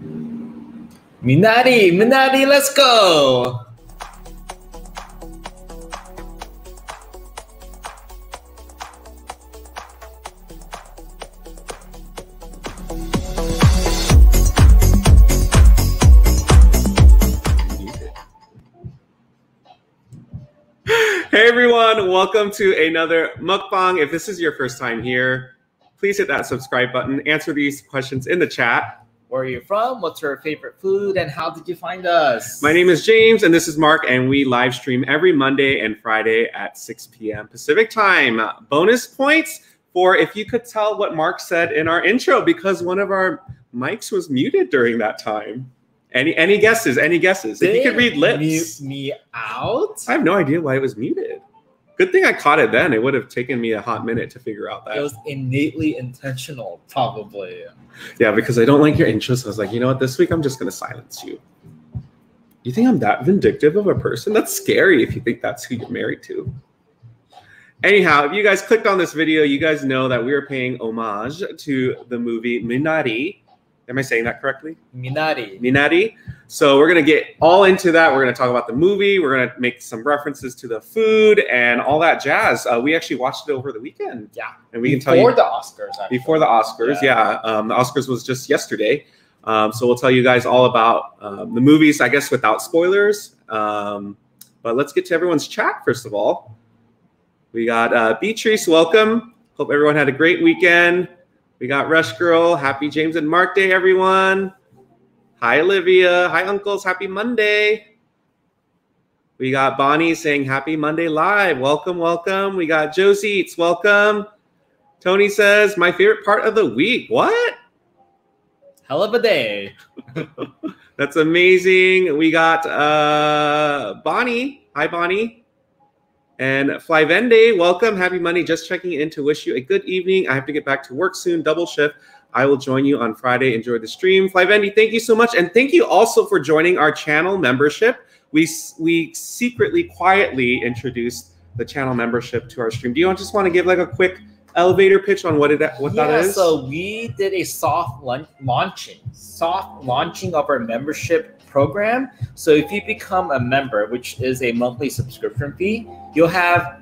Minari, Minari, let's go. Hey everyone, welcome to another mukbang. If this is your first time here, please hit that subscribe button. Answer these questions in the chat. Where are you from? What's your favorite food? And how did you find us? My name is James and this is Mark, and we live stream every Monday and Friday at 6 p.m. Pacific time. Bonus points for if you could tell what Mark said in our intro because one of our mics was muted during that time. Any any guesses? Any guesses? if you could read lips. Mute me out. I have no idea why it was muted. Good thing I caught it then. It would have taken me a hot minute to figure out that. It was innately intentional, probably. Yeah, because I don't like your intro. So I was like, you know what? This week I'm just going to silence you. You think I'm that vindictive of a person? That's scary if you think that's who you're married to. Anyhow, if you guys clicked on this video, you guys know that we are paying homage to the movie Minari. Am I saying that correctly? Minari. Minari. So we're gonna get all into that. We're gonna talk about the movie. We're gonna make some references to the food and all that jazz. Uh, we actually watched it over the weekend, Yeah. and we can tell you Before the Oscars. Actually. before the Oscars. Yeah, Um, the Oscars was just yesterday. Um, so we'll tell you guys all about um, the movies, I guess, without spoilers. Um, but let's get to everyone's chat first of all. We got uh, Beatrice, welcome. Hope everyone had a great weekend. We got Rush Girl, happy James and Mark Day, everyone. Hi, Olivia. Hi, uncles. Happy Monday. We got Bonnie saying happy Monday live. Welcome, welcome. We got Josie Eats, welcome. Tony says, my favorite part of the week. What? Hell of a day. That's amazing. We got uh, Bonnie. Hi, Bonnie. And Flyvende, welcome. Happy Monday. Just checking in to wish you a good evening. I have to get back to work soon, double shift. I will join you on Friday. Enjoy the stream. Flyvendi, thank you so much. And thank you also for joining our channel membership. We, we secretly, quietly introduced the channel membership to our stream. Do you just want to give like a quick elevator pitch on what it what yeah, that is? so we did a soft laun- launching, soft launching of our membership program. So if you become a member, which is a monthly subscription fee, you'll have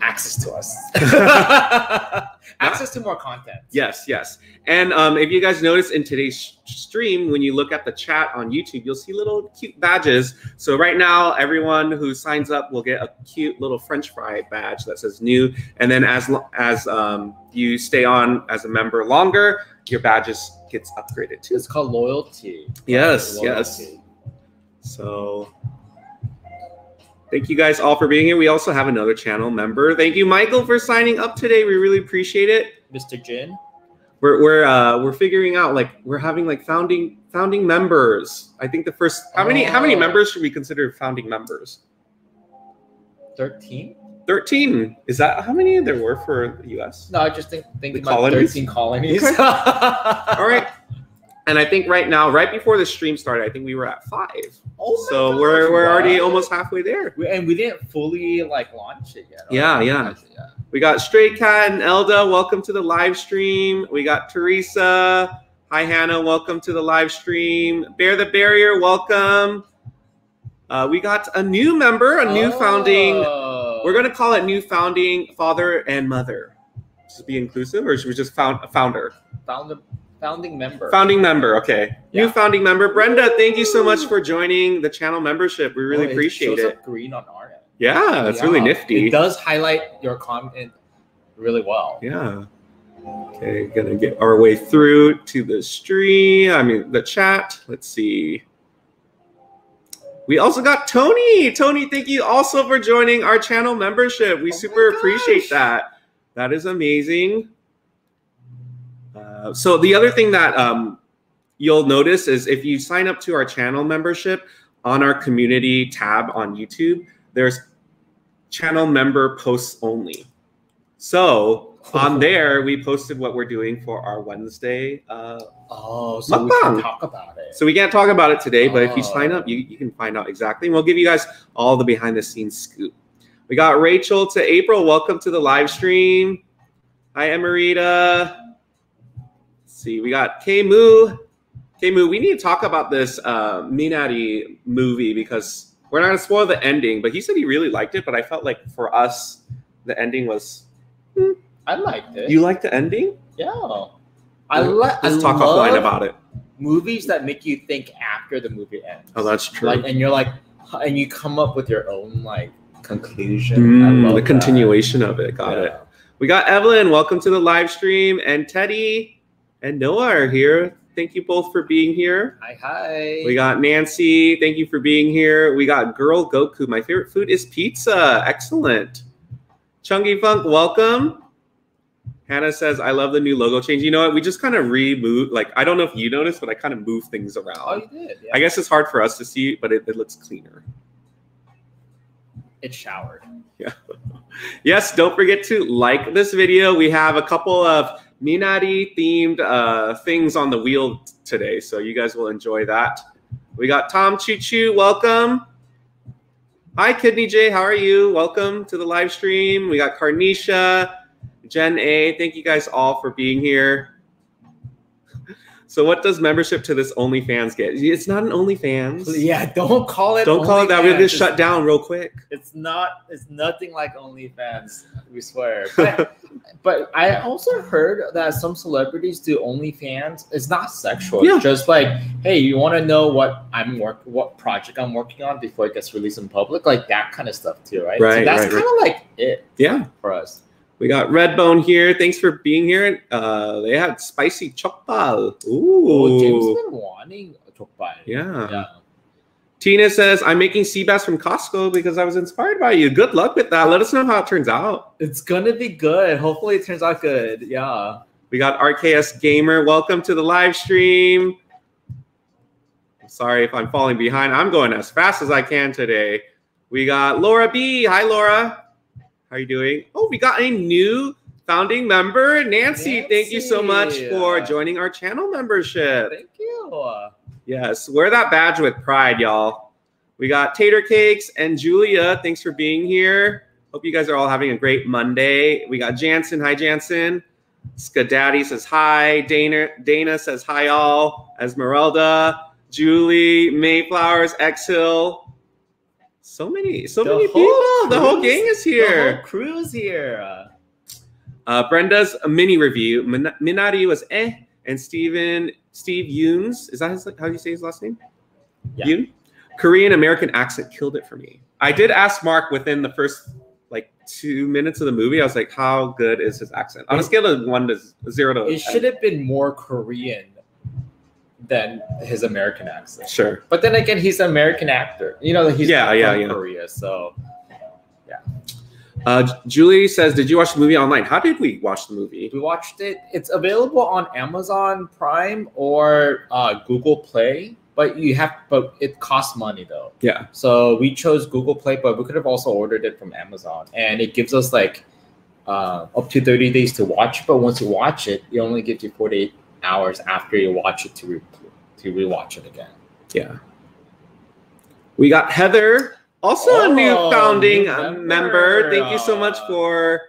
access to us. access to more content. Yes, yes. And um, if you guys notice in today's stream, when you look at the chat on YouTube, you'll see little cute badges. So right now, everyone who signs up will get a cute little French fry badge that says new. And then as as um, you stay on as a member longer, your badges gets upgraded too. It's called loyalty. Yes, yes. So thank you guys all for being here. We also have another channel member. Thank you, Michael, for signing up today. We really appreciate it. Mr. Jin. we're we're uh we're figuring out like we're having like founding founding members. I think the first how many how many Oh. members should we consider founding members? 13? 13. Is that how many there were for the US? No, I just think think The about colonies? 13 colonies. Okay. All right. And I think right now, right before the stream started, I think we were at five. Oh so gosh, we're we're already almost halfway there. We- and we didn't fully like launch it yet. Yeah, yeah. yeah. We got Stray Cat and Elda. Welcome to the live stream. We got Teresa. Hi, Hannah. Welcome to the live stream. Bear the Barrier. Welcome. Uh, we got a new member, a new founding. Oh. We're going to call it new founding father and mother. Just be inclusive, or should we just found a founder? Founder, founding member. Founding member. Okay. New founding member. Brenda, thank you so much for joining the channel membership. We really Oh, appreciate shows it. up green on our end. Yeah, that's really nifty. It does highlight your comment really well. Yeah. Okay, gonna get our way through to the stream. I mean, the chat. Let's see. We also got Tony. Tony, thank you also for joining our channel membership. We Oh super appreciate that. That is amazing. Uh, so the other thing that um, you'll notice is if you sign up to our channel membership on our community tab on YouTube, there's channel member posts only. So on there, we posted what we're doing for our Wednesday. Uh, Oh, so we can Mukbang. talk about it. so we can't talk about it today, but if you Oh. sign up, you, you can find out exactly. And we'll give you guys all the behind the scenes scoop. We got Rachel to April. Welcome to the live stream. Hi, Emerita. See, we got K Moo. Okay, Moo, we need to talk about this uh, Minari movie because we're not going to spoil the ending, but he said he really liked it. But I felt like for us, the ending was. I liked it. You liked the ending? yeah. I like. Let's talk love offline about it. movies that make you think after the movie ends. Oh, that's true. like, and you're like, and you come up with your own like conclusion. Mm, the that. continuation of it. Got it. We got Evelyn. Welcome to the live stream. And Teddy and Noah are here. Thank you both for being here. Hi, hi. We got Nancy. Thank you for being here. We got Girl Goku. My favorite food is pizza. Excellent. Chungy Funk, welcome. Hannah says, I love the new logo change. You know what? We just kind of removed, like, I don't know if you noticed, but I kind of move things around. Oh, you did. Yeah. I guess it's hard for us to see, but it, it looks cleaner. it showered. Yeah. Yes, don't forget to like this video. We have a couple of Minari themed uh, things on the wheel today, so you guys will enjoy that. We got Tom Choo Choo, welcome. Hi, Kidney J, how are you? Welcome to the live stream. We got Carnisha, Jen A. Thank you guys all for being here. So, what does membership to this OnlyFans get? It's not an OnlyFans. Yeah, don't call it. Don't call it that. We'll OnlyFans. get It's- shut down real quick. It's not. It's nothing like OnlyFans. We swear. But, but I also heard that some celebrities do OnlyFans. It's not sexual. Yeah. It's just like, hey, you want to know what I'm work, what project I'm working on before it gets released in public, like that kind of stuff too, right? Right, So that's right, kind of like it Yeah. for us. We got Redbone here. Thanks for being here. Uh, they had spicy jokbal. Oh, James been wanting jokbal. Yeah. Yeah. Tina says, I'm making sea bass from Costco because I was inspired by you. Good luck with that. Let us know how it turns out. It's gonna be good. Hopefully, it turns out good. Yeah. We got RKS Gamer. Welcome to the live stream. I'm sorry if I'm falling behind. I'm going as fast as I can today. We got Laura B. Hi, Laura. How are you doing? Oh, we got a new founding member, Nancy. Thank you so much for joining our channel membership. Thank you. Yes, wear that badge with pride, y'all. We got Tater Cakes and Julia. Thanks for being here. Hope you guys are all having a great Monday. We got Jansen. Hi, Jansen. Skadaddy says hi. Dana Dana says hi, all. Esmeralda, Julie, Mayflowers, X Hill. So many, so The many people. The whole gang is The here. whole crew's here. Uh, Brenda's a mini review. Min- Minari was eh, and Steven Steve Yunes. Is that his, how you say his last name? Yeah. Yoon? Korean American accent killed it for me. I did ask Mark within the first like two minutes of the movie. I was like, "How good is his accent?" On a scale of one to zero to It should have been more Korean than his American accent. sure. But then again, he's an American actor. You know, he's Yeah, from yeah, yeah. Korea. So Uh, Julie says, "Did you watch the movie online? How did we watch the movie?" we watched it. It's available on Amazon Prime or uh, Google Play. But you have, but it costs money though. Yeah, So we chose Google Play, but we could have also ordered it from Amazon, and it gives us like uh, up to thirty days to watch. But once you watch it, it only gives you forty eight hours after you watch it to re- to rewatch it again. yeah. We got Heather, also a new Oh, founding new member. member. Thank you so much for.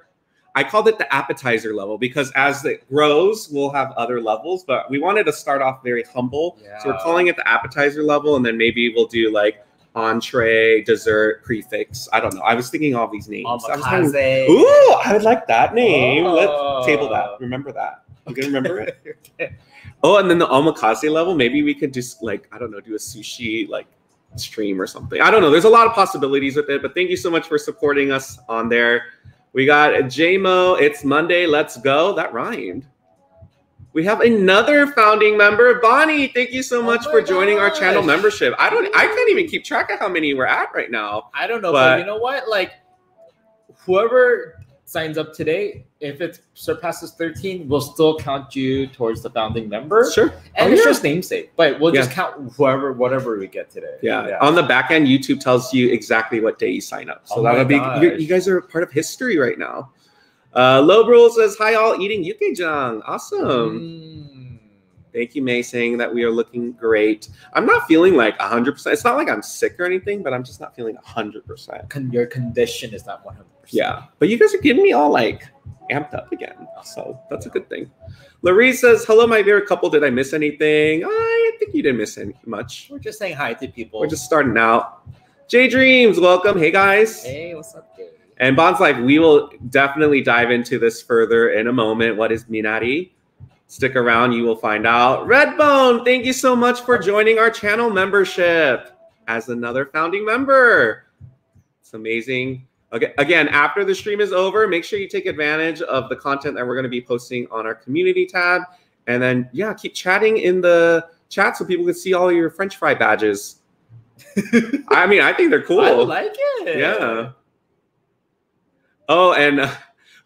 I called it the appetizer level because as it grows, we'll have other levels. But we wanted to start off very humble, so we're calling it the appetizer level, and then maybe we'll do like entree, dessert, prefix. I don't know. I was thinking all these names. I was having- Omakase. Ooh, I would like that name. Oh. Let's table that. Oh. Remember that. You can remember it. Oh, and then the omakase level, maybe we could just like I don't know, do a sushi like stream or something. I don't know. There's a lot of possibilities with it, but thank you so much for supporting us on there. We got JMO. It's Monday. Let's go. That rhymed. We have another founding member, Bonnie. Thank you so Oh much my for joining our channel membership. I don't. I can't even keep track of how many we're at right now. I don't know, But- but, you know what? Like, whoever signs up today, if it surpasses 13, we'll still count you towards the founding member. Sure. And Oh, it's yeah. just namesake, but we'll just count whoever, whatever we get today. Yeah. On the back end, YouTube tells you exactly what day you sign up. So Oh that'll be you, guys are part of history right now. Uh, Low Rule says, "Hi all, eating yukgaejang. Awesome. Mm. Thank you, May, saying that we are looking great. I'm not feeling like 100%. It's not like I'm sick or anything, but I'm just not feeling 100%. Con- your condition is not 100%. Yeah. But you guys are getting me all like amped up again. So that's a good thing. Larissa says, Hello, my dear couple. Did I miss anything? I think you didn't miss any much. We're just saying hi to people. We're just starting out. J Dreams, welcome. Hey, guys. Hey, what's up, Jay? And Bond's like, we will definitely dive into this further in a moment. What is Minari? Stick around, you will find out. Redbone, thank you so much for joining our channel membership as another founding member. It's amazing. Okay, again, after the stream is over, make sure you take advantage of the content that we're going to be posting on our community tab. And then, yeah, keep chatting in the chat so people can see all your French fry badges. I mean, I think they're cool. I like it. Yeah. Oh, and uh,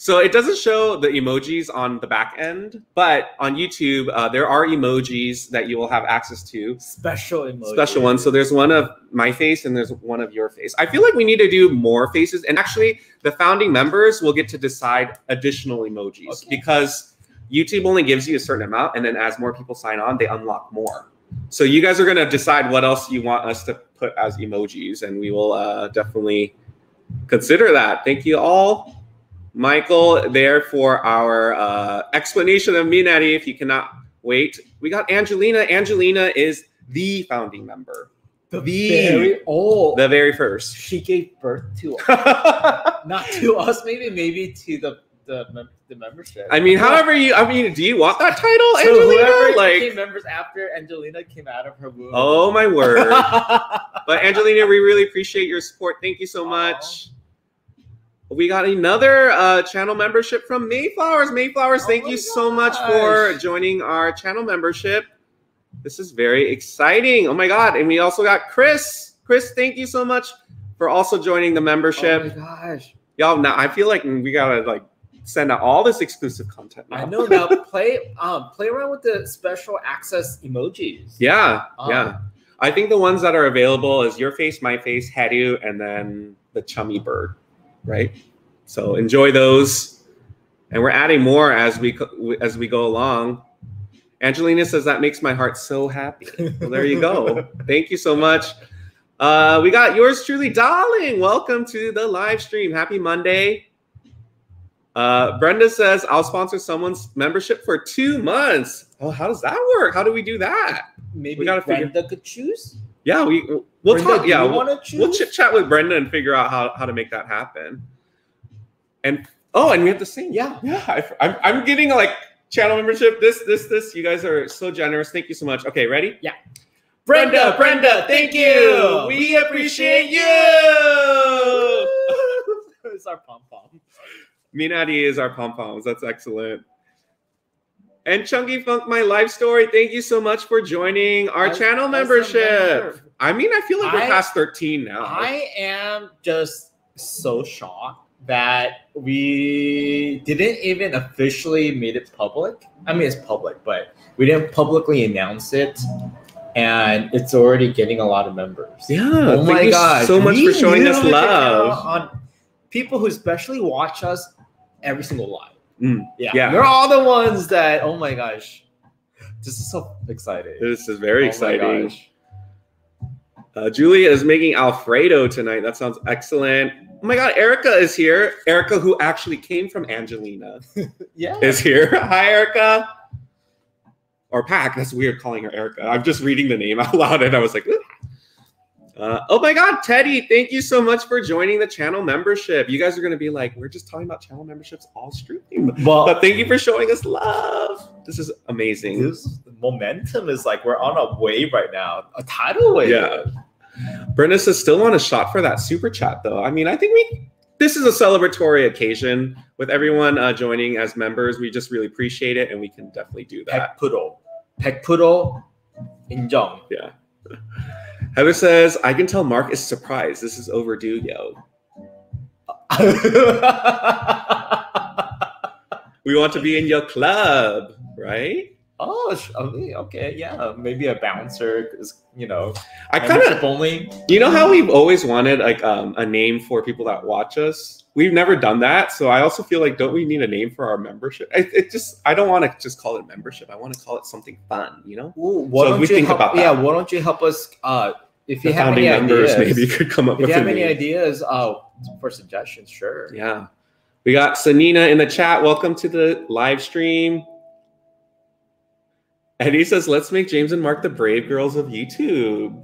so it doesn't show the emojis on the back end, but on YouTube, uh, there are emojis that you will have access to. Special emoji. Special ones. So there's one of my face and there's one of your face. I feel like we need to do more faces. And actually, the founding members will get to decide additional emojis Okay. because YouTube only gives you a certain amount. And then as more people sign on, they unlock more. So you guys are going to decide what else you want us to put as emojis. And we will uh, definitely consider that. Thank you all. Michael there for our uh, explanation of Minari. If you cannot wait, we got Angelina. Angelina is the founding member, The The- very old. the very first. she gave birth to us. not to us, maybe, maybe to the the, mem- the membership. I mean, however you, I mean, do you want that title, so Angelina? Like, members after Angelina came out of her womb. oh my word. But Angelina, we really appreciate your support. Thank you so Aw. much. We got another uh, channel membership from Mayflowers. Mayflowers, Oh thank you so much for joining our channel membership. This is very exciting. Oh my god! And we also got Chris. Chris, thank you so much for also joining the membership. oh my gosh. Y'all, now I feel like we gotta like send out all this exclusive content. Now. I know now. Play um play around with the special access emojis. Yeah, Um, yeah. I think the ones that are available is your face, my face, Haru, and then the chummy bird, right? So enjoy those, and we're adding more as we as we go along. Angelina says that makes my heart so happy. Well, there you go. Thank you so much. Uh, we got yours truly, darling. Welcome to the live stream. Happy Monday. Uh, Brenda says I'll sponsor someone's membership for two months. Oh, how does that work? How do we do that? Maybe We gotta figure- Brenda could choose. Yeah, we we'll Brenda, talk. Yeah, we'll, want to choose? we'll chit chat with Brenda and figure out how, how to make that happen. And oh, and we have the same. Yeah. yeah. I, I'm I'm getting like channel membership. This this this. You guys are so generous. Thank you so much. Okay, ready? Yeah. Brenda, Brenda, thank you. We appreciate you. it's our pom pom. Minati is our pom poms. That's excellent. And Chunky Funk, my life story. Thank you so much for joining our As- channel membership. I mean, I feel like we're I- past 13 now. I am just so shocked that we didn't even officially made it public. I mean, it's public, but we didn't publicly announce it, and it's already getting a lot of members. yeah. Oh thank my you gosh! so much We for showing us love. on people who especially watch us every single live. Mm, Yeah, Yeah. you're all the ones that. Oh my gosh, this is so exciting. This is very Oh exciting. Uh, Julia is making Alfredo tonight. That sounds excellent. Oh my God, Erica is here. Erica, who actually came from Angelina, Yeah. is here. Hi, Erica. Or Pack. That's weird calling her Erica. I'm just reading the name out loud and I was like. Uh, oh my God, Teddy, thank you so much for joining the channel membership. You guys are going to be like, we're just talking about channel memberships all streaming, Well, but thank you for showing us love. This is amazing. This momentum is like, we're on a wave right now, a tidal wave. Yeah. Bernice is still on a shot for that super chat, though. I mean, I think we, this is a celebratory occasion with everyone uh, joining as members. We just really appreciate it, and we can definitely do that. Peck Poodle. Peck Poodle. 인정. Yeah. Heather says, I can tell Mark is surprised. This is overdue, yo. We want to be in your club, right? Oh, okay, okay, yeah, maybe a bouncer is you know I kind of, only. you know how we've always wanted like um, a name for people that watch us. We've never done that, so I also feel like don't we need a name for our membership? It, it just I don't want to just call it membership. I want to call it something fun. You know, Ooh, why So don't we you think help, about that. Yeah, why don't you help us? Uh, if you the have founding any members ideas, maybe could come up if with you have any name. ideas, uh, for suggestions, sure. Yeah. We got Sanina in the chat. Welcome to the live stream. Eddie says, let's make James and Mark the brave girls of YouTube.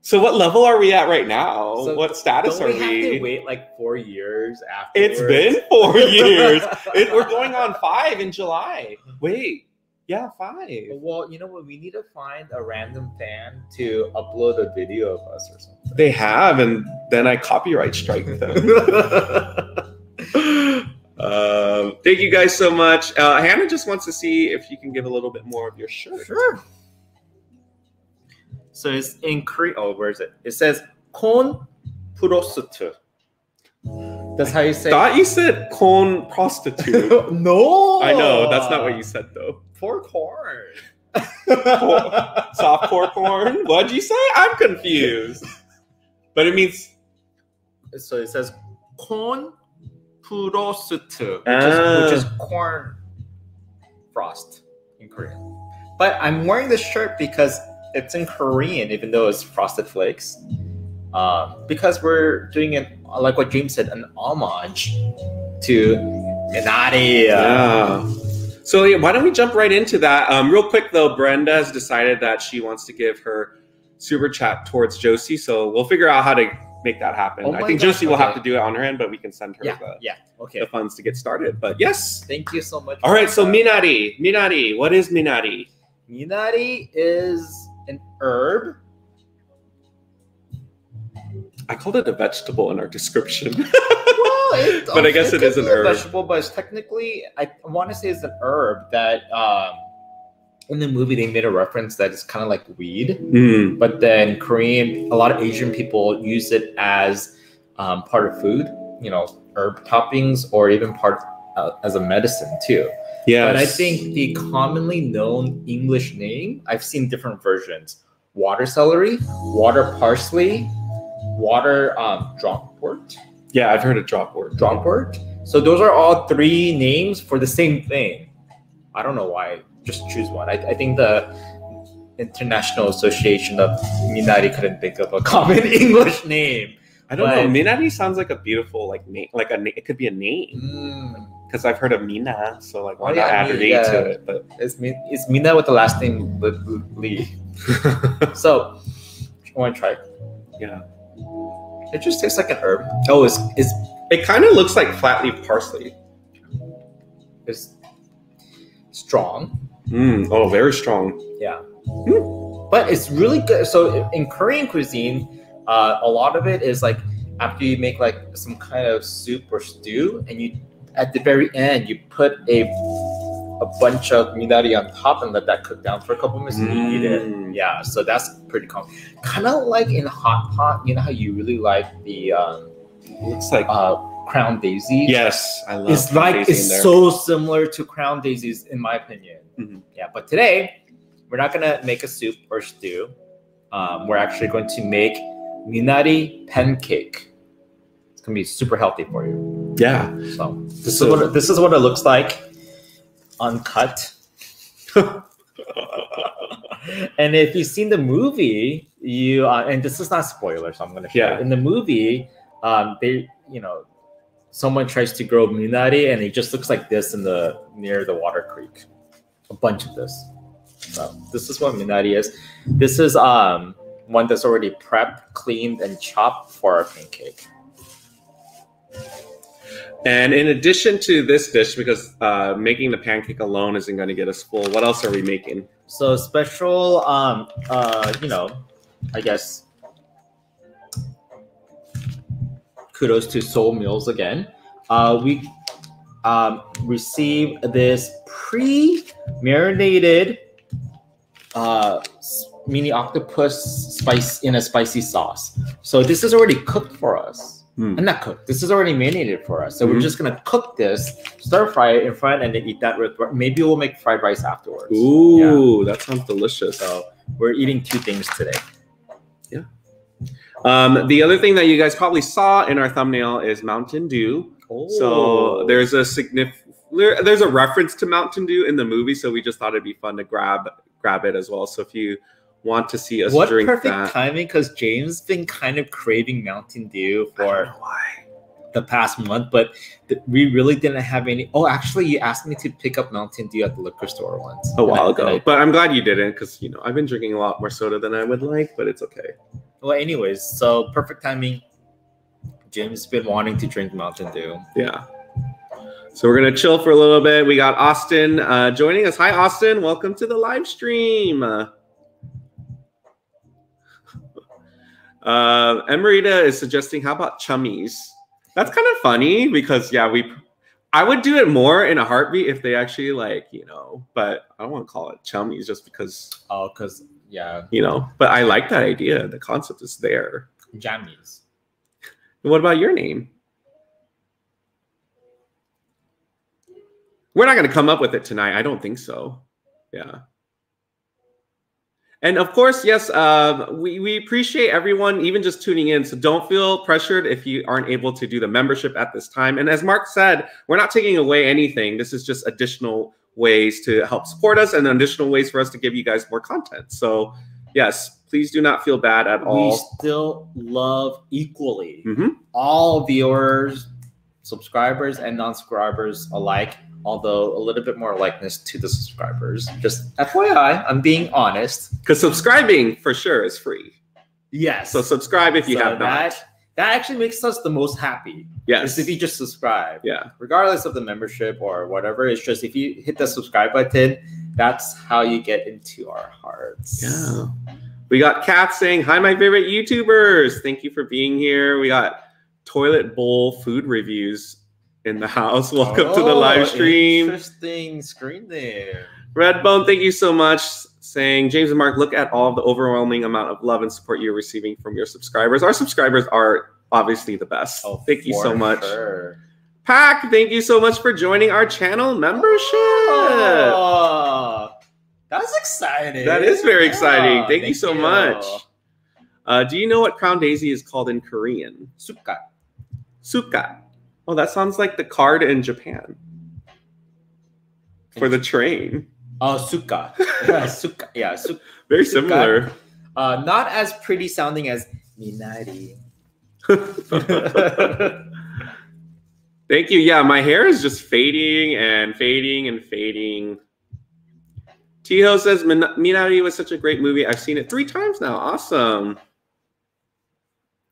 So what level are we at right now? So what status are we have we? to wait like four years after? It's been four years. It- we're going on five in July. Wait. Yeah, five. Well, you know what? We need to find a random fan to upload a video of us or something. They have, and then I copyright strike them. um, thank you guys so much. Uh, Hannah just wants to see if you can give a little bit more of your shirt. Sure. So it's in Korean. Oh, where is it? It says kon prostitute. That's how you say. Thought you said corn prostitute. no. I know that's not what you said though. Poor corn. Softcore corn. What'd you say? I'm confused. But it means so it says corn prostitute, which, Ah. is, which is corn frost in Korean. But I'm wearing this shirt because it's in Korean, even though it's frosted flakes. Um, because we're doing it like what James said, an homage to Minari. Yeah. So yeah, why don't we jump right into that? Um, real quick though, Brenda has decided that she wants to give her super chat towards Josie, so we'll figure out how to make that happen. Oh I think Josie will have to do it on her end, but we can send her yeah, the, yeah. Okay. the funds to get started. But yes. Thank you so much. All right, so Uh, Minari, Minari, what is Minari? Minari is an herb. I called it a vegetable in our description. Well, it, But I guess it could an a herb. vegetable, but it's technically I want to say it's an herb that um, in the movie they made a reference that it's kind of like weed, Mm, but then Korean, a lot of Asian people use it as um, part of food. You know, herb toppings or even part uh, as a medicine too. Yeah, But I think the commonly known English name, I've seen different versions: water celery, water parsley, water um, dropwort Yeah, I've heard a drop word. dropwort. So those are all three names for the same thing. I don't know why. Just choose one. I, I think the International Association of Minari couldn't think of a common English name. I don't know. Minari sounds like a beautiful like name. Like a it could be a name Mm, because I've heard of Mina, so like why Oh, not yeah, add a name yeah. to it? But it's it's Mina with the last name Lee. So, you want to try? yeah, It just tastes like an herb. Oh, it's it's it kind of looks like flat leaf parsley. it's strong. Mm, oh, very strong. Yeah. But it's really good. So in Korean cuisine, uh, a lot of it is like after you make like some kind of soup or stew, and you at the very end you put a a bunch of minari on top and let that cook down for a couple minutes and you eat it. Mm. Yeah, so that's pretty common. Kind of like in hot pot, you know how you really like the um, Looks like uh, crown daisies. yes, I love. it's like daisy it's so similar to crown daisies in my opinion Mhm. yeah but today we're not gonna make a soup or stew um, we're actually going to make minari pancake it's gonna be super healthy for you yeah. so this So- is what it, this is what it looks like uncut and if you've seen the movie you uh, and this is not spoiler so i'm gonna Yeah. it. in the movie um, they you know someone tries to grow minari and it just looks like this in the near the water creek a bunch of this so this is what minari is this is um one that's already prepped cleaned and chopped for our pancake And in addition to this dish, because uh, making the pancake alone isn't going to get us full, what else are we making? So special, um, uh, you know, I guess kudos to Soul Meals again. Uh, we um, received this pre-marinated uh, mini octopus spice in a spicy sauce. So this is already cooked for us. Hmm. And not cooked. This is already marinated for us. So Mhm. we're just gonna cook this, stir fry it in front, and then eat that with maybe we'll make fried rice afterwards. Ooh, that sounds delicious. So we're eating two things today. Yeah. Um, the other thing that you guys probably saw in our thumbnail is Mountain Dew. Oh. So there's a significant there, there's a reference to Mountain Dew in the movie, so we just thought it'd be fun to grab grab it as well. So if you want to see us what drink perfect that, timing because James been kind of craving Mountain Dew for why. the past month, but th- we really didn't have any. Oh, actually, you asked me to pick up Mountain Dew at the liquor store once A while I- ago, I- but I'm glad you didn't because you know I've been drinking a lot more soda than I would like, but it's okay. well, anyways, so perfect timing. James been wanting to drink Mountain Dew. Yeah. So we're gonna chill for a little bit. We got Austin uh, joining us. Hi, Austin. Welcome to the live stream. Uh, Emerita is suggesting, how about chummies? That's kind of funny because yeah, we. I would do it more in a heartbeat if they actually like you know, but I don't want to call it chummies just because Oh, because yeah, you know. But I like that idea. The concept is there. jammies. What about your name? We're not going to come up with it tonight. I don't think so. Yeah. And of course, yes, uh, we, we appreciate everyone even just tuning in. So don't feel pressured if you aren't able to do the membership at this time. And as Mark said, we're not taking away anything. This is just additional ways to help support us and additional ways for us to give you guys more content. So, yes, please do not feel bad at all. We still love equally Mhm. all viewers, subscribers, and non-subscribers alike. Although a little bit more likeness to the subscribers. Just FYI, I'm being honest. Because subscribing for sure is free. Yes. So subscribe if you So have not. that, that actually makes us the most happy. Yes. If you just subscribe. Yeah. Regardless of the membership or whatever. It's just if you hit the subscribe button, that's how you get into our hearts. Yeah. We got Kat saying, Hi, my favorite YouTubers. Thank you for being here. We got toilet bowl food reviews in the house. Welcome to the Oh, live stream. Interesting screen there. Redbone, thank you so much. Saying, James and Mark, look at all the overwhelming amount of love and support you're receiving from your subscribers. Our subscribers are obviously the best. Oh, thank you so much. sure. Pack, thank you so much for joining our channel membership. Oh, that's exciting. That is very Yeah, exciting. Thank, you so you. much. Uh, do you know what crown daisy is called in Korean? Sukka. Suka. Oh, that sounds like the card in Japan for the train. Oh, suka. Yeah, suka. Yeah, suka. Very Suka. similar. Uh, not as pretty sounding as Minari. Thank you. Yeah, my hair is just fading and fading and fading. Tiho says Min- Minari was such a great movie. I've seen it three times now. Awesome.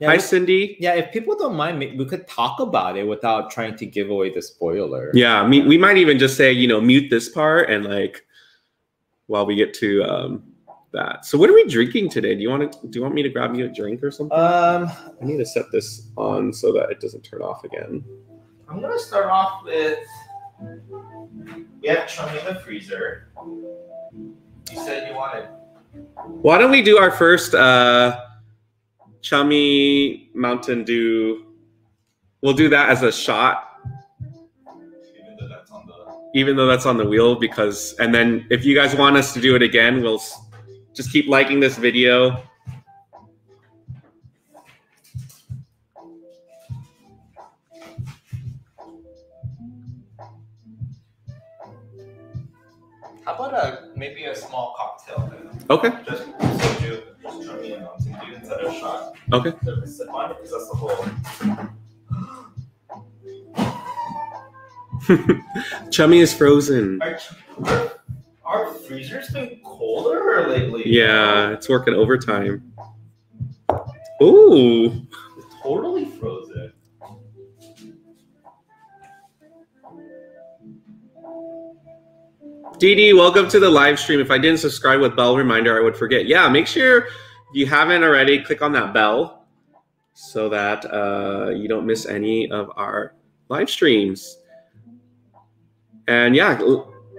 Yeah, Hi, we- Cindy. yeah, if people don't mind, we we could talk about it without trying to give away the spoiler. Yeah, me, we might even just say, you know, mute this part and like while we get to um, that. So, what are we drinking today? Do you want to? Do you want me to grab you a drink or something? Um, I need to set this on so that it doesn't turn off again. I'm gonna start off with. We have chummy in the freezer. You said you wanted. Why don't we do our first uh, chummy Mountain Dew? We'll do that as a shot, Even though that's on the. even though that's on the wheel. Because, and then if you guys want us to do it again, we'll just keep liking this video. How about a maybe a small cocktail then? Okay. Just soju, just chummy and Mountain instead of shot. Okay. So we sip on because that's the whole. chummy is frozen. Our, our, our freezer's been colder lately. Yeah, it's working overtime. Ooh. Totally frozen. Dee Dee, welcome to the live stream. If I didn't subscribe with bell reminder, I would forget. Yeah, make sure you haven't already, click on that bell so that uh, you don't miss any of our live streams. And yeah,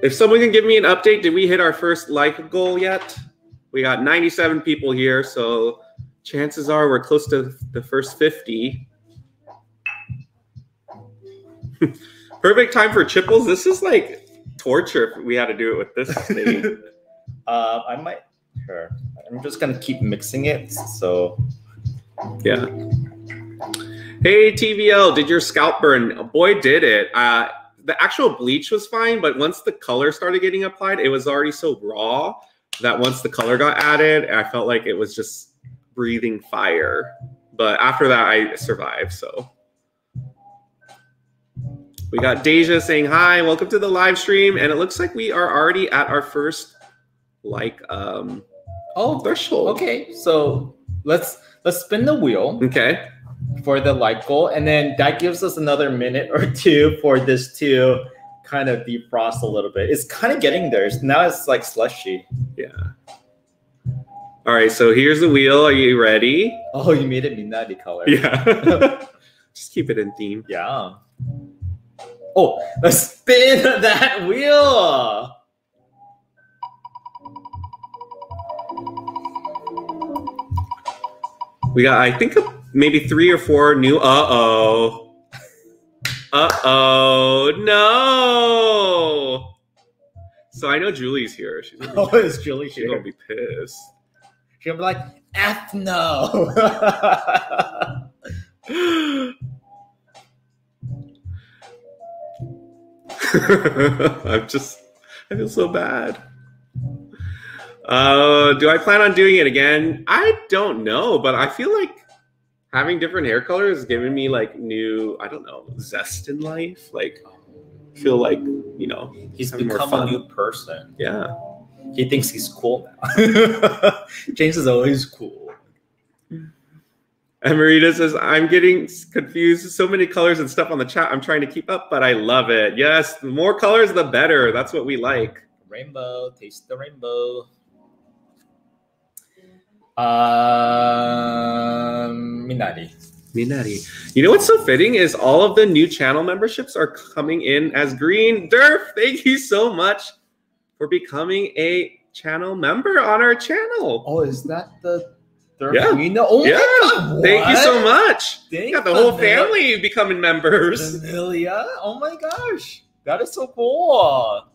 if someone can give me an update, did we hit our first like goal yet? We got 97 people here, so chances are we're close to the first 50. Perfect time for chipples. This is like torture if we had to do it with this. Uh, I might. Sure. I'm just gonna keep mixing it. So yeah. Hey TVL, did your scalp burn? Boy, did it. Uh, the actual bleach was fine, but once the color started getting applied, it was already so raw that once the color got added, I felt like it was just breathing fire. But after that, I survived. So we got Deja saying hi, welcome to the live stream, and it looks like we are already at our first like um oh threshold. Okay, so let's let's spin the wheel. Okay. For the light goal, and then that gives us another minute or two for this to kind of defrost a little bit. It's kind of getting there. Now it's like slushy. Yeah. All right, so here's the wheel. Are you ready? Oh, you made it midnighty color. Yeah. Just keep it in theme. Yeah. Oh, let's spin that wheel. We got, I think, maybe three or four new. Uh oh. Uh oh. No. So I know Julie's here. She's gonna be, Oh, is Julie she's gonna be pissed. She's gonna be like, F no. I'm just, I feel so bad. Uh, do I plan on doing it again? I don't know, but I feel like having different hair colors is giving me like new, I don't know, zest in life. Like, feel like you know, He's become a new person. yeah. He thinks he's cool now. James is always cool. And Marita says, I'm getting confused. So many colors and stuff on the chat. I'm trying to keep up, but I love it. Yes, the more colors, the better. That's what we like. Rainbow, taste the rainbow. Um, Minari. Minari. You know what's so fitting is all of the new channel memberships are coming in as green. Durf, thank you so much for becoming a channel member on our channel. Oh, is that the third Yeah. Reno? Oh Yeah. my god! Thank you so much. Thank You got the whole Vanilla- family becoming members. Vanilla. Oh my gosh, that is so cool.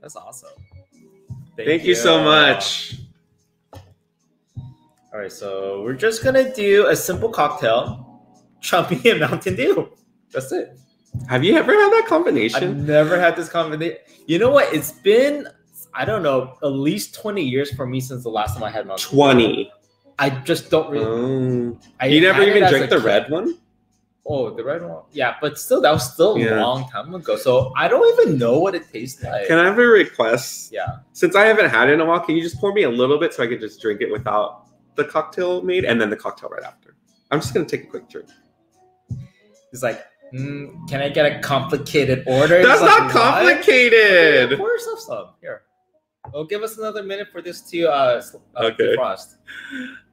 That's awesome. Thank, you so much. All right, so we're just gonna do a simple cocktail, chummy and Mountain Dew. That's it. Have you ever had that combination? I've never had this combination. You know what? It's been I don't know at least twenty years for me since the last time I had Mountain. Dew. 20. I just don't really. Oh. I You never even as drank the kid. red one? Oh, the red one. Yeah, but still, that was still a long time ago. So I don't even know what it tastes like. Can I have a request? Yeah. Since I haven't had it in a while, can you just pour me a little bit so I can just drink it without the cocktail made and then the cocktail right after? I'm just gonna take a quick drink. He's like, mm, can I get a complicated order? That's like, not complicated. Yeah, pour yourself some. Here. Well, give us another minute for this to uh, uh Okay. defrost.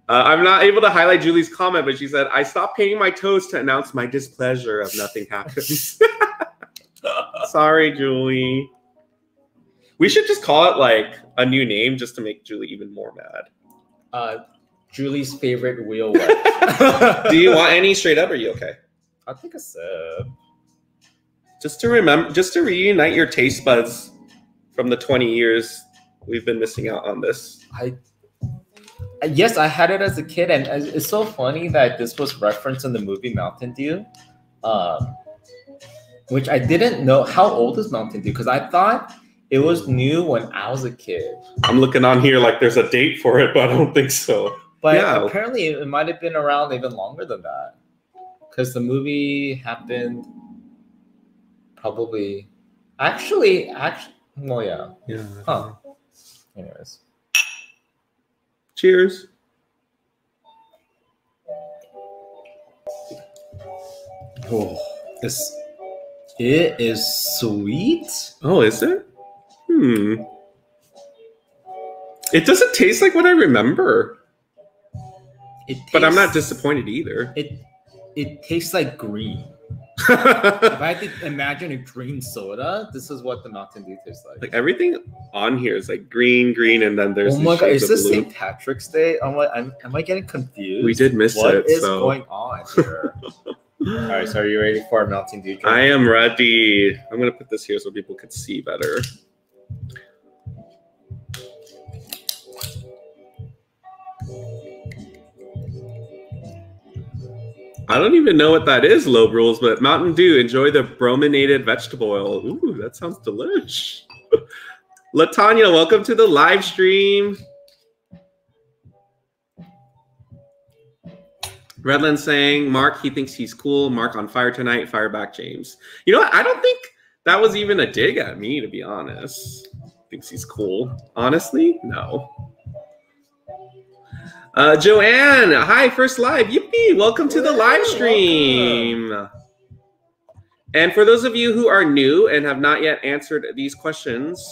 Uh, I'm not able to highlight Julie's comment, but she said, I stopped painting my toes to announce my displeasure of nothing happens. Sorry, Julie. We should just call it like a new name just to make Julie even more mad. Uh, Julie's favorite wheel. Do you want any straight up? Or are you okay? I'll take a sip. Just to remember, just to reunite your taste buds from the 20 years we've been missing out on this. I yes, I had it as a kid, and it's it's so funny that this was referenced in the movie Mountain Dew, um, which I didn't know. How old is Mountain Dew? Because I thought it was new when I was a kid, I'm looking on here like there's a date for it, but I don't think so. But Yeah. apparently it might have been around even longer than that, because the movie happened probably actually actually. Well, yeah. Yeah. Huh. Anyways. Cheers. Oh, this it is sweet. Oh, is it? Hmm. It doesn't taste like what I remember, It but I'm not disappointed either. It it tastes like green. If I had to imagine a green soda, this is what the Mountain Dew tastes like. like everything on here is like green, green, and then there's oh my god, is this blue. St. Patrick's Day? I'm like, I'm, am I getting confused? We did miss What it, is so- going on here? All right, so are you ready for Mountain Dew? I am ready. I'm gonna put this here so people could see better. I don't even know what that is, low rules, but Mountain Dew, enjoy the brominated vegetable oil. Ooh, that sounds delish. Latanya, welcome to the live stream. Redland saying, Mark, he thinks he's cool. Mark on fire tonight. Fire back, James. You know what? I don't think that was even a dig at me, to be honest. Thinks he's cool. Honestly, no. Uh, Joanne, hi, first live. Yippee! Welcome to the live stream. And for those of you who are new and have not yet answered these questions,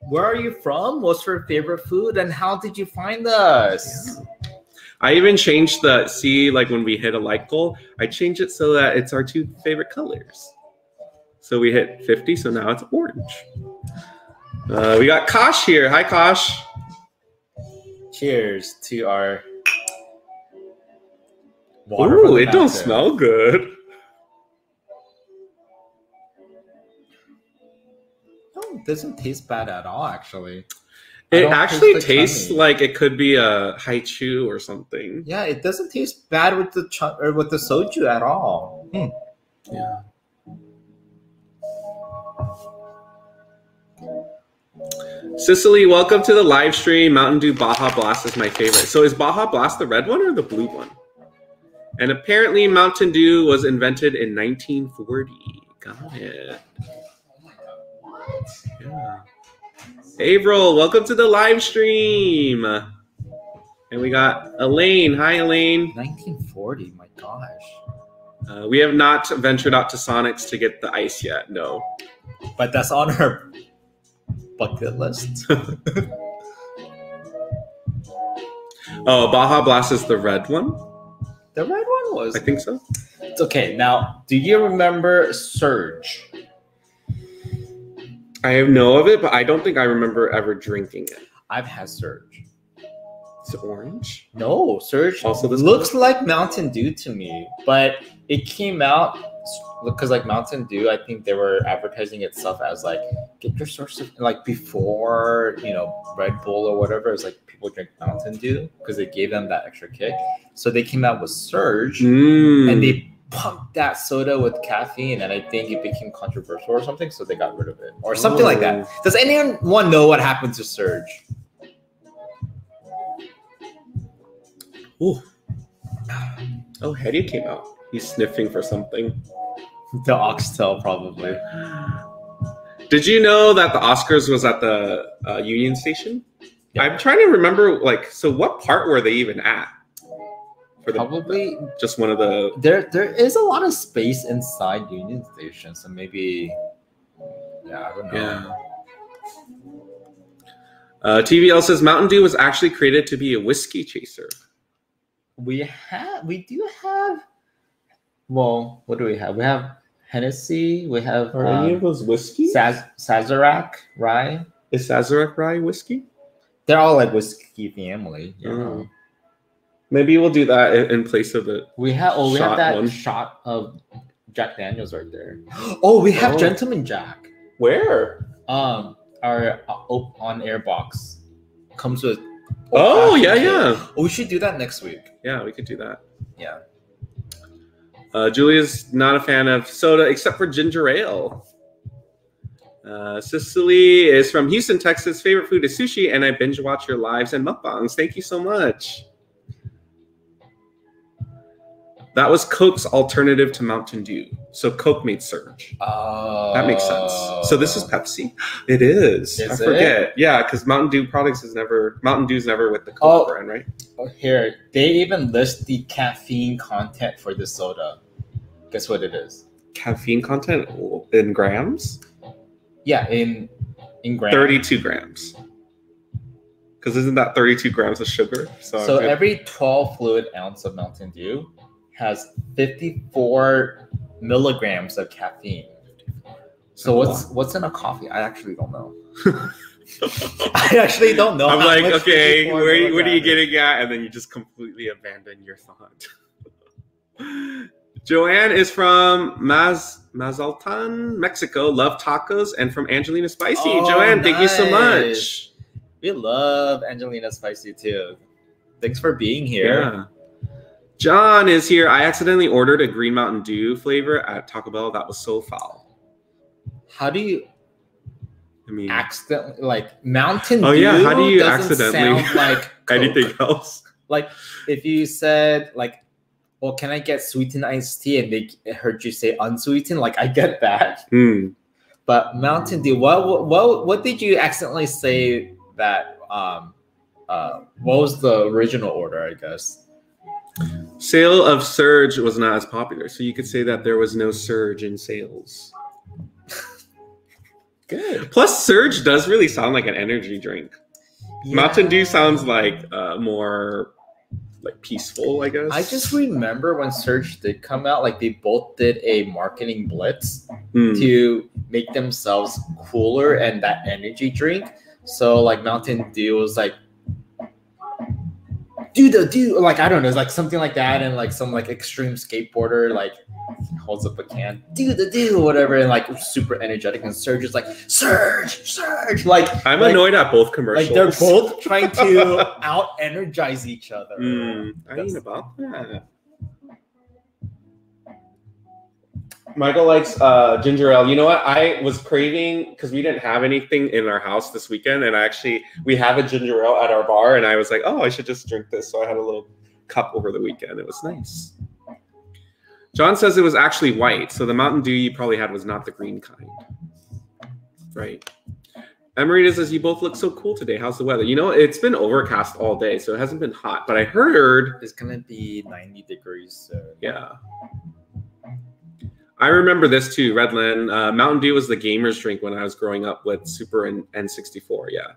Where are you from? What's your favorite food? And how did you find us? I even changed the see like when we hit a like goal, I changed it so that it's our two favorite colors. So we hit 50, so now it's orange. Uh, we got Kosh here. Hi, Kosh. Cheers to our Ooh, it the don't smell good. No, it doesn't taste bad at all, actually. It actually taste tastes honey. like it could be a Hi-Chew or something. Yeah, it doesn't taste bad with the ch- or with the soju at all. Hmm. Yeah. Cicely, welcome to the live stream. Mountain Dew Baja Blast is my favorite. So is Baja Blast the red one or the blue one? And apparently Mountain Dew was invented in 1940. Got it. Yeah. April, welcome to the live stream. And we got Elaine. Hi, Elaine. 1940, my gosh. Uh, we have not ventured out to Sonic's to get the ice yet. No. But that's on our bucket list. Oh, oh, Baja Blast is the red one. the red one was. I think so. It's okay. Now, do you remember Surge? I know of it, but I don't think I remember ever drinking it. I've had Surge. It's orange. No, Surge Also this looks like Mountain Dew to me, but it came out because like Mountain Dew, I think they were advertising itself as like get your source of like before you know Red Bull or whatever. It's like people drink Mountain Dew because it gave them that extra kick. So they came out with Surge Mm. and they pumped that soda with caffeine, and I think it became controversial or something, so they got rid of it or something like that. Does anyone know what happened to Surge? Ooh. Oh, Hetty came out. He's sniffing for something. The oxtail, probably. Did you know that the Oscars was at the uh, Union Station? Yeah. I'm trying to remember, like, so what part were they even at? For the, Probably just one of the. there. There is a lot of space inside Union Station, so maybe. Yeah, I don't know. Yeah. Uh, TVL says Mountain Dew was actually created to be a whiskey chaser. We have. We do have. Well, what do we have? We have Hennessy. We have Are any of um, those whiskey? Saz- Sazerac, right? Is Sazerac rye whiskey? They're all like whiskey family. Yeah. Oh. Maybe we'll do that in, in place of it. We have. Oh, we have that one. shot of Jack Daniels right there. Oh, we have Oh. Gentleman Jack. Where? Um, our uh, on air box comes with. Oh yeah, yeah. Oh, we should do that next week. yeah. We could do that. Yeah. Uh, Julia's not a fan of soda except for ginger ale. Uh, Cicely is from Houston, Texas. Favorite food is sushi, and I binge watch your lives and mukbangs. Thank you so much. That was Coke's alternative to Mountain Dew. So Coke made Surge. Oh, That makes sense. So this is oh. Pepsi. It is. Is I it? forget. Yeah, because Mountain Dew products is never Mountain Dew's never with the Coke Oh. brand, right? Oh, here, they even list the caffeine content for the soda. Guess what it is? Caffeine content in grams. Yeah, in in grams. 32 grams. Because isn't that 32 grams of sugar? So, So every 12 fluid ounce of Mountain Dew has 54 milligrams of caffeine. So A what's what's in a coffee? I actually don't know. I actually don't know. I'm like, okay, 54 where, what are you getting at? And then you just completely abandon your thought. Joanne is from Maz Mazatlan, Mexico. Love tacos and from Angelina Spicy. Oh, Joanne, thank you so much. We love Angelina Spicy too. Thanks for being here. Yeah. John is here. I accidentally ordered a Green Mountain Dew flavor at Taco Bell. That was so foul. How do you I mean, accidentally like Mountain Dew? Oh, Dew? yeah, how do you accidentally- like anything else? Like if you said like, "Well, can I get sweetened iced tea?" and they heard you say unsweetened, like I get that. Hmm. But Mountain Dew, what what what, what did you accidentally say that? Um, uh, what was the original order? I guess. Sale of Surge was not as popular, so you could say that there was no surge in sales. Good. Plus, Surge does really sound like an energy drink. Mountain Dew sounds like uh, more like peaceful, I guess. I just remember when Surge did come out, like they both did a marketing blitz Hmm. to make themselves cooler and that energy drink. So like Mountain Dew was like do the do like I don't know, it's like something like that, and like some like extreme skateboarder like holds up a can, do the do whatever, and like super energetic, and Surge is like Surge, Surge, like I'm like, annoyed at both commercials. like they're both trying to out energize each other. Hmm, I mean about that. Michael likes uh, ginger ale. You know what? I was craving because we didn't have anything in our house this weekend, and I actually we have a ginger ale at our bar, and I was like, oh, I should just drink this. So I had a little cup over the weekend. It was nice. John says it was actually white, so the Mountain Dew you probably had was not the green kind. Right. Emerita says you both look so cool today. How's the weather? You know, it's been overcast all day, so it hasn't been hot. But I heard It's gonna be 90 degrees soon. yeah. I remember this too, Redland. Uh, Mountain Dew was the gamer's drink when I was growing up with Super and N64. Yeah.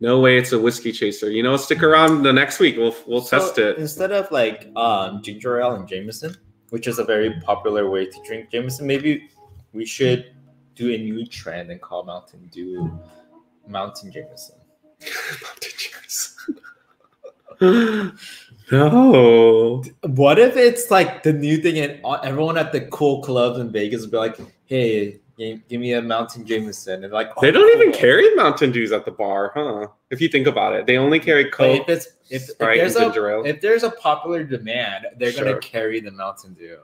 No way, it's a whiskey chaser. You know, stick around the next week. We'll we'll So, test it. Instead of like um, ginger ale and Jameson, which is a very popular way to drink Jameson, maybe we should do a new trend and call Mountain Dew Mountain Jameson. no. What if it's like the new thing and everyone at the cool clubs in Vegas will be like, hey, give me a Mountain Jameson. And like, They oh, don't even oh. carry Mountain Dews at the bar, huh? If you think about it, they only carry But Coke. if it's if, if Sprite, there's and a if there's a popular demand, they're Sure. gonna carry the Mountain Dew.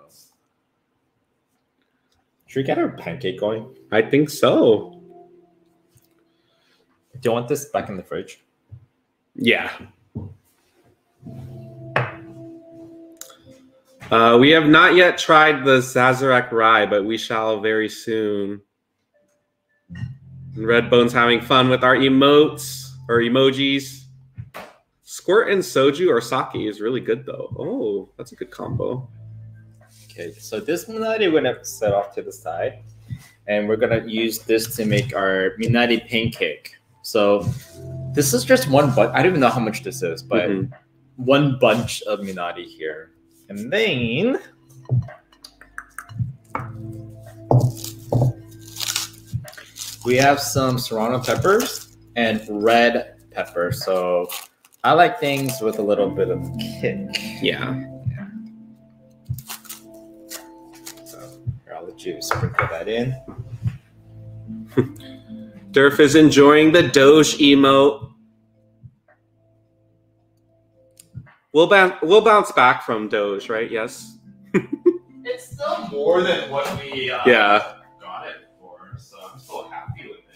Should we get our pancake going? I think so. Do you want this back in the fridge? Yeah. Uh, we have not yet tried the Sazerac rye, but we shall very soon. And Redbone's having fun with our emotes or emojis. Squirt and soju or sake is really good though. Oh, that's a good combo. Okay, so this minari we're gonna set off to the side, and we're gonna use this to make our minari pancake. So this is just one bunch. I don't even know how much this is, but Mhm. one bunch of minari here, and then we have some serrano peppers and red pepper. So I like things with a little bit of kick. Yeah. So here, I'll let you sprinkle that in. Durf is enjoying the Doge emote. We'll, bounce. we'll bounce back from Doge, right? Yes. It's still more than what we uh, Yeah. got it for, so I'm still happy with it.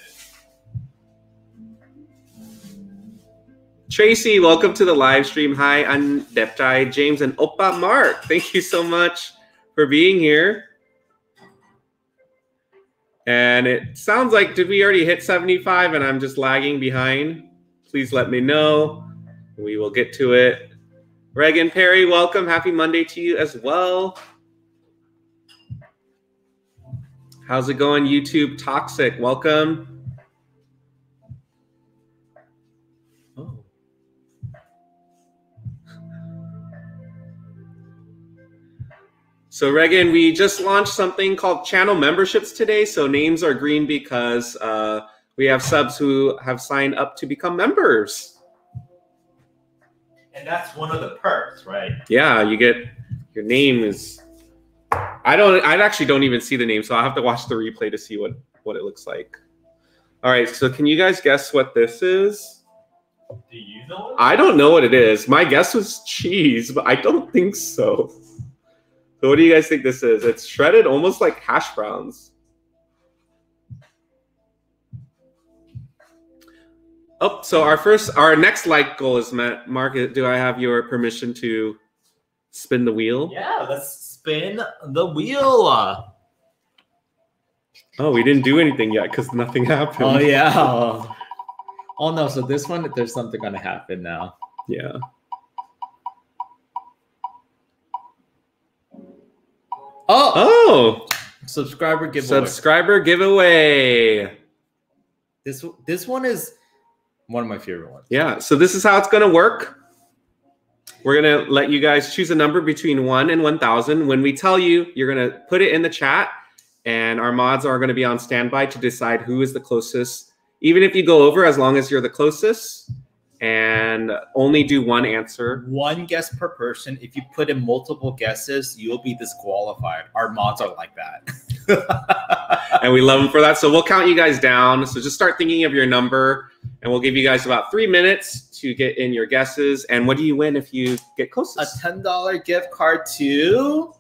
Tracy, welcome to the live stream. Hi, I'm Deptai, James, and Opa Mark. Thank you so much for being here. And it sounds like, did we already hit 75 and I'm just lagging behind? Please let me know. We will get to it. Regan Perry, welcome. Happy Monday to you as well. How's it going, YouTube Toxic? Welcome. Oh. So Regan, we just launched something called channel memberships today. So names are green because uh, we have subs who have signed up to become members. And that's one of the perks, right? Yeah, you get your name is. I don't. I actually don't even see the name, so I have to watch the replay to see what what it looks like. All right. So can you guys guess what this is? Do you know? I don't know what it is. My guess was cheese, but I don't think so. So what do you guys think this is? It's shredded almost like hash browns. Oh, so our first, our next like goal is met. Mark, do I have your permission to spin the wheel? Yeah, let's spin the wheel. Oh, we didn't do anything yet because nothing happened. Oh yeah. Oh no, so this one, there's something gonna happen now. Yeah. Oh, Oh, subscriber giveaway. subscriber giveaway. this this one is one of my favorite ones. Yeah. So this is how it's gonna work. We're gonna let you guys choose a number between one and one thousand. When we tell you, you're gonna put it in the chat, and our mods are gonna be on standby to decide who is the closest. Even if you go over, as long as you're the closest, and only do one answer. One guess per person. If you put in multiple guesses, you'll be disqualified. Our mods are like that. and we love them for that. So we'll count you guys down. So just start thinking of your number, and we'll give you guys about three minutes to get in your guesses. And what do you win if you get closest? A ten dollar gift card to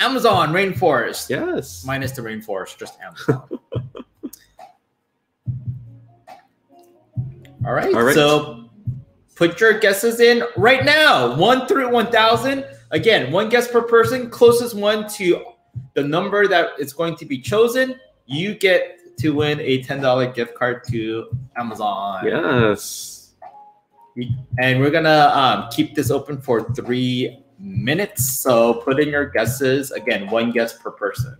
Amazon Rainforest. yes. Minus the rainforest, just Amazon. All right. All right. So put your guesses in right now. One through one thousand. Again, one guess per person. Closest one to the number that is going to be chosen. You get to win a ten dollar gift card to Amazon. Yes. And we're gonna um, keep this open for three minutes. So put in your guesses. Again, one guess per person.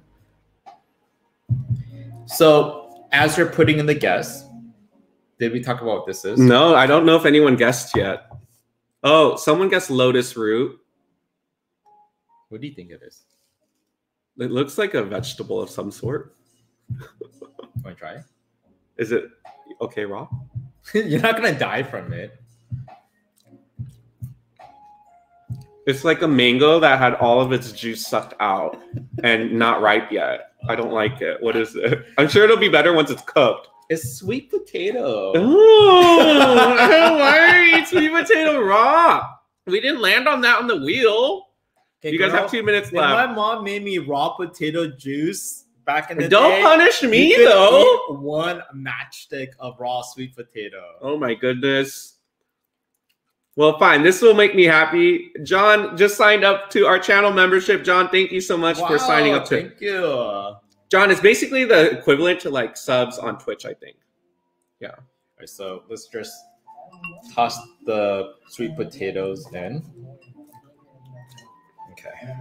So as you're putting in the guess, did we talk about what this is? No, I don't know if anyone guessed yet. Oh, someone guessed lotus root. What do you think it is? It looks like a vegetable of some sort. Want to try? Is it okay, raw? You're not gonna die from it. It's like a mango that had all of its juice sucked out and not ripe yet. I don't like it. What is it? I'm sure it'll be better once it's cooked. It's sweet potato. Oh, I don't want sweet potato raw. We didn't land on that on the wheel. Okay, You guys girl, have two minutes left. my mom made me raw potato juice back in the day. Don't day. punish you me could though. eat One matchstick of raw sweet potato. Oh my goodness. Well, fine. This will make me happy. John just signed up to our channel membership. John, thank you so much for signing Wow, up to it. Thank you. John, it's basically the equivalent to like subs on Twitch, I think. Yeah. All right, so let's just toss the sweet potatoes in. Okay.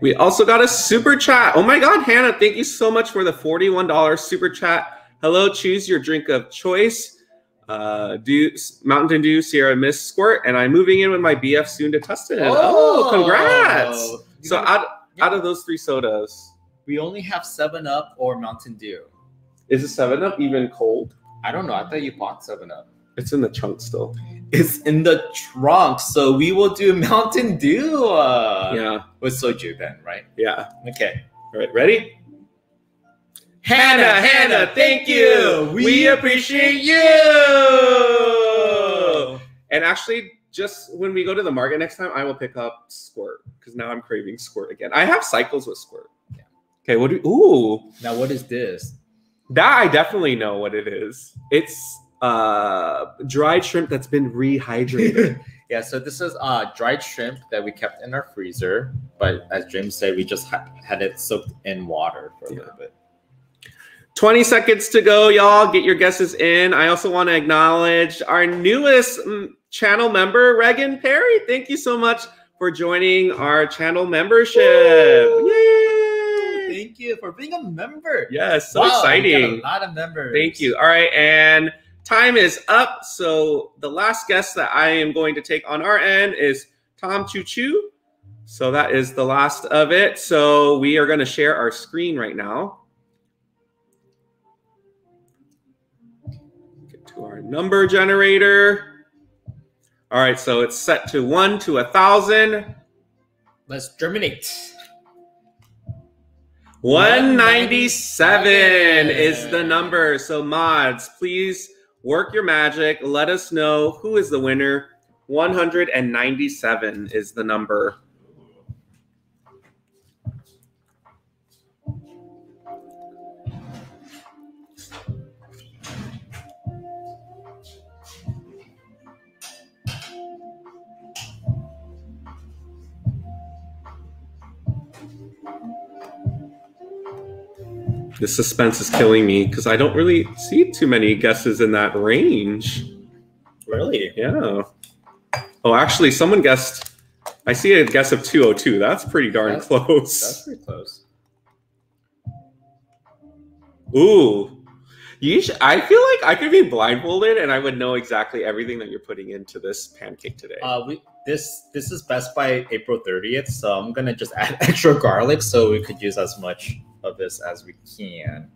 We also got a super chat. Oh my God, Hannah, thank you so much for the $41 super chat. Hello, choose your drink of choice. Uh, Dew, Mountain Dew, Sierra Mist Squirt, and I'm moving in with my BF soon to Tustin. Oh, congrats! So gotta- out, yeah. out of those three sodas, we only have Seven Up or Mountain Dew. is the 7 Up even cold? I don't know. I thought you bought Seven Up. It's in the trunk still. It's in the trunk, so we will do Mountain Dew. Uh, yeah, with soju then, right? yeah. Okay. All right, ready? Hannah, Hannah, thank you. We appreciate you. And actually, just when we go to the market next time, I will pick up Squirt because now I'm craving Squirt again. I have cycles with Squirt. Yeah. Okay, what do ooh Now, what is this? that I definitely know what it is. It's uh dried shrimp that's been rehydrated. yeah, so this is uh dried shrimp that we kept in our freezer, but as James said, we just ha- had it soaked in water for a Yeah. little bit. 20 seconds to go, y'all. Get your guesses in. I also want to acknowledge our newest mm, channel member, Regan Perry. Thank you so much for joining our channel membership. Thank you for being a member. Yes, so Wow, exciting. A lot of members. Thank you. All right, and time is up. So the last guest that I am going to take on our end is Tom Choo Choo. So that is the last of it. So we are going to share our screen right now. Get to our number generator. All right, so it's set to one to a thousand. Let's germinate. 197 is the number. So, mods, please work your magic. Let us know who is the winner. 197 is the number. The suspense is killing me because I don't really see too many guesses in that range. Really? Yeah. Oh, actually, someone guessed. I see a guess of 202. That's pretty darn That's- close. That's pretty close. Ooh. You sh- I feel like I could be blindfolded and I would know exactly everything that you're putting into this pancake today. Uh, we this this is Best by April 30th, so I'm gonna just add extra garlic so we could use as much of this as we can.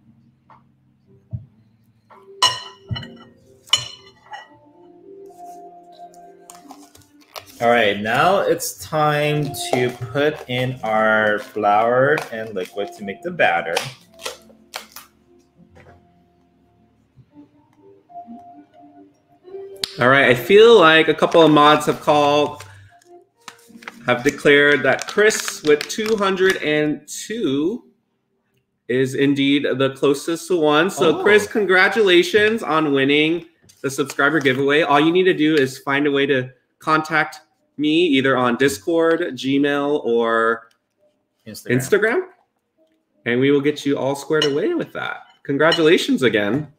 All right, now it's time to put in our flour and liquid to make the batter. All right, I feel like a couple of mods have called, have declared that Chris with 202 is indeed the closest to one. So, Oh. Chris, congratulations on winning the subscriber giveaway. All you need to do is find a way to contact me either on Discord, Gmail, or Instagram. Instagram, and we will get you all squared away with that. Congratulations again.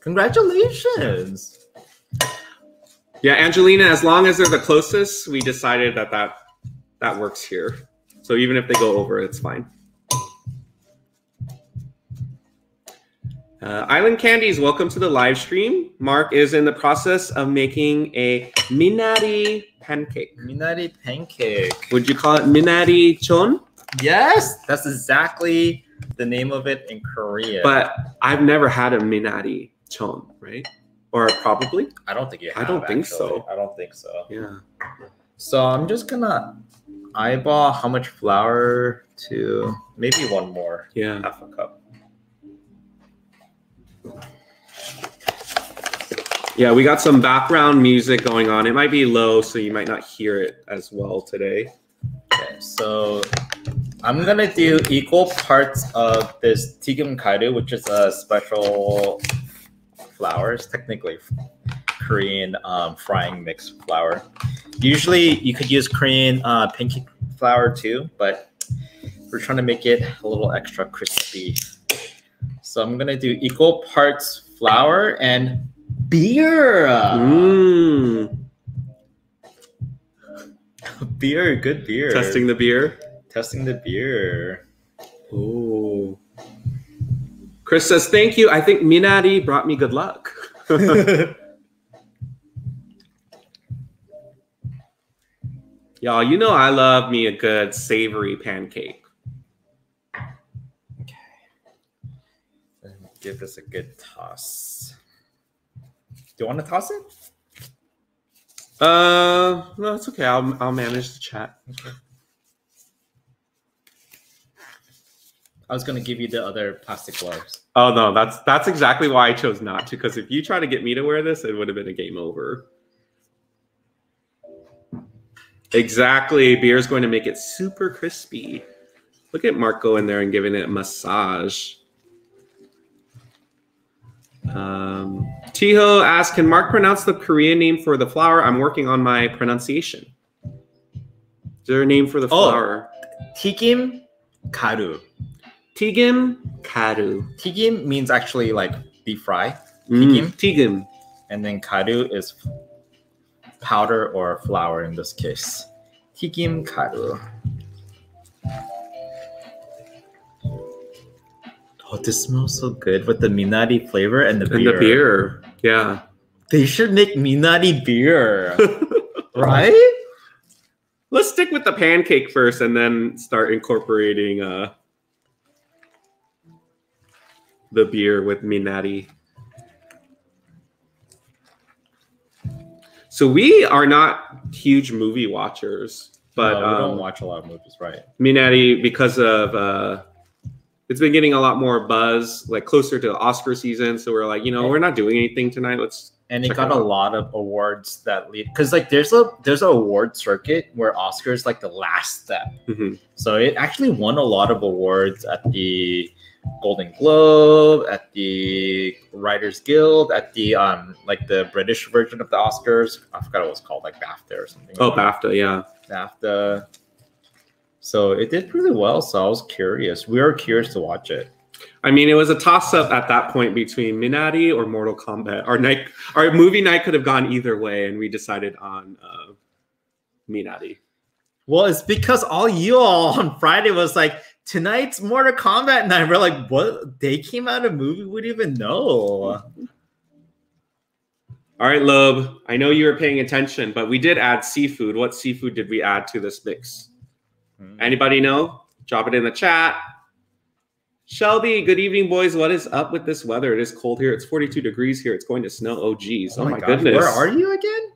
Congratulations! Yeah, Angelina, as long as they're the closest, we decided that that, that works here. So even if they go over, it's fine. Uh, Island Candies, welcome to the live stream. Mark is in the process of making a minari pancake. Minari pancake. Would you call it minari jeon? Yes, that's exactly the name of it in Korean. But I've never had a minari jeon, right? Or probably. I don't think you Have, I don't think actually. so. I don't think so. Yeah. So I'm just gonna eyeball how much flour to maybe one more, Yeah. half a cup. Yeah, we got some background music going on. It might be low, so you might not hear it as well today. Okay, so I'm gonna do equal parts of this twigim garu, which is a special flour. It's technically Korean um, frying mix flour. Usually, you could use Korean uh, pancake flour too, but we're trying to make it a little extra crispy. So I'm gonna do equal parts flour and beer. Mmm. Beer, good beer. Testing the beer. testing the beer. Ooh. Chris says, thank you. I think Minari brought me good luck. Y'all, you know I love me a good savory pancake. Okay. Give this a good toss. Do you want to toss it? Uh, no, it's okay. I'll, I'll manage the chat. Okay. I was gonna give you the other plastic gloves. Oh no, that's that's exactly why I chose not to. Because if you try to get me to wear this, it would have been a game over. Exactly, Beer is going to make it super crispy. Look at Mark in there and giving it a massage. Um, Tiho asked, "Can Mark pronounce the Korean name for the flower? I'm working on my pronunciation. Is there a name for the flower? Oh. Twigim garu. Twigim garu. Twigim means actually like deep fry, Mm, Twigim. and then garu is powder or flour in this case. Twigim garu. Oh, this smells so good with the minari flavor and the And beer. the beer. Yeah. They should make minari beer, right? Let's stick with the pancake first and then start incorporating uh, the beer with Minari. So we are not huge movie watchers, but No, we um, don't watch a lot of movies, right? me and Addie, because of uh, it's been getting a lot more buzz, like closer to the Oscar season. So we're like, you know, we're not doing anything tonight. Let's and it got it a lot of awards that lead because like there's a there's a award circuit where Oscar is like the last step. Mhm. So it actually won a lot of awards at the Golden Globe, at the Writers Guild, at the um like the British version of the Oscars. I forgot what it was called, like BAFTA or something. oh like BAFTA, yeah. BAFTA. So it did really well. So I was curious. We were curious to watch it. I mean, it was a toss up at that point between Minari or Mortal Kombat. Our night, our movie night could have gone either way, and we decided on uh, Minari. Well, it's because all you all on Friday was like, tonight's Mortal Kombat night. We're like, what? They came out a movie we didn't even know. All right, Loeb. I know you were paying attention, but we did add seafood. What seafood did we add to this mix? Hmm. Anybody know? Drop it in the chat. Shelby, good evening, boys. What is up with this weather? It is cold here. It's 42 degrees here. It's going to snow. Oh, geez. Oh, oh my, gosh, goodness. Where are you again?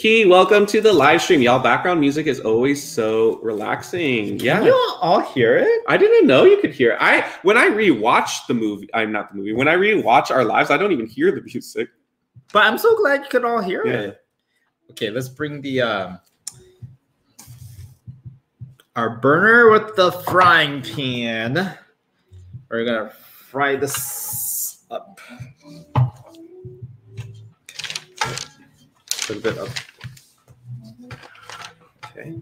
Key, welcome to the live stream. Y'all, background music is always so relaxing. Yeah. Can you all hear it? I didn't know you could hear. it. I when I rewatch the movie, I'm not the movie. When I rewatch our lives, I don't even hear the music. But I'm so glad you could all hear Yeah. it. Okay, let's bring the um our burner with the frying pan. We're gonna fry this up. A bit of. Okay.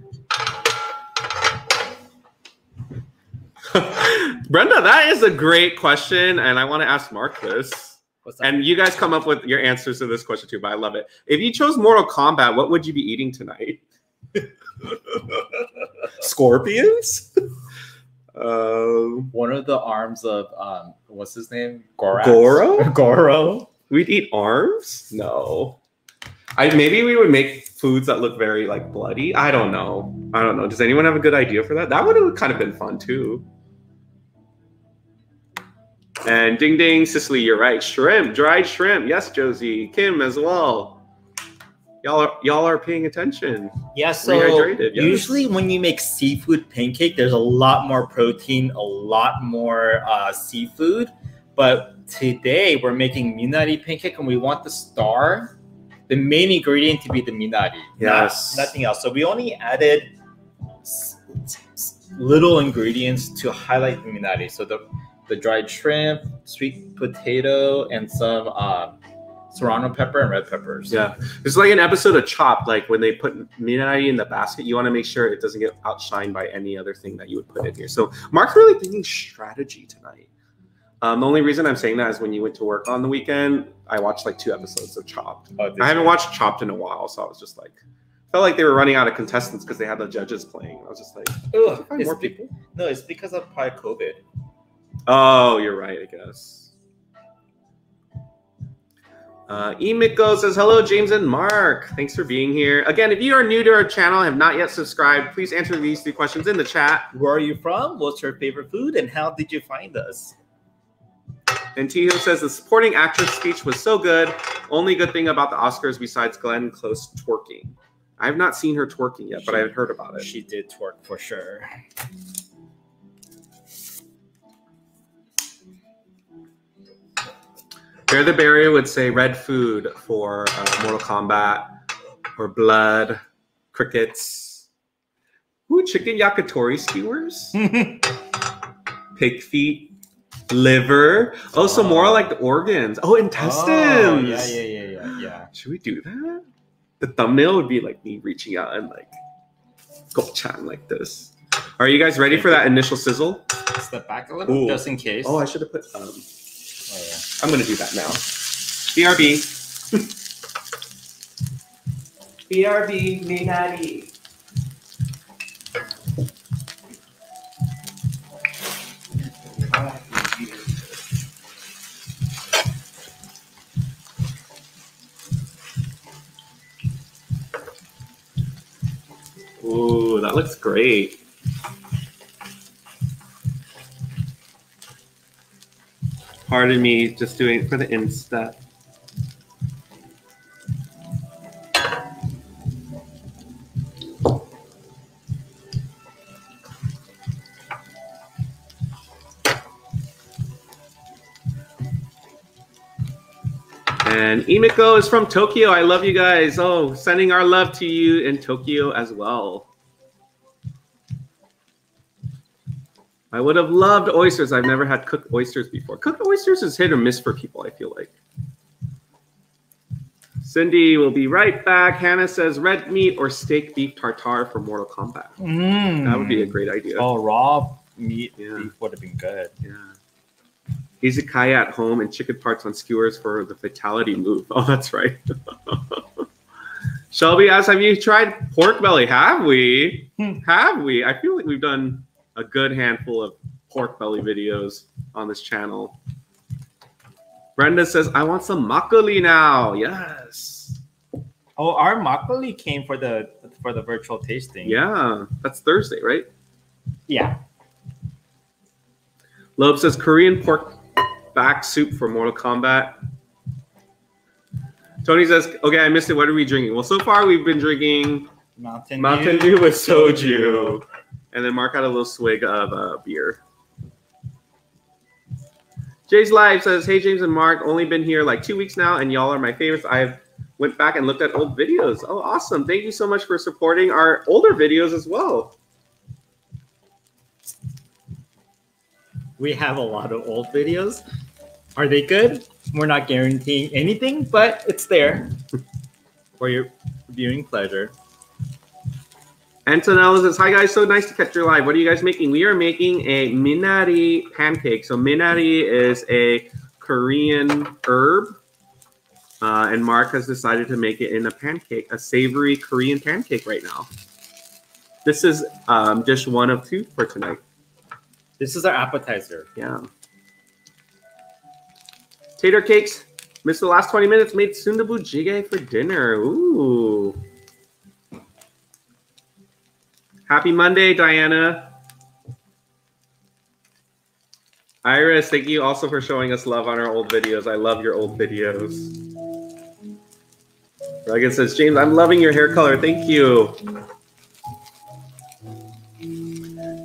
Brenda, that is a great question, and I want to ask Mark this. And you guys come up with your answers to this question too, but I love it. If you chose Mortal Kombat, what would you be eating tonight? Scorpions? um, one of the arms of um what's his name? Gorax. Goro? Goro. We'd eat arms? No. I maybe we would make foods that look very like bloody. I don't know. I don't know. Does anyone have a good idea for that? That would have kind of been fun too. And ding ding, Cicely, you're right. Shrimp, dried shrimp. Yes, Josie. Kim as well. Y'all are y'all are paying attention. Yeah, so yes. usually when you make seafood pancake, there's a lot more protein, a lot more uh, seafood. But today we're making minari pancake, and we want the star, the main ingredient to be the minari, not- Yes. nothing else. So we only added little ingredients to highlight the minari. So the the dried shrimp, sweet potato, and some um, serrano pepper and red peppers. Yeah. It's like an episode of Chopped, like when they put minari in the basket, you want to make sure it doesn't get outshined by any other thing that you would put in here. So Mark's really thinking strategy tonight. Um, the only reason I'm saying that is when you went to work on the weekend, I watched like two episodes of Chopped. Oh, I haven't watched Chopped in a while, so I was just like, felt like they were running out of contestants because they had the judges playing. I was just like, Ugh, more be- people. No, it's because of probably COVID. Oh, you're right, I guess. Uh, Emiko says, hello, James and Mark. Thanks for being here. Again, if you are new to our channel and have not yet subscribed, please answer these three questions in the chat. Where are you from? What's your favorite food? And how did you find us? And Tio says, the supporting actress speech was so good. Only good thing about the Oscars besides Glenn Close twerking. I have not seen her twerking yet, but I've heard about it. She did twerk for sure. Bear the Barrier would say red food for uh, Mortal Kombat or blood, crickets. Ooh, chicken yakitori skewers, pig feet, liver. Oh, so more like the organs. Oh, intestines. Oh, yeah, yeah, yeah, yeah, yeah. Should we do that? The thumbnail would be like me reaching out and like go chatting like this. Are you guys ready for that initial sizzle? Step back a little, Ooh. just in case. Oh, I should have put. Um, Oh, yeah. I'm gonna do that now. BRB. BRB, Minari. Ooh, that looks great. Pardon me, just doing it for the Insta. And Imiko is from Tokyo. I love you guys. Oh, sending our love to you in Tokyo as well. I would have loved oysters. I've never had cooked oysters before. Cooked oysters is hit or miss for people, I feel like. Cindy will be right back. Hannah says red meat or steak beef tartare for Mortal Kombat. Mm. That would be a great idea. Oh, raw meat Yeah. beef would have been good. Yeah. Izakaya at home and chicken parts on skewers for the fatality move. Oh, that's right. Shelby asks, have you tried pork belly? Have we? Hmm. Have we? I feel like we've done a good handful of pork belly videos on this channel. Brenda says, I want some makgeolli now. Yes. Oh, our makgeolli came for the for the virtual tasting. Yeah. That's Thursday, right? Yeah. Loeb says Korean pork back soup for Mortal Kombat. Tony says, okay, I missed it. What are we drinking? Well, so far we've been drinking Mountain, Mountain Dew with soju. And then Mark had a little swig of uh, beer. Jay's Live says, hey, James and Mark, only been here like two weeks now, and y'all are my favorites. I've went back and looked at old videos. Oh, awesome. Thank you so much for supporting our older videos as well. We have a lot of old videos. Are they good? We're not guaranteeing anything, but it's there for your viewing pleasure. Antonella says, Hi guys, so nice to catch your live. What are you guys making? We are making a minari pancake. So minari is a Korean herb. Uh, and Mark has decided to make it in a pancake, a savory Korean pancake right now. This is um, dish one of two for tonight. This is our appetizer. Yeah. Tater cakes. Missed the last 20 minutes. Made sundubu jjigae for dinner. Ooh. Happy Monday, Diana. Iris, thank you also for showing us love on our old videos. I love your old videos. Reagan says, James, I'm loving your hair color. Thank you.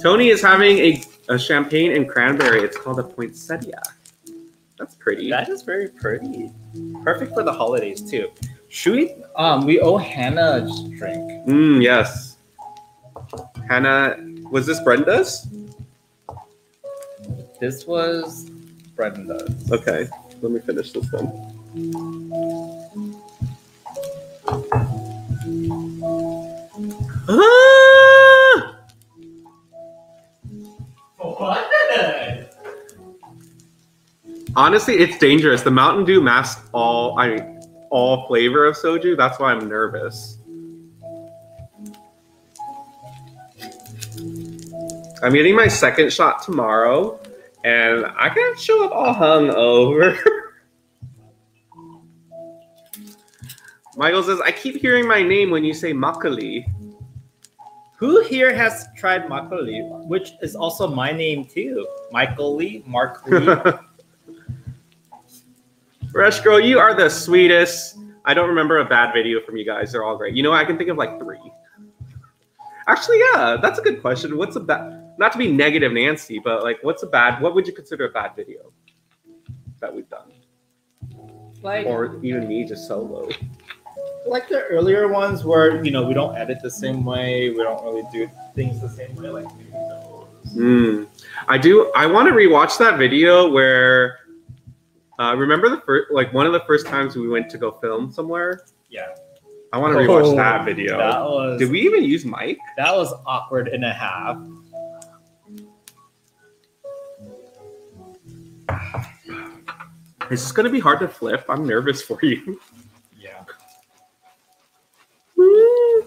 Tony is having a, a champagne and cranberry. It's called a poinsettia. That's pretty. That is very pretty. Perfect for the holidays too. Should we? Um, we owe Hannah a drink. Mm, yes. Hannah, was this Brenda's? This was Brenda's. Okay, let me finish this one. Ah! Honestly, it's dangerous. The Mountain Dew masks all, I mean, all flavor of soju. That's why I'm nervous. I'm getting my second shot tomorrow, and I can't show up all hung over. Michael says, I keep hearing my name when you say makgeolli. Who here has tried makgeolli, which is also my name too? Michael Lee, Mark Lee. Rush Girl, you are the sweetest. I don't remember a bad video from you guys. They're all great. You know, I can think of like three. Actually, yeah, that's a good question. What's a bad, not to be negative Nancy, but like, what's a bad, what would you consider a bad video that we've done? like, Or even me just solo? like the earlier ones where you know we don't edit the same way, we don't really do things the same way. Like maybe those. Mm. I do, I want to rewatch that video where, uh, remember the first, like one of the first times we went to go film somewhere? Yeah, I want to rewatch Oh, that video. that was Did we even use mic? that was awkward and a half. Is this going to be hard to flip? I'm nervous for you. Yeah.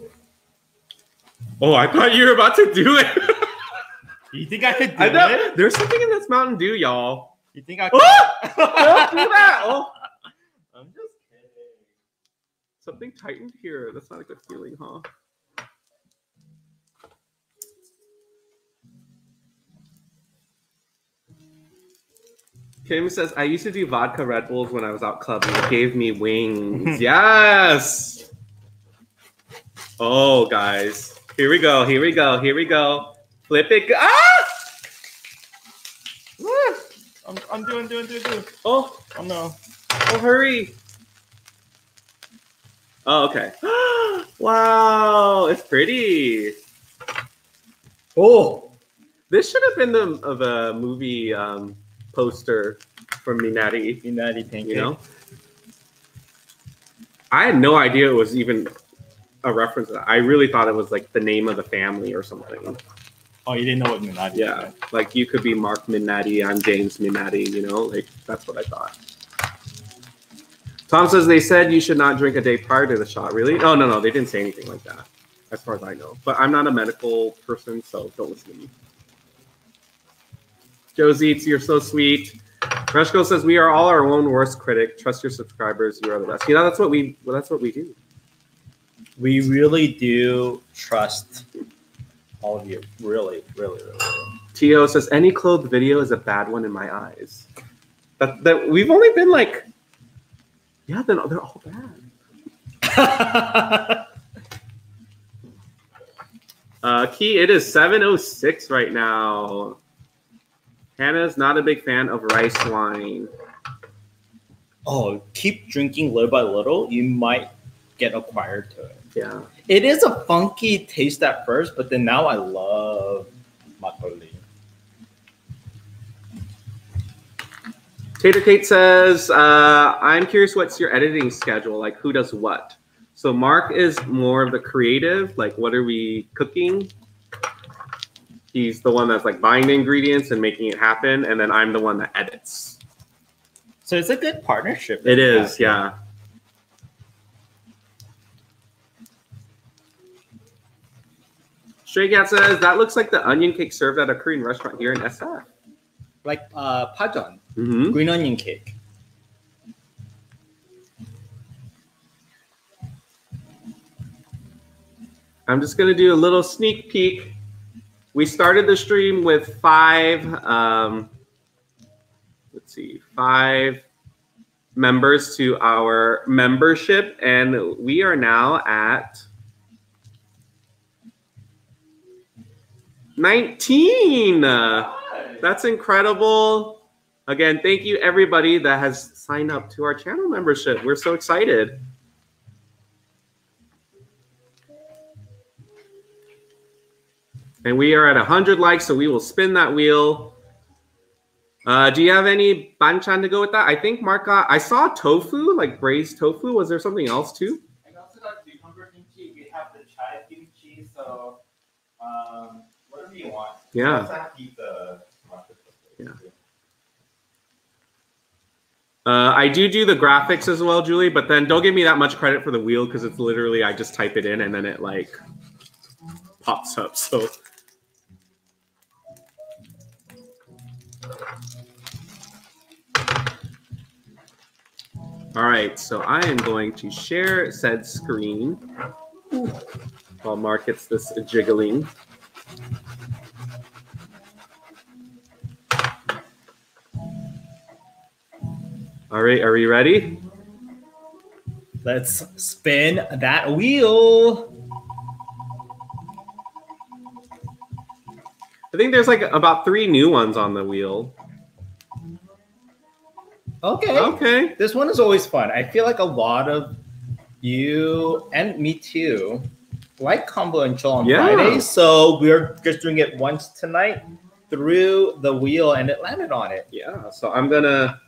Oh, I thought you were about to do it. You think I could do I it? There's something in this Mountain Dew, y'all. You think I could? Don't do that. Oh, I'm just kidding. something tightened here. That's not a good feeling, huh? Kim says, I used to do vodka Red Bulls when I was out clubbing. It gave me wings. yes. Oh, guys. Here we go. Here we go. Here we go. Flip it. Ah! I'm, I'm doing, doing, doing, doing. Oh, Oh no. oh, hurry. Oh, okay. wow, it's pretty. Oh, This should have been the of a movie um, poster from Minari. Minari pancake. You know, I had no idea it was even a reference. I really thought it was like the name of the family or something. Oh, you didn't know what Minari Yeah, meant. like you could be Mark Minari, I'm James Minari, you know, like that's what I thought. Tom says they said you should not drink a day prior to the shot. Really? Oh no, no, they didn't say anything like that, as far as I know. But I'm not a medical person, so don't listen to me. Joe Zeets, you're so sweet. Reshko says we are all our own worst critic. Trust your subscribers. You are the best. You know that's what we. Well, that's what we do. We really do trust all of you. Really, really, really. really. Tio says any clothed video is a bad one in my eyes. That that we've only been like, yeah, then they're all bad. Uh, Key, it is 7.06 right now. Hannah's not a big fan of rice wine. oh, keep drinking little by little. You might get acquired to it. Yeah. It is a funky taste at first, but then now I love makgeolli. Tater Kate says, uh, I'm curious what's your editing schedule? Like, who does what? So, Mark is more of the creative. Like, what are we cooking? He's the one that's like buying the ingredients and making it happen. And then I'm the one that edits. So it's a good partnership. It is, yeah. Stray Cat says, that looks like the onion cake served at a Korean restaurant here in SF. Like uh, pajon, Mm-hmm. green onion cake. I'm just gonna do a little sneak peek. We started the stream with five, um, let's see, five members to our membership, and we are now at 19. That's incredible. Again, thank you everybody that has signed up to our channel membership. We're so excited. And we are at 100 likes, so we will spin that wheel. Uh, do you have any banchan to go with that? I think Mark got, I saw tofu, like braised tofu. Was there something else too? I also got cucumber kimchi. We have the chai kimchi, so um, you want. Yeah. also have to eat the Yeah. Uh, I do do the graphics as well, Julie, but then don't give me that much credit for the wheel because it's literally I just type it in and then it like pops up. So all right, so I am going to share said screen while Mark gets this jiggling. All right, are we ready? Let's spin that wheel. I think there's like about three new ones on the wheel. Okay. Okay. This one is always fun. I feel like a lot of you and me too like combo and chill on Yeah. Fridays. So we're just doing it once tonight through the wheel and it landed on it. Yeah. So I'm gonna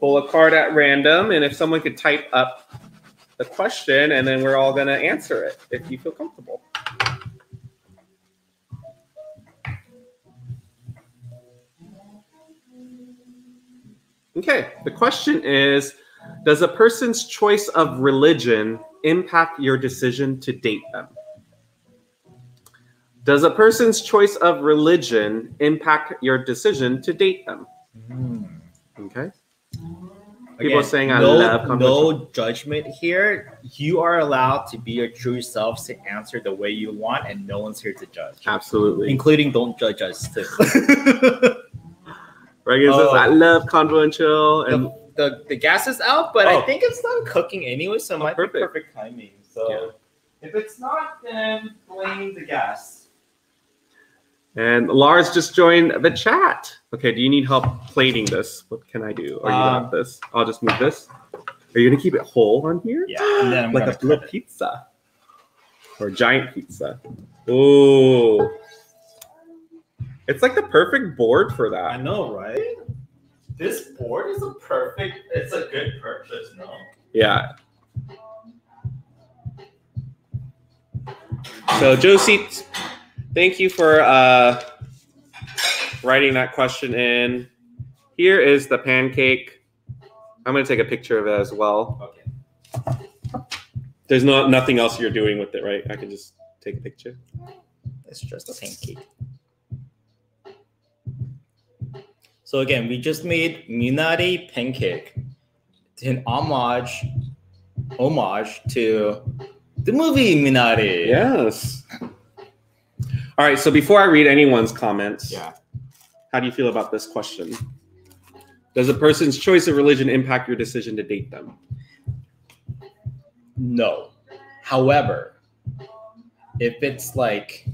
pull a card at random, and if someone could type up the question, and then we're all gonna answer it if you feel comfortable. Okay. The question is Does a person's choice of religion impact your decision to date them? Does a person's choice of religion impact your decision to date them? Hmm. Okay. People are saying I no, love no judgment here. You are allowed to be your true self to answer the way you want, and no one's here to judge, Absolutely. including don't judge us too. Reagan says Oh. I love convo and chill, and the, the the gas is out, but Oh. I think it's done cooking anyway, so it might perfect. be perfect timing. So Yeah. if it's not, then blame the gas. and Lars just joined the chat. Okay, do you need help plating this? What can I do? Or you Um, this? I'll just move this. Are you gonna keep it whole on here? Yeah, and then I'm like a little pizza or a giant pizza. Oh, it's like the perfect board for that. I know, right? This board is a perfect. It's a good purchase, no? Yeah. So Josie, thank you for uh, writing that question in. Here is the pancake. I'm gonna take a picture of it as well. Okay. There's not nothing else you're doing with it, right? I can just take a picture. It's just a pancake. So again, we just made Minari pancake in homage, homage to the movie Minari. Yes. All right. So before I read anyone's comments, Yeah. how do you feel about this question? Does a person's choice of religion impact your decision to date them? No. However, if it's like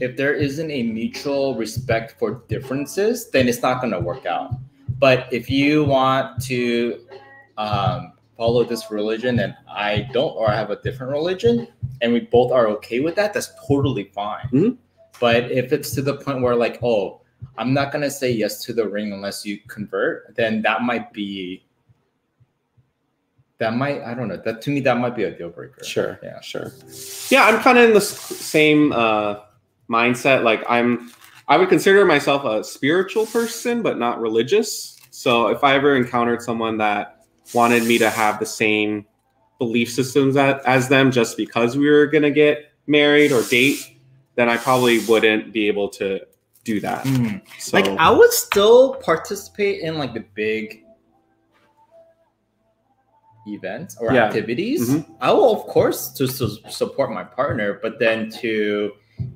if there isn't a mutual respect for differences, then it's not going to work out. But if you want to um, follow this religion and I don't, or I have a different religion, and we both are okay with that, that's totally fine. Mhm. But if it's to the point where, like, oh, I'm not going to say yes to the ring unless you convert, then that might be that might I don't know. That to me that might be a deal breaker. Sure. Yeah. Sure. Yeah, I'm kind of in the same uh, mindset. Like I'm, I would consider myself a spiritual person, but not religious. So if I ever encountered someone that wanted me to have the same belief systems as, as them, just because we were gonna get married or date, then I probably wouldn't be able to do that. So Like I would still participate in like the big events or Yeah. activities. Mhm. I will of course to su- support my partner, but then to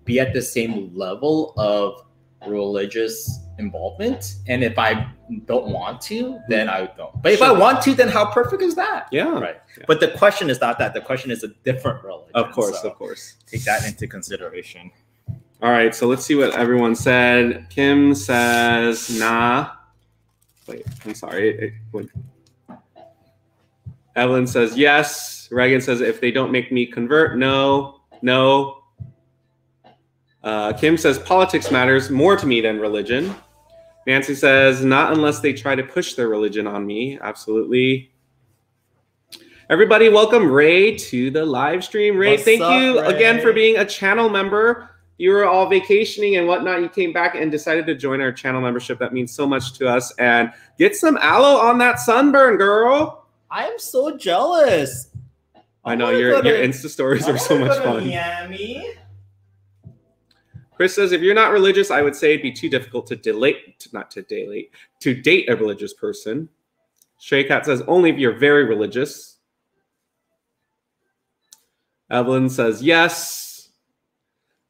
be at the same level of religious involvement. And if I don't want to, then I don't. But if I want to, then how perfect is that? yeah, Right. Yeah. But the question is not that. The question is a different religion. of course, so of course. take that into consideration. All right, so let's see what everyone said. Kim says, nah. Wait, I'm sorry. It, Evelyn says, yes. Reagan says, if they don't make me convert, no, no. Uh, Kim says, politics matters more to me than religion. Nancy says, not unless they try to push their religion on me. Absolutely. Everybody, welcome Ray to the live stream. Ray, What's thank up, you again for being a channel member. You were all vacationing and whatnot. You came back and decided to join our channel membership. That means so much to us. And get some aloe on that sunburn, girl. I am so jealous. I know wanna your your Insta stories I are so much go to fun. Miami. Chris says, if you're not religious, I would say it'd be too difficult to delate, not to date, to date a religious person. Stray Cat says, only if you're very religious. Evelyn says, yes.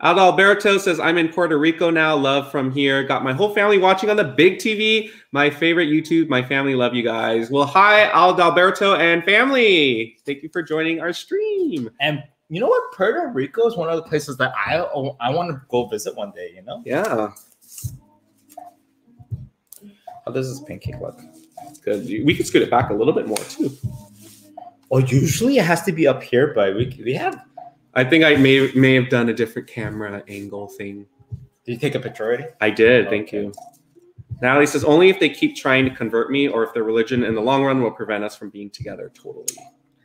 Adalberto says, I'm in Puerto Rico now. Love from here. Got my whole family watching on the big TV. My favorite YouTube. My family love you guys. Well, hi, Adalberto and family. Thank you for joining our stream. And you know what? Puerto Rico is one of the places that I I want to go visit one day. You know, Yeah, how does this pancake look? good. We could scoot it back a little bit more too. Oh, usually it has to be up here, but we we have. I think I may may have done a different camera angle thing. Did you take a picture already? I did. Thank Okay. you. Natalie says only if they keep trying to convert me, or if their religion in the long run will prevent us from being together. Totally.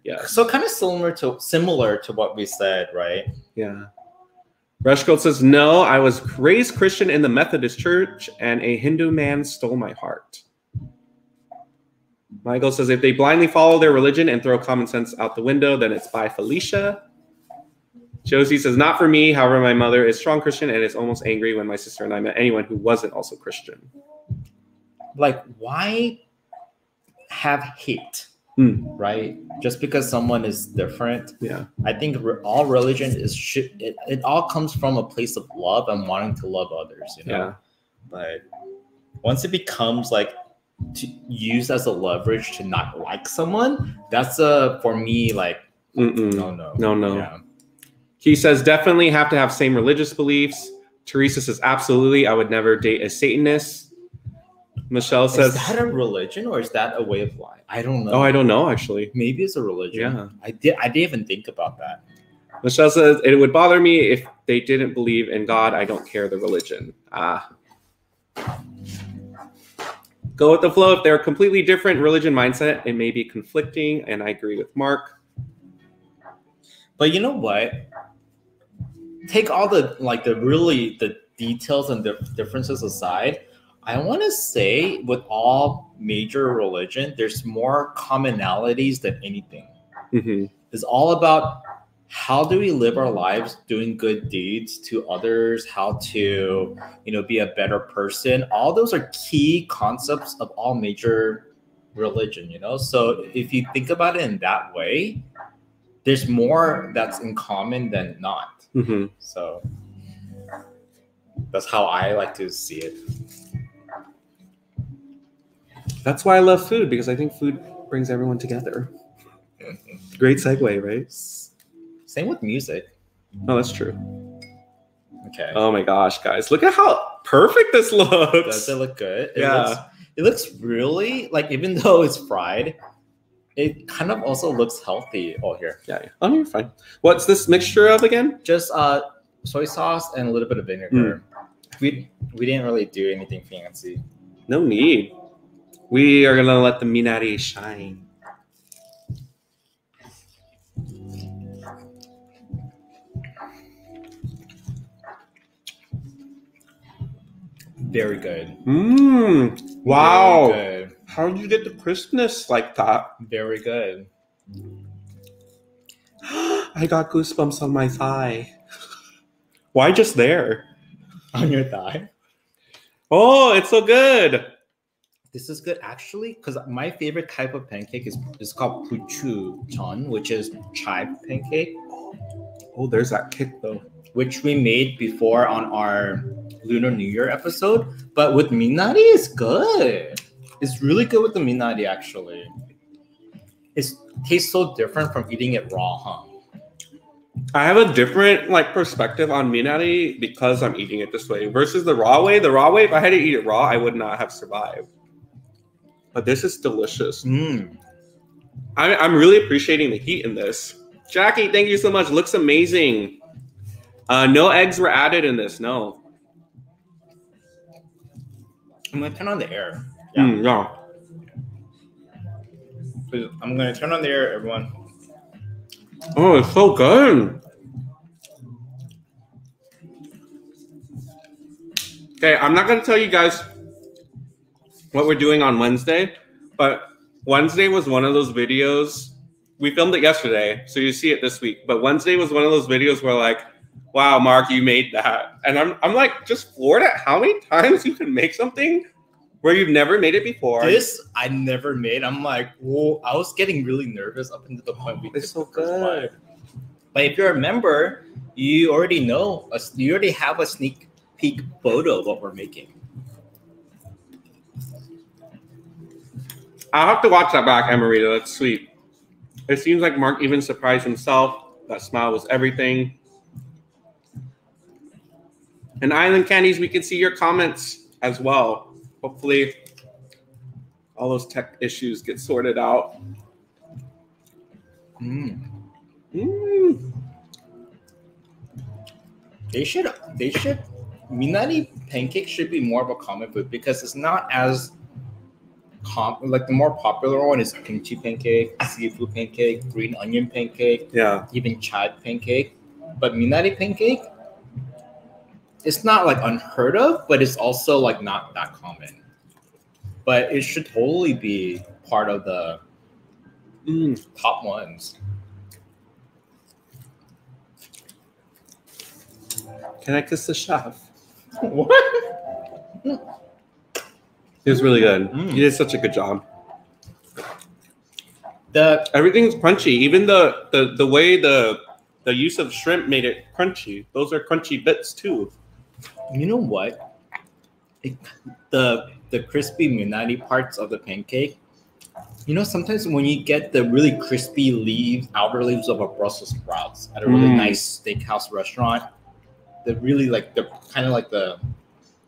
Yes. So kind of similar to similar to what we said, right? Yeah. Rushgold says no. I was raised Christian in the Methodist Church, and a Hindu man stole my heart. Michael says if they blindly follow their religion and throw common sense out the window, then it's by Felicia. Josie says, not for me. However, my mother is strong Christian and is almost angry when my sister and I met anyone who wasn't also Christian. Like, why have hate? Hmm. Right? Just because someone is different, Yeah. I think re- all religion is shit. It, it all comes from a place of love and wanting to love others. You know, Yeah. but once it becomes like to use as a leverage to not like someone, that's a for me like Mm-mm. no no No, no. Yeah. He says definitely have to have same religious beliefs. Teresa says absolutely. I would never date a Satanist. Michelle says, Is that a religion or is that a way of life? I don't know. "Oh, I don't know actually." Maybe it's a religion. Yeah. I did. I didn't even think about that. Michelle says, "It would bother me if they didn't believe in God. I don't care the religion." Ah. Go with the flow. If they're a completely different religion mindset, it may be conflicting, and I agree with Mark. But you know what? Take all the like the really the details and the differences aside. I want to say with all major religion, there's more commonalities than anything. hmm It's all about how do we live our lives doing good deeds to others, how to, you know, be a better person. All those are key concepts of all major religion, you know? So if you think about it in that way, there's more that's in common than not. hmm So that's how I like to see it. That's why I love food because I think food brings everyone together. Great segue, right? Same with music. Oh, that's true. Okay. Oh my gosh, guys, look at how perfect this looks. Does it look good? It Yeah. Looks, it looks really like even though it's fried, it kind of also looks healthy. Oh, here, Yeah, yeah. Oh, you're fine. What's this mixture of again? just uh, soy sauce and a little bit of vinegar. We we didn't really do anything fancy. No need. We are gonna let the Minari shine. Very good. Mmm. Wow. Good. How did you get the crispness like that? Very good. I got goosebumps on my thigh. Why just there? On your thigh. Oh, it's so good. This is good actually, because my favorite type of pancake is is called buchu jeon, which is chive pancake. Oh, there's that kick though. which we made before on our Lunar New Year episode. But with minari, it's good. It's really good with the minari, actually. It tastes so different from eating it raw, huh? I have a different like perspective on minari because I'm eating it this way versus the raw way. The raw way, if I had to eat it raw, I would not have survived. But this is delicious. Mm. I, I'm really appreciating the heat in this. Jackie, thank you so much. Looks amazing. Uh, no eggs were added in this. No. I'm gonna turn on the air. Yeah, Mm, yeah. Please, I'm gonna turn on the air, everyone. Oh, it's so good. Okay, I'm not gonna tell you guys what we're doing on Wednesday, but Wednesday was one of those videos. We filmed it yesterday, so you see it this week. But Wednesday was one of those videos where like, wow, Mark, you made that. And I'm I'm like just floored at how many times you can make something where you've never made it before. This I never made. I'm like, whoa! I was getting really nervous up until the point we It's took so good. bite. But if you're a member, you already know. Uh, you already have a sneak peek photo of what we're making. I'll have to watch that back, Emerita. That's sweet. It seems like Mark even surprised himself. That smile was everything. And Island Candies, we can see your comments as well. Hopefully, all those tech issues get sorted out. Mm. Mm. They should. They should. Minari pancake should be more of a common food because it's not as com like the more popular one is kimchi pancake, seafood pancake, green onion pancake, Yeah. even chad pancake. But minari pancake, it's not like unheard of, but it's also like not that common. But it should totally be part of the Mm. top ones. Can I kiss the chef? what? It was really good. Mm. He did such a good job. The Everything's crunchy. Even the the the way the the use of shrimp made it crunchy. Those are crunchy bits too. You know what? It, the the crispy minari parts of the pancake. You know, sometimes when you get the really crispy leaves, outer leaves of a Brussels sprouts at a really Mm. nice steakhouse restaurant, the really like the kind of like the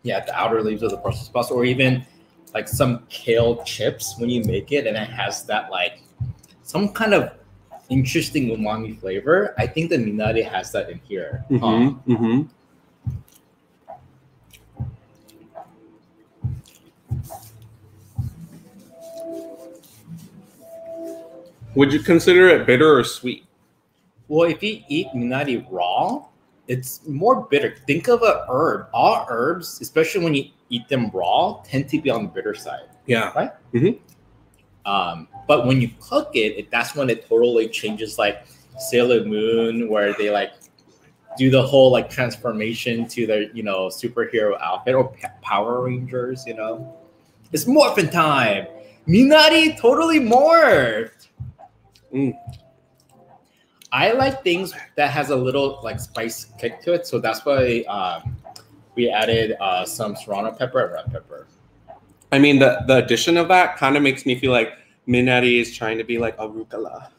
yeah the outer leaves of the Brussels sprouts, or even like some kale chips when you make it, and it has that like some kind of interesting umami flavor. I think the minari has that in here. Mm-hmm, mm-hmm. Would you consider it bitter or sweet? Well, if you eat minari raw, it's more bitter. Think of a herb. All herbs, especially when you eat them raw, tend to be on the bitter side. Yeah. Um, but when you cook it, it, that's when it totally changes. Like Sailor Moon, where they like do the whole like transformation to their you know superhero outfit or Pa- Power Rangers. You know, it's morphin time. Minari totally morphed. Mm. I like things that has a little like spice kick to it, so that's why um, we added uh, some serrano pepper and red pepper. I mean, the, the addition of that kind of makes me feel like Minari is trying to be like arugula.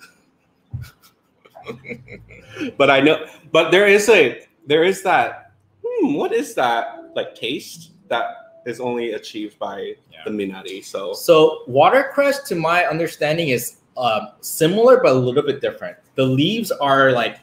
but I know, but there is a, there is that, hmm, what is that like taste that is only achieved by Yeah. the Minari? So, So watercress, to my understanding, is um, similar but a little bit different. The leaves are like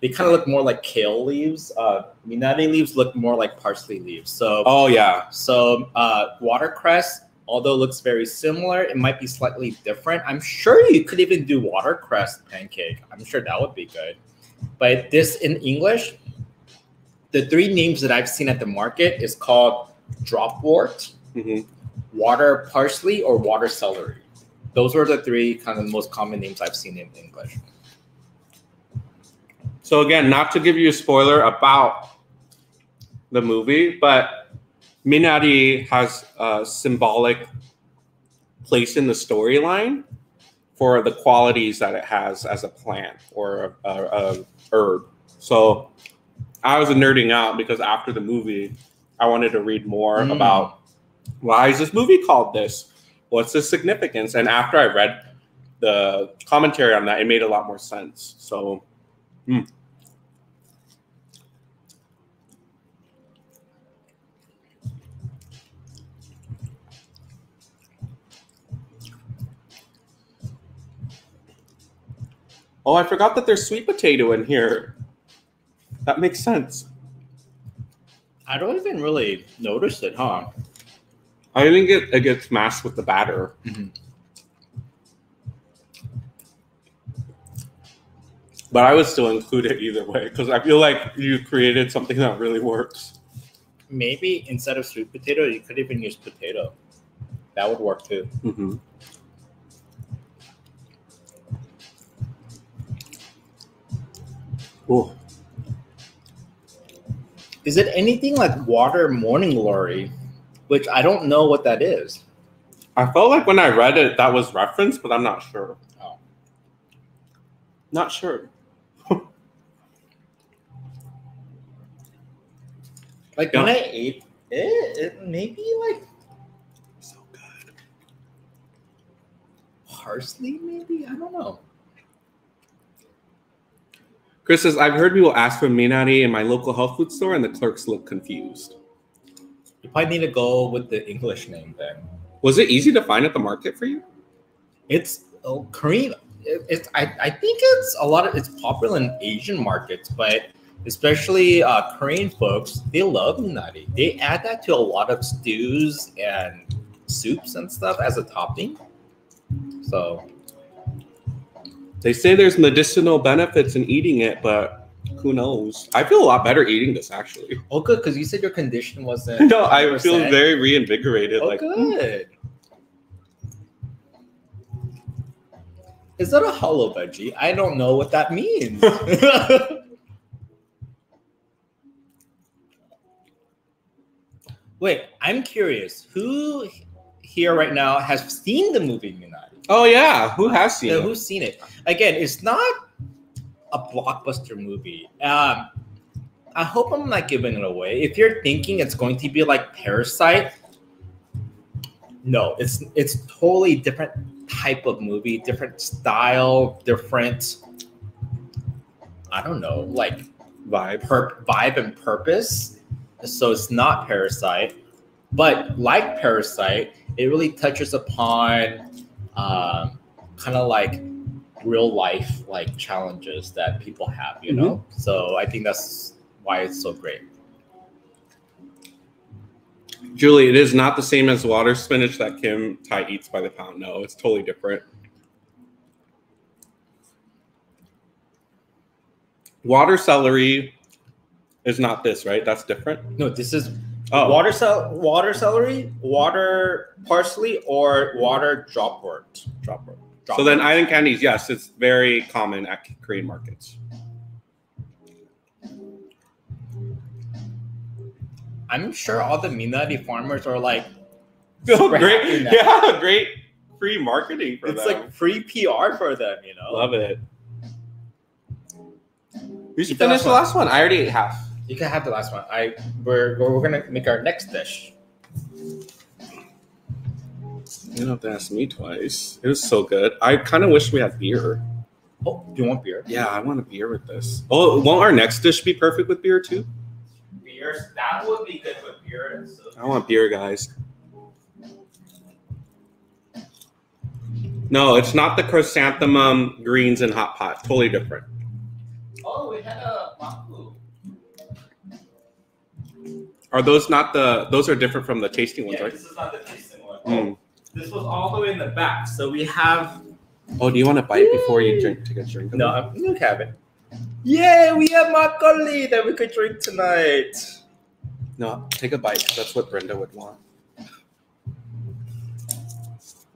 they kind of look more like kale leaves. Uh, minari leaves look more like parsley leaves. So oh yeah, so uh, watercress, although it looks very similar, it might be slightly different. I'm sure you could even do watercress pancake. I'm sure that would be good. But this in English, the three names that I've seen at the market is called dropwort, Mhm. water parsley, or water celery. Those are the three kind of most common names I've seen in English. So again, not to give you a spoiler about the movie, but Minari has a symbolic place in the storyline for the qualities that it has as a plant or a, a, a herb. So I was nerding out because after the movie, I wanted to read more Mm. about why is this movie called this? What's the significance? And after I read the commentary on that, it made a lot more sense. So Oh, I forgot that there's sweet potato in here. That makes sense. I don't even really notice it, huh? I think it, it gets mashed with the batter. Mhm. But I would still include it either way because I feel like you created something that really works. Maybe instead of sweet potato, you could even use potato. That would work too. hmm Oh, Is it anything like water morning glory, which I don't know what that is? I felt like when I read it, that was referenced, but I'm not sure. Oh. Not sure. Like Yeah. when I ate it, it maybe like So good. parsley, maybe I don't know. Chris says, I've heard people ask for Minari in my local health food store, and the clerks look confused. You probably need to go with the English name then. Was it easy to find at the market for you? It's oh, Korean. It, it's I, I think it's a lot of it's popular in Asian markets, but especially uh, Korean folks, they love nutty. They add that to a lot of stews and soups and stuff as a topping. So They say there's medicinal benefits in eating it, but who knows? I feel a lot better eating this actually. oh, good because you said your condition wasn't. No, I feel 100%. very reinvigorated. Oh, like hmm. good. Is that a hollow veggie? I don't know what that means. Wait, I'm curious. Who here right now has seen the movie Minari? Oh yeah, who has seen Yeah, it? who's seen it? Again, it's not a blockbuster movie. Um, I hope I'm not giving it away. If you're thinking it's going to be like Parasite, no, it's it's totally different type of movie, different style, different. I don't know, like vibe. per- vibe and purpose. So it's not Parasite. but like Parasite, it really touches upon um, kind of like real life like challenges that people have, you know. So I think that's why it's so great. Julie, it is not the same as water spinach that Kim Tai eats by the pound. No, it's totally different. Water celery is not this, right? That's different. No, this is Oh, water cel- water celery, water parsley, or water dropwort. dropper. So then island candies, yes, it's very common at Korean markets. I'm sure all the Minari farmers are like, Oh, great, yeah, great free marketing for it's them. like free PR for them, you know. Love it. We should the finish the last one. I already ate half. You can have the last one. I we're we're, we're gonna make our next dish. You don't have to ask me twice. It was so good. I kind of wish we had beer. Oh, do you want beer? Yeah, I want a beer with this. Oh, won't our next dish be perfect with beer too? Beer. That would be good with beer. So. I want beer, guys. No, it's not the chrysanthemum greens and hot pot. Totally different. Oh, we had a Are those not the? Those are different from the tasting ones, Yeah, right? this is not the tasting one. Mm. This was all the way in the back. So we have Oh, do you want to bite before you drink? Take a drink. of no. I'm you can have it. Yeah, we have makgeolli that we could drink tonight. No, take a bite. That's what Brenda would want.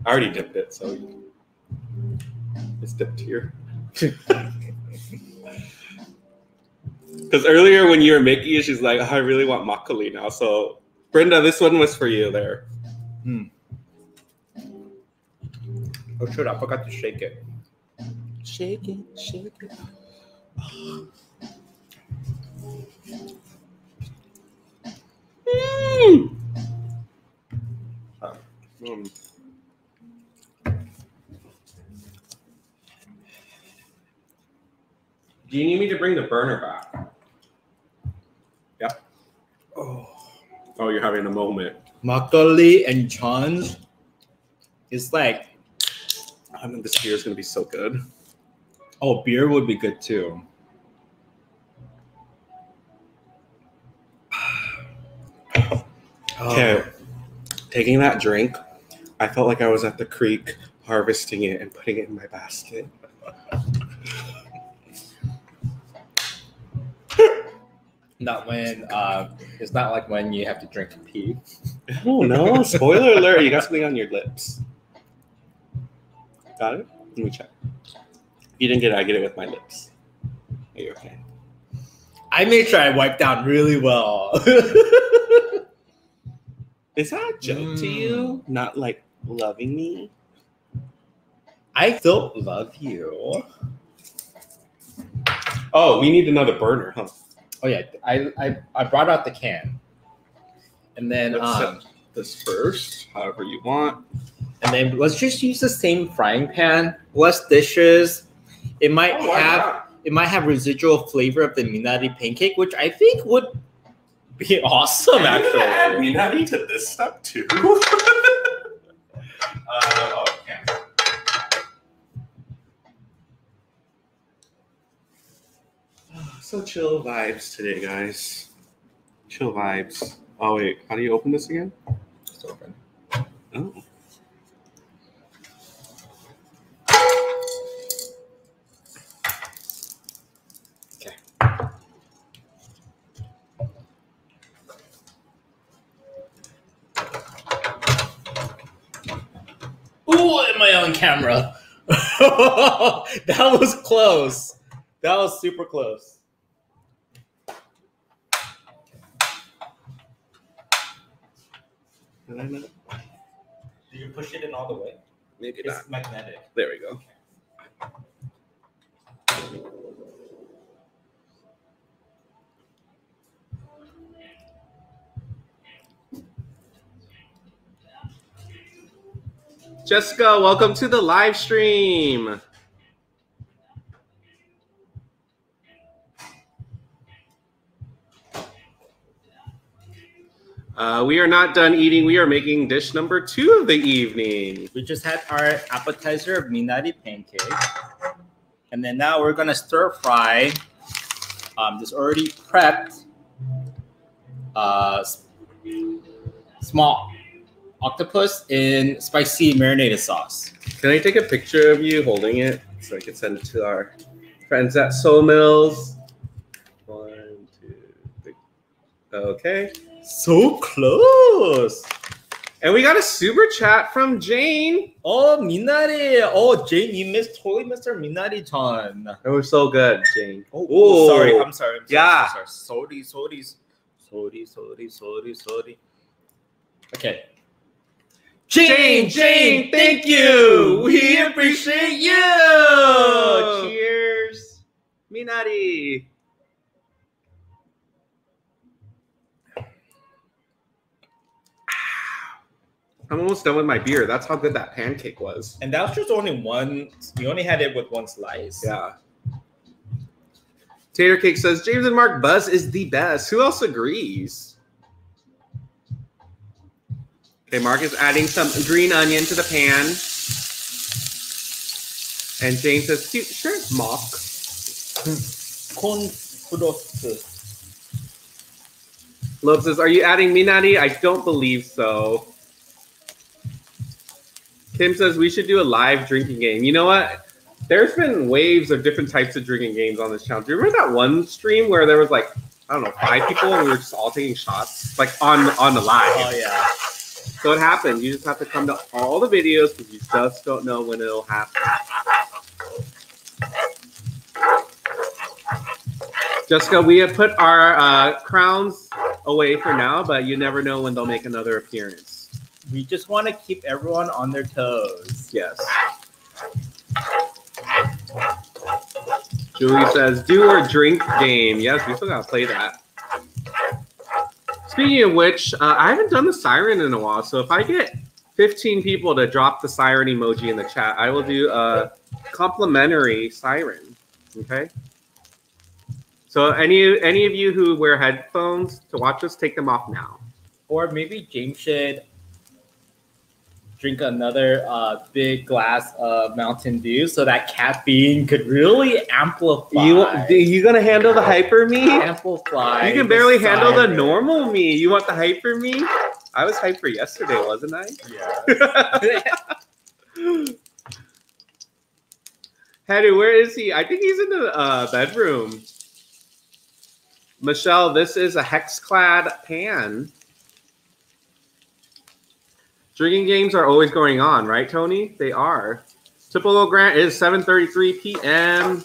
I already dipped it, so it's dipped here. Because earlier when you were making it, she's like, oh, "I really want makgeolli now." So, Brenda, this one was for you there. Oh shoot! I forgot to shake it. Shake it, shake it. Mm. Mm. Do you need me to bring the burner back? Yeah. Oh, Oh, you're having a moment. makgeolli and jeon's is like I mean, this beer is gonna be so good. oh, beer would be good too. Okay, oh. taking that drink, I felt like I was at the creek harvesting it and putting it in my basket. Not when uh, it's not like when you have to drink pee. Oh no! Spoiler alert! You got something on your lips. Got it? Let me check. If you didn't get it, I get it with my lips. Are you okay? I made sure I wiped down really well. Is that a joke to Mm. you? Not like loving me? I still love you. Oh, we need another burner, huh? Oh yeah, I I, I brought out the can, and then Let's um, set this first, however you want. and then let's just use the same frying pan, less dishes. It might Oh, have not? it might have residual flavor of the minari pancake, which I think would be awesome. Gonna add Actually, minari to this stuff too? uh, oh, okay. So chill vibes today, guys. Chill vibes. Oh wait, how do you open this again? Just open. Oh. Okay. Ooh, am I on camera? that was close. That was super close. Did I not? Did you push it in all the way? Maybe not. It's magnetic. There we go. Jessica, welcome to the live stream. Uh, we are not done eating. We are making dish number two of the evening. We just had our appetizer of minari pancake. And then now we're gonna stir fry um, this already prepped uh, small octopus in spicy marinated sauce. Can I take a picture of you holding it so I can send it to our friends at Soul Mills? One, two, three. Okay. So close. And we got a super chat from Jane. Oh, minari. Oh, Jane, you missed totally missed our minari jeon. That was so good, Jane. Oh, Ooh. sorry. I'm sorry. I'm sorry. Yeah. I'm sorry. Sorry, sorry, sorry, sorry, sorry, sorry. Okay. Jane, Jane, thank you. We appreciate you. Cheers. Minari. I'm almost done with my beer. That's how good that pancake was. And that was just only one. You only had it with one slice. Yeah. Tater Cake says James and Mark Buzz is the best. Who else agrees? Okay, Mark is adding some green onion to the pan. And James says cute shirt frost. Loeb says, Are you adding Minari? I don't believe so. Kim says we should do a live drinking game. You know what? There's been waves of different types of drinking games on this channel. Do you remember that one stream where there was like, I don't know, five people and we were just all taking shots? Like on on the live. Oh yeah. So it happens. You just have to come to all the videos because you just don't know when it'll happen. Jessica, we have put our uh, crowns away for now, but you never know when they'll make another appearance. We just want to keep everyone on their toes. Yes. Julie says, do or drink game. Yes, we still gotta play that. Speaking of which, uh, I haven't done the siren in a while, so if I get 15 people to drop the siren emoji in the chat, I will do a complimentary siren. Okay. So any any of you who wear headphones to watch us, take them off now. Or maybe James should drink another uh, big glass of Mountain Dew so that caffeine could really amplify. You you gonna handle the hyper me? amplify. You can the barely handle the normal me. You want the hyper me? I was hyper yesterday, wasn't I? Yeah. Hetty, where is he? I think he's in the uh, bedroom. Michelle, this is a HexClad pan. Drinking games are always going on, right, Tony? They are. Tupelo Grant is 7:33 p.m.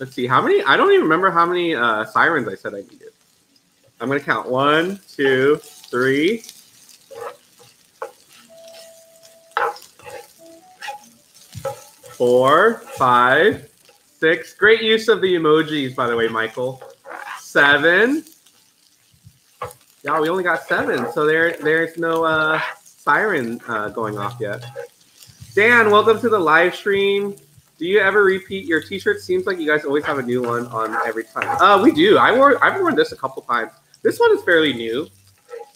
Let's see how many. I don't even remember how many uh, sirens I said I needed. I'm gonna count one, two, three. Four, five, six. Great use of the emojis, by the way, Michael. Seven. Yeah, we only got seven, so there, there's no uh, siren uh, going off yet. Dan, welcome to the live stream. Do you ever repeat your T-shirts? Seems like you guys always have a new one on every time. Uh, we do. I wore. I've worn this a couple times. This one is fairly new.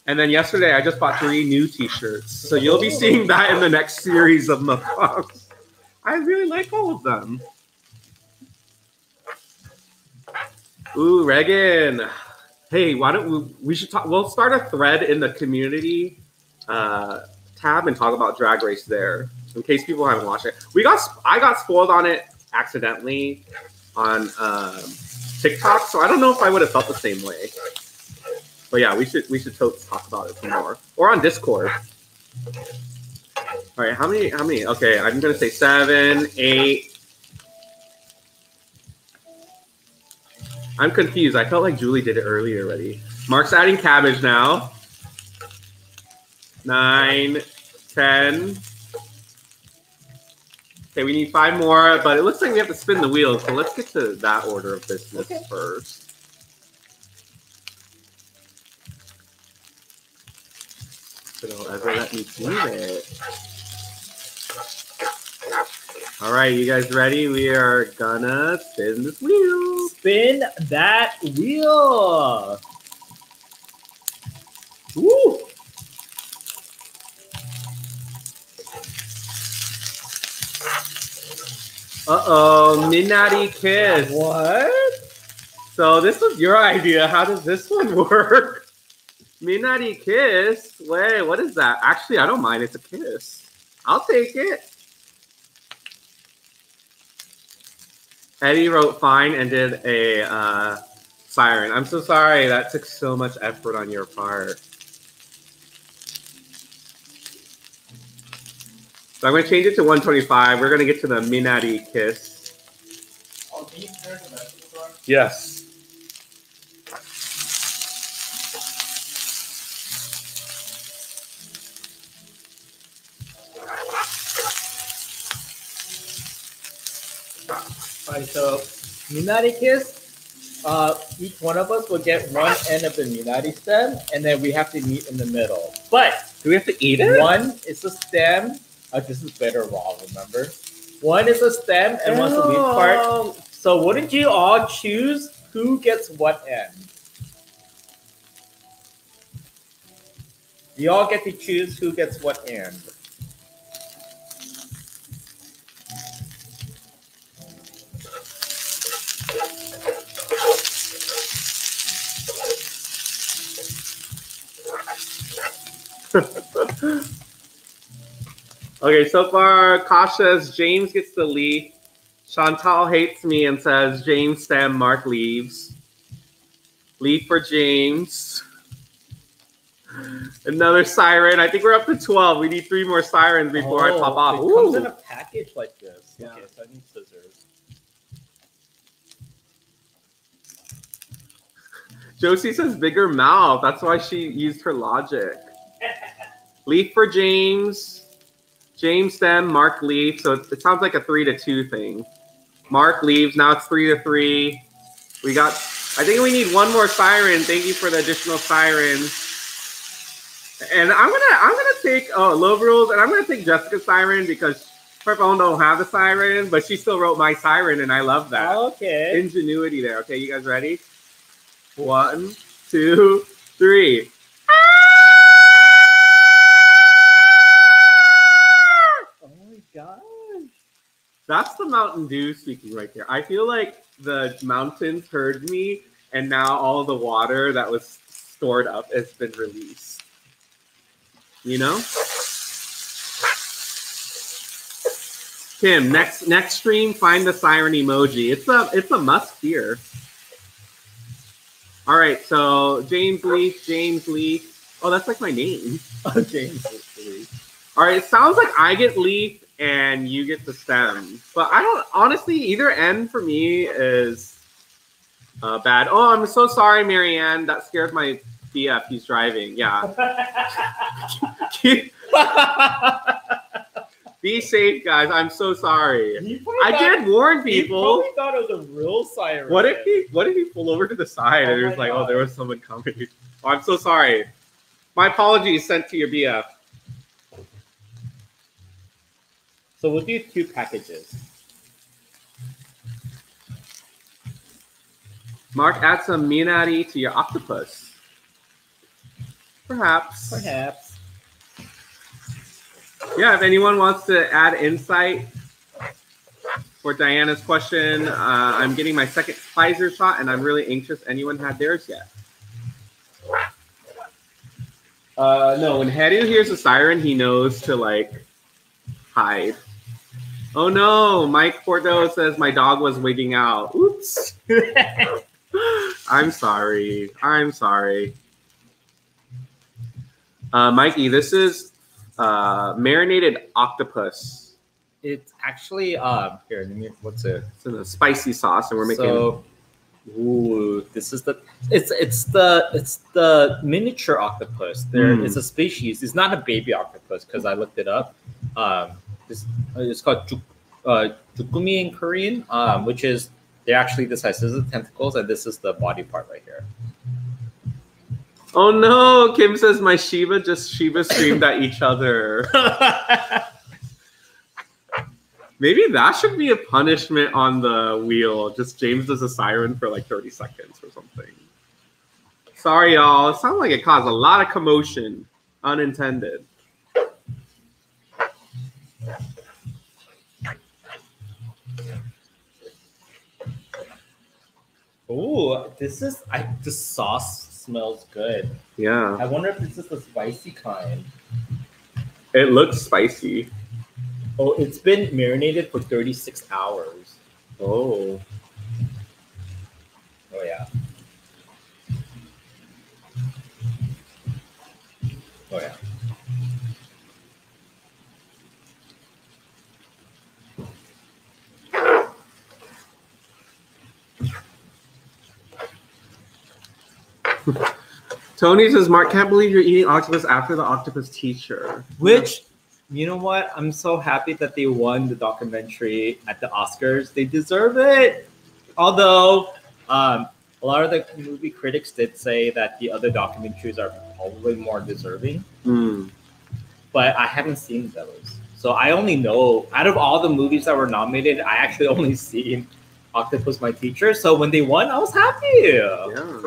And then yesterday, I just bought three new T-shirts. So you'll be seeing that in the next series of mukbangs. I really like all of them. Ooh, Regan. Hey, why don't we? We should talk. We'll start a thread in the community uh, tab and talk about Drag Race there, in case people haven't watched it. We got. I got spoiled on it accidentally on um, TikTok, so I don't know if I would have felt the same way. But yeah, we should we should talk about it some more, or on Discord. All right, how many? How many? Okay, I'm gonna say seven, eight. I'm confused. I felt like Julie did it earlier already. Mark's adding cabbage now. Nine, ten. Okay, we need five more, but it looks like we have to spin the wheel. So let's get to that order of business Okay. first. Don't ever let me do it. All right, you guys ready? We are gonna spin this wheel. Spin that wheel. Woo! Uh oh, Midnighty Kiss. What? So this was your idea. How does this one work? Midnighty Kiss. Wait, what is that? Actually, I don't mind. It's a kiss. I'll take it. Eddie wrote fine and did a uh, siren. I'm so sorry. That took so much effort on your part. So I'm going to change it to 125. We're going to get to the Minari kiss. Yes. Alright, so Minari Kiss, uh, each one of us will get one end of the Minari stem, and then we have to meet in the middle. But Do we have to eat it? one is the stem. Oh, this is better raw, remember? One is a stem and one's a leaf part. So wouldn't you all choose who gets what end? You all get to choose who gets what end. Okay, so far, Kosh says James gets the leaf. Chantal hates me and says James Stem Mark leaves. Leaf for James. Another siren. I think we're up to 12. We need three more sirens before I oh, pop off. Oh, It comes in a package like this. Yeah. Okay, so I need scissors. Josie says bigger mouth. That's why she used her logic. Leaf for James. James Stem, Mark Leaf. So it, it sounds like a three to two thing. Mark leaves. Now it's three to three. We got. I think we need one more siren. Thank you for the additional sirens. And I'm gonna I'm gonna take oh love rules and I'm gonna take Jessica's siren because her phone don't have the siren, but she still wrote my siren and I love that Okay. ingenuity there. Okay, you guys ready? One, two, three. Oh my gosh. That's the Mountain Dew speaking right there. I feel like the mountains heard me, and now all the water that was stored up has been released. You know? Kim, next next stream, find the siren emoji. It's a it's a must here. All right, so James Lee, James Lee. Oh, that's like my name. James three. All right, it sounds like I get leaf and you get the stem, but I don't honestly either end for me is uh, bad. Oh, I'm so sorry, Marianne. That scared my BF. He's driving. Yeah. Be safe, guys. I'm so sorry. I thought- did warn He people. probably thought it was a real siren. What if he what if he pulled over to the side Oh and it was like, oh, there was someone coming. Oh, I'm so sorry. My apologies sent to your BF. So we'll do two packages. Mark, add some Minari to your octopus. Perhaps. Perhaps. Yeah, if anyone wants to add insight for Diana's question, uh, I'm getting my second Pfizer shot and I'm really anxious anyone had theirs yet. Uh, no, when Hedu hears a siren, he knows to like hide. Oh no, Mike Porto says my dog was wigging out. Oops. I'm sorry. I'm sorry. Uh, Mikey, this is uh, marinated octopus. It's actually um here. Let me. What's it? It's in a spicy sauce, and we're making. So, ooh, this is the. It's it's the it's the miniature octopus. There, Mm. it's a species. It's not a baby octopus because I looked it up. Um, this it's called juk, uh, jukumi in Korean. Um, which is they're actually the size. This is the tentacles, and this is the body part right here. oh no! Kim says my Shiva just Shiva screamed at each other. Maybe that should be a punishment on the wheel. Just James does a siren for like 30 seconds or something. Sorry, y'all. It sounds like it caused a lot of commotion, unintended. Ooh, this is I the sauce smells good. Yeah, I wonder if this is the spicy kind. it looks spicy. Oh, it's been marinated for 36 hours. Oh, Oh yeah. Oh yeah. Tony says, Mark, can't believe you're eating octopus after the octopus teacher. Which, you know what? I'm so happy that they won the documentary at the Oscars. They deserve it. Although, um, a lot of the movie critics did say that the other documentaries are probably more deserving, Hmm. but I haven't seen those. So I only know out of all the movies that were nominated, I actually only seen Octopus My Teacher. So when they won, I was happy. Yeah.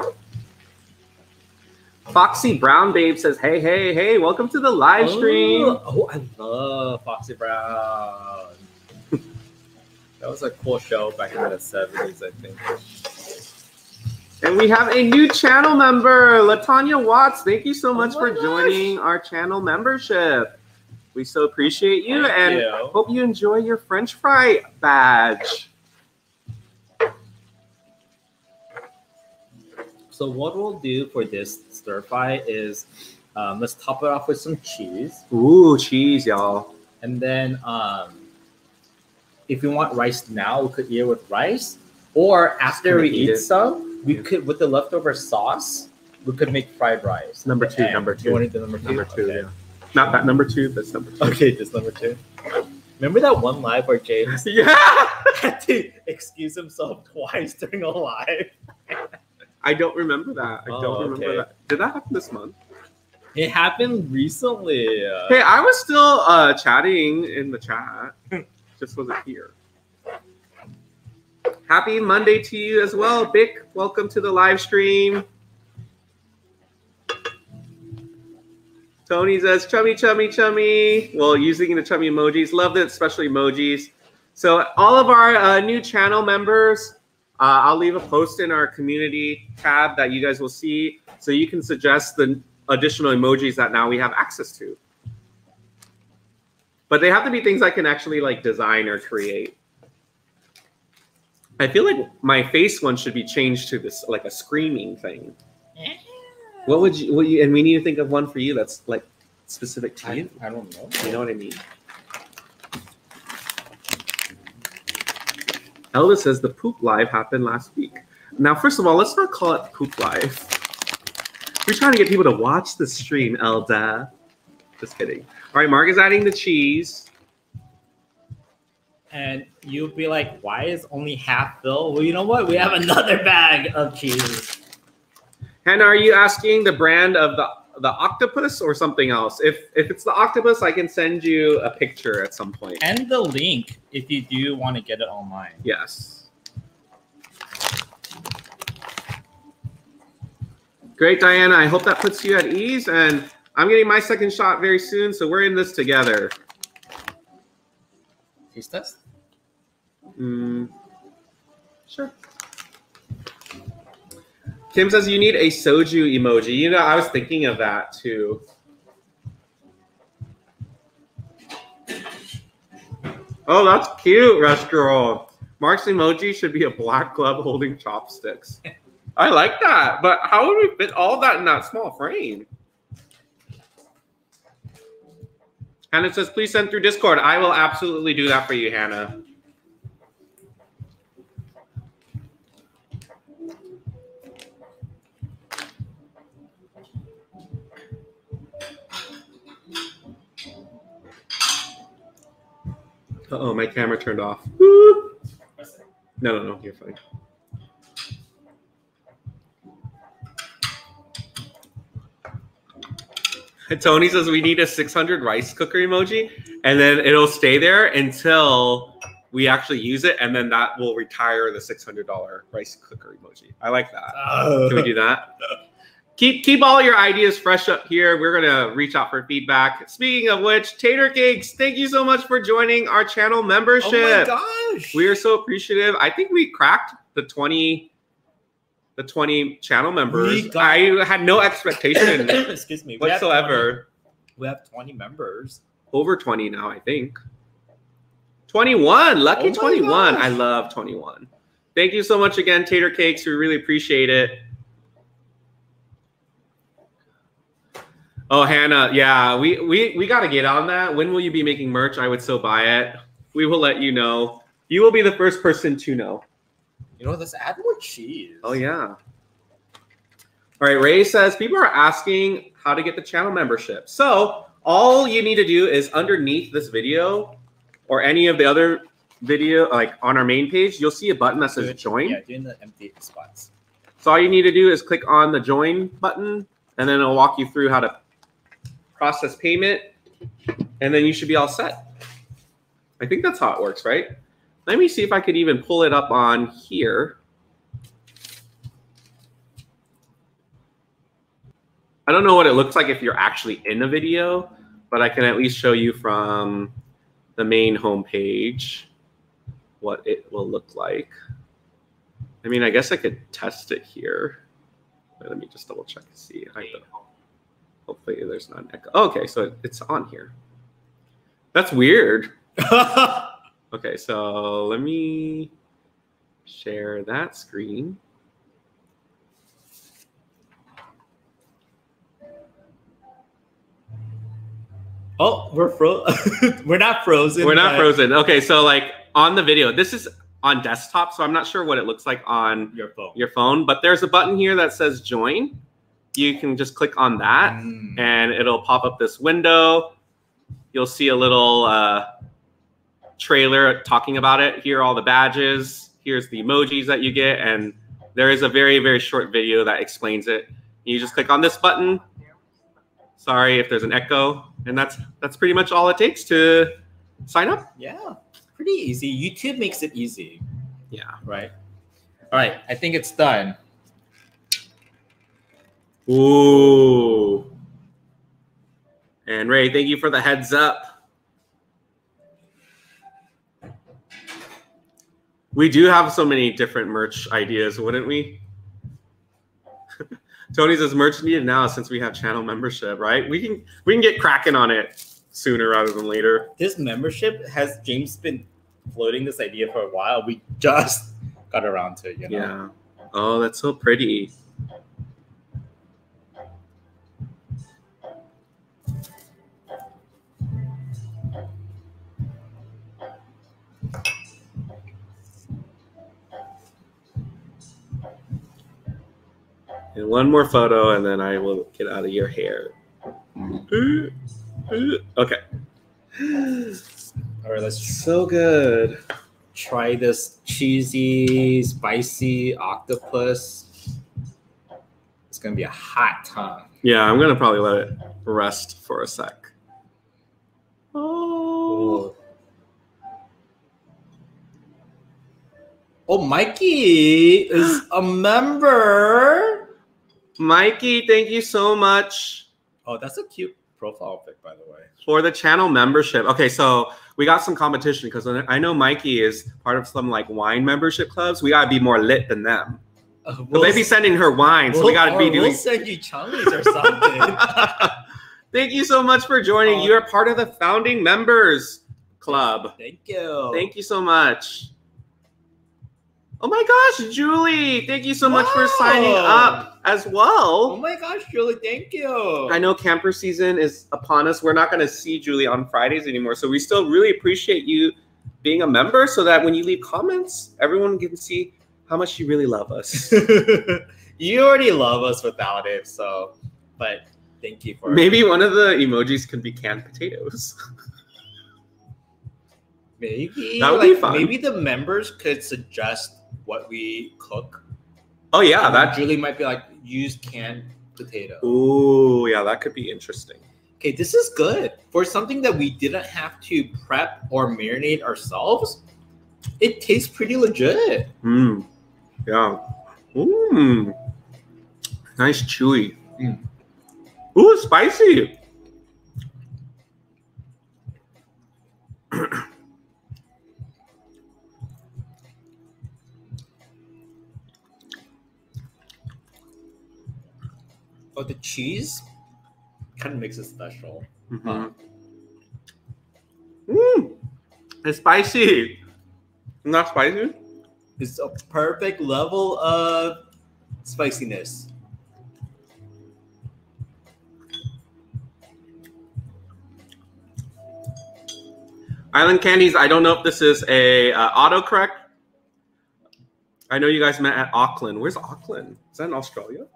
Foxy Brown Babe says, "Hey, hey, hey! Welcome to the live oh, stream." Oh, oh, I love Foxy Brown. that was a cool show back in the 70s, I think. And we have a new channel member, Latanya Watts. Thank you so oh much Oh for gosh. joining our channel membership. We so appreciate you Thank and you. hope you enjoy your French fry badge. So what we'll do for this stir fry is um, let's top it off with some cheese, Ooh, cheese, y'all. and then um, if we want rice now, we could eat it with rice, or after we eat eat some, we Yeah. could with the leftover sauce, we could make fried rice. Number two, number two. You want to do number two? Number two, Okay. yeah. Not that number two, that's number two. Okay, just number two. Remember that one live where James Yeah. had to excuse himself twice during a live? I don't remember that. I Oh, don't remember okay. that. Did that happen this month? It happened recently. uh, Hey, I was still uh, chatting in the chat. Just wasn't here. Happy Monday to you as well, Bick. Welcome to the live stream. Tony says, chummy, chummy, chummy. Well, using the chummy emojis. Love it, especially emojis. So, all of our uh, new channel members, uh, I'll leave a post in our community tab that you guys will see so you can suggest the additional emojis that now we have access to. But they have to be things I can actually like design or create. I feel like my face one should be changed to this like a screaming thing. What would you? What you? And we need to think of one for you that's like specific to I, you. I don't know. You know what I mean? Elvis says the poop live happened last week. Now, first of all, let's not call it poop live. We're trying to get people to watch the stream, Elda. Just kidding. All right, Mark is adding the cheese. And you'll be like, why is only half filled? Well, you know what? We have another bag of cheese. Hannah, are you asking the brand of the the octopus or something else? If if it's the octopus, I can send you a picture at some point. And the link if you do want to get it online. Yes. Great, Diana. I hope that puts you at ease. And I'm getting my second shot very soon, so we're in this together. Taste test? Mm, Kim says you need a soju emoji. You know, I was thinking of that too. Oh, that's cute, Rush Girl. Mark's emoji should be a black glove holding chopsticks. I like that, but how would we fit all that in that small frame? Hannah says, please send through Discord. I will absolutely do that for you, Hannah. Uh oh, my camera turned off. No, no, no, you're fine. Tony says we need a 600 rice cooker emoji, and then it'll stay there until we actually use it, and then that will retire the $600 rice cooker emoji. I like that. Can we do that? keep keep all your ideas fresh up here. We're gonna reach out for feedback. Speaking of which, Tater Cakes, thank you so much for joining our channel membership. Oh my gosh. We are so appreciative. I think we cracked the 20 the 20 channel members. I had no expectation Excuse me. we have whatsoever. 20 We have 20 members. Over 20 now, I think. 21. Lucky Oh 21. gosh. I love 21. Thank you so much again, Tater Cakes. We really appreciate it. Oh, Hannah, yeah, we we we got to get on that. When will you be making merch? I would so buy it. We will let you know. You will be the first person to know. You know, let's add more cheese. Oh yeah. All right, Ray says people are asking how to get the channel membership. So all you need to do is underneath this video or any of the other video, like on our main page, you'll see a button that says join. Yeah, doing the empty spots. So all you need to do is click on the join button, and then it'll walk you through how to process payment, and then you should be all set. I think that's how it works, right? Let me see if I could even pull it up on here. I don't know what it looks like if you're actually in a video, but I can at least show you from the main homepage what it will look like. I mean, I guess I could test it here. Let me just double check and see. Hopefully there's not an echo. Oh, okay, so it's on here. That's weird. Okay, so let me share that screen. oh, we're fro. we're not frozen. We're not frozen. Okay, so like on the video, this is on desktop, so I'm not sure what it looks like on Your phone. your phone, but there's a button here that says join. You can just click on that Mm. and it'll pop up this window. You'll see a little uh, trailer talking about it. Here are all the badges. Here's the emojis that you get, and there is a very very short video that explains it. You just click on this button. Sorry if there's an echo, and that's that's pretty much all it takes to sign up. Yeah, pretty easy. YouTube makes it easy, Yeah. right? All right, I think it's done. Ooh. And Ray, thank you for the heads up. We do have so many different merch ideas, wouldn't we? Tony says merch needed now since we have channel membership, right? We can we can get cracking on it sooner rather than later. This membership has James been floating this idea for a while. We just got around to it, you know. Yeah. Oh, that's so pretty. And one more photo, and then I will get out of your hair. Okay. All right, let's So good. try this cheesy, spicy octopus. It's gonna be a hot time. Yeah, I'm gonna probably let it rest for a sec. Oh, Oh, Mikey is a member. Mikey, thank you so much Oh, that's a cute profile pic, by the way. for the channel membership. Okay, so we got some competition because I know Mikey is part of some like wine membership clubs. We gotta be more lit than them. Uh, But they be sending her wine, so we gotta be We'll doing. send you chungies or something. Thank you so much for joining. Oh. You are part of the founding members club. Thank you. Thank you so much. Oh my gosh, Julie! Thank you so much for signing up as well. Oh my gosh, Julie, thank you. I know camper season is upon us. We're not going to see Julie on Fridays anymore. So we still really appreciate you being a member so that when you leave comments, everyone can see how much you really love us. you already love us without it, so but thank you for Maybe one of the emojis could be canned potatoes. maybe That would be like, fun. maybe the members could suggest what we cook. Oh, yeah. And That. Julie might be like use canned potato. Ooh, yeah, that could be interesting. Okay, this is good for something that we didn't have to prep or marinate ourselves. It tastes pretty legit. Mmm. Yeah. Mmm. Nice chewy. Mm. Ooh, spicy. Oh, the cheese kind of makes it special. Mhm. Mm. It's spicy. Not spicy. It's a perfect level of spiciness. Island Candies. I don't know if this is a uh, autocorrect. I know you guys met at Auckland. Where's Auckland? Is that in Australia?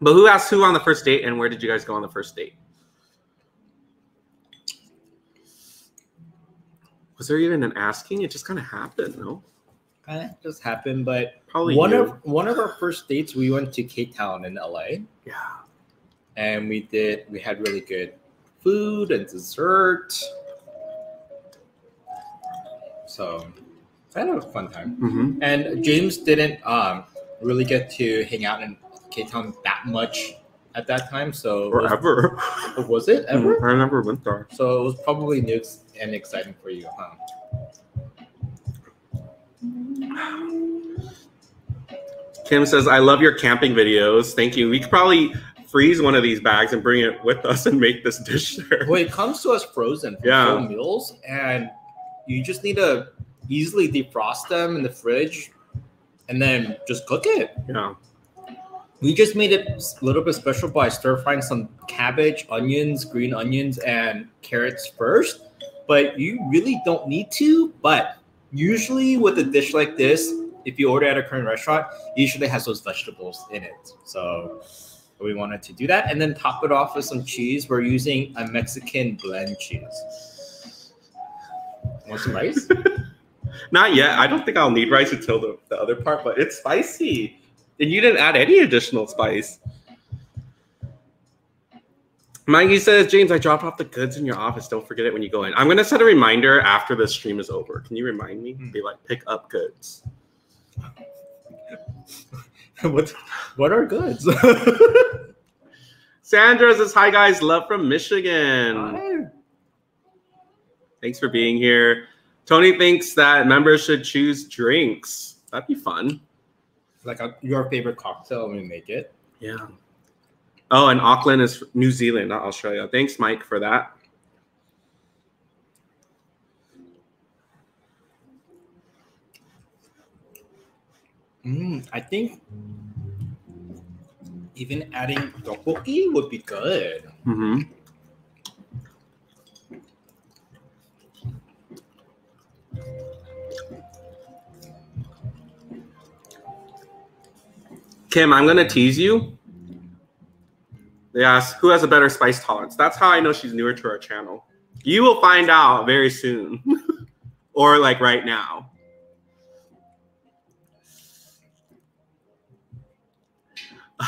But who asked who on the first date, and where did you guys go on the first date? Was there even an asking? It just kind of happened, no? Kind of just happened, but Probably one you. of one of our first dates, we went to Cape Town in LA, yeah. and we did we had really good food and dessert. So I had a fun time. hmm And James didn't um, really get to hang out in Cape Town that much at that time. So Or was, ever. Oh, was it mm, ever? I never went there. So it was probably new and exciting for you, huh? Kim says, I love your camping videos. Thank you. We could probably freeze one of these bags and bring it with us and make this dish there. Well, it comes to us frozen for Yeah. full meals, and you just need to easily defrost them in the fridge, and then just cook it. Yeah. We just made it a little bit special by stir frying some cabbage, onions, green onions, and carrots first. But you really don't need to. But usually with a dish like this, if you order at a Korean restaurant, it usually has those vegetables in it. So we wanted to do that, and then top it off with some cheese. We're using a Mexican blend cheese. Want some rice? Not yet. I don't think I'll need rice until the, the other part, but it's spicy. And you didn't add any additional spice. Mikey says, James, I dropped off the goods in your office. Don't forget it when you go in. I'm going to set a reminder after the stream is over. Can you remind me? Hmm. Be like, pick up goods. what? What are goods? Sandra says, Hi, guys. Love from Michigan. Hi. Thanks for being here. Tony thinks that members should choose drinks. That'd be fun. Like a, your favorite cocktail when we make it. Yeah. Oh, and Auckland is New Zealand, not Australia. Thanks, Mike, for that. Mm, I think even adding tteokbokki would be good. Mm-hmm. Kim, I'm gonna tease you. They ask who has a better spice tolerance. That's how I know she's newer to our channel. You will find out very soon, or like right now.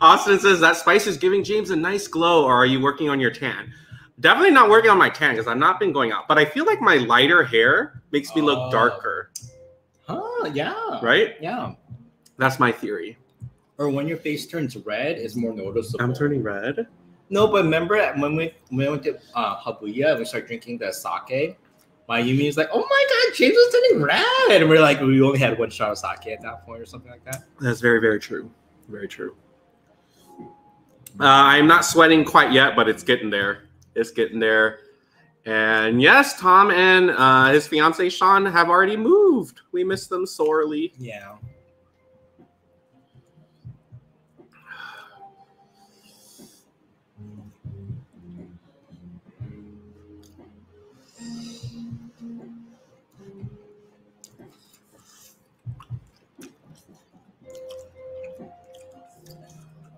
Austin says that spice is giving James a nice glow, or are you working on your tan? Definitely not working on my tan because I've not been going out, but I feel like my lighter hair makes me look Oh. darker, Huh? Yeah. right? Yeah. That's my theory. Or when your face turns red, it's more noticeable. I'm turning red. No, but remember when we when we went to uh, Habuya and we started drinking the sake, my Yumi is like, "Oh my god, James is turning red," and we're like, we only had one shot of sake at that point or something like that. That's very, very true. Very true. Uh, I'm not sweating quite yet, but it's getting there. It's getting there. And yes, Tom and uh, his fiance Sean have already moved. We miss them sorely. Yeah.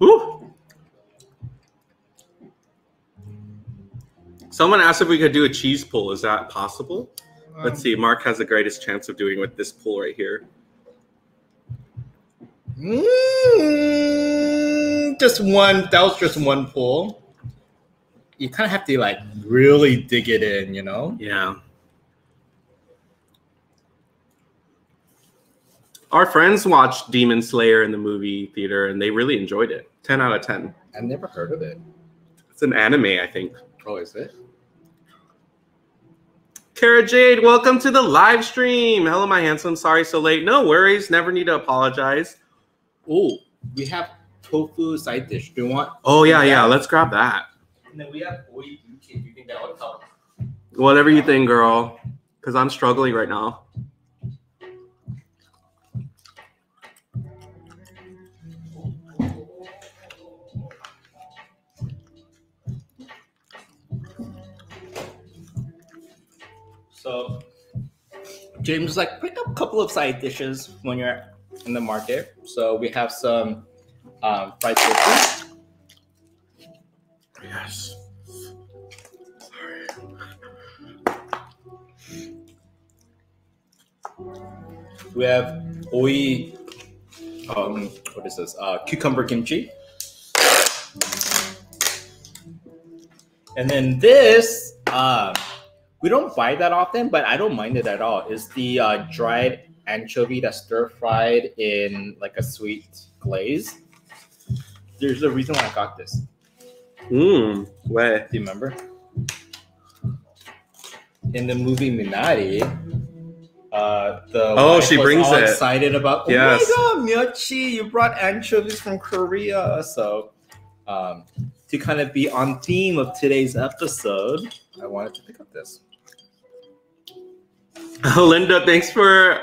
Woo! Someone asked if we could do a cheese pull. Is that possible? Let's see. Mark has the greatest chance of doing with this pull right here. Mm, just one. That was just one pull. You kind of have to like really dig it in, you know. Yeah. Our friends watched Demon Slayer in the movie theater and they really enjoyed it. 10 out of 10. I've never heard of it. It's an anime, I think. Oh, is it? Kara Jade, welcome to the live stream. Hello, my handsome. Sorry so late. No worries. Never need to apologize. Oh, we have tofu side dish. Do you want? Oh, yeah, yeah. Let's grab that. And then we have boy kimchi. You think that would help? Whatever you think, girl. Because I'm struggling right now. So, James is like, pick up a couple of side dishes when you're in the market. So we have some um, fried tofu. Yes. We have oi, um, what is this? Uh, cucumber kimchi. And then this, uh, we don't buy that often, but I don't mind it at all. Is the uh, dried anchovy that's stir fried in like a sweet glaze. There's a reason why I got this. Mmm. Where? Do you remember? In the movie Minari, uh, the Oh, she was brings all it. excited about. Oh Yes. my god, myeolchi, you brought anchovies from Korea. So, um, to kind of be on theme of today's episode, I wanted to pick up this. Linda, thanks for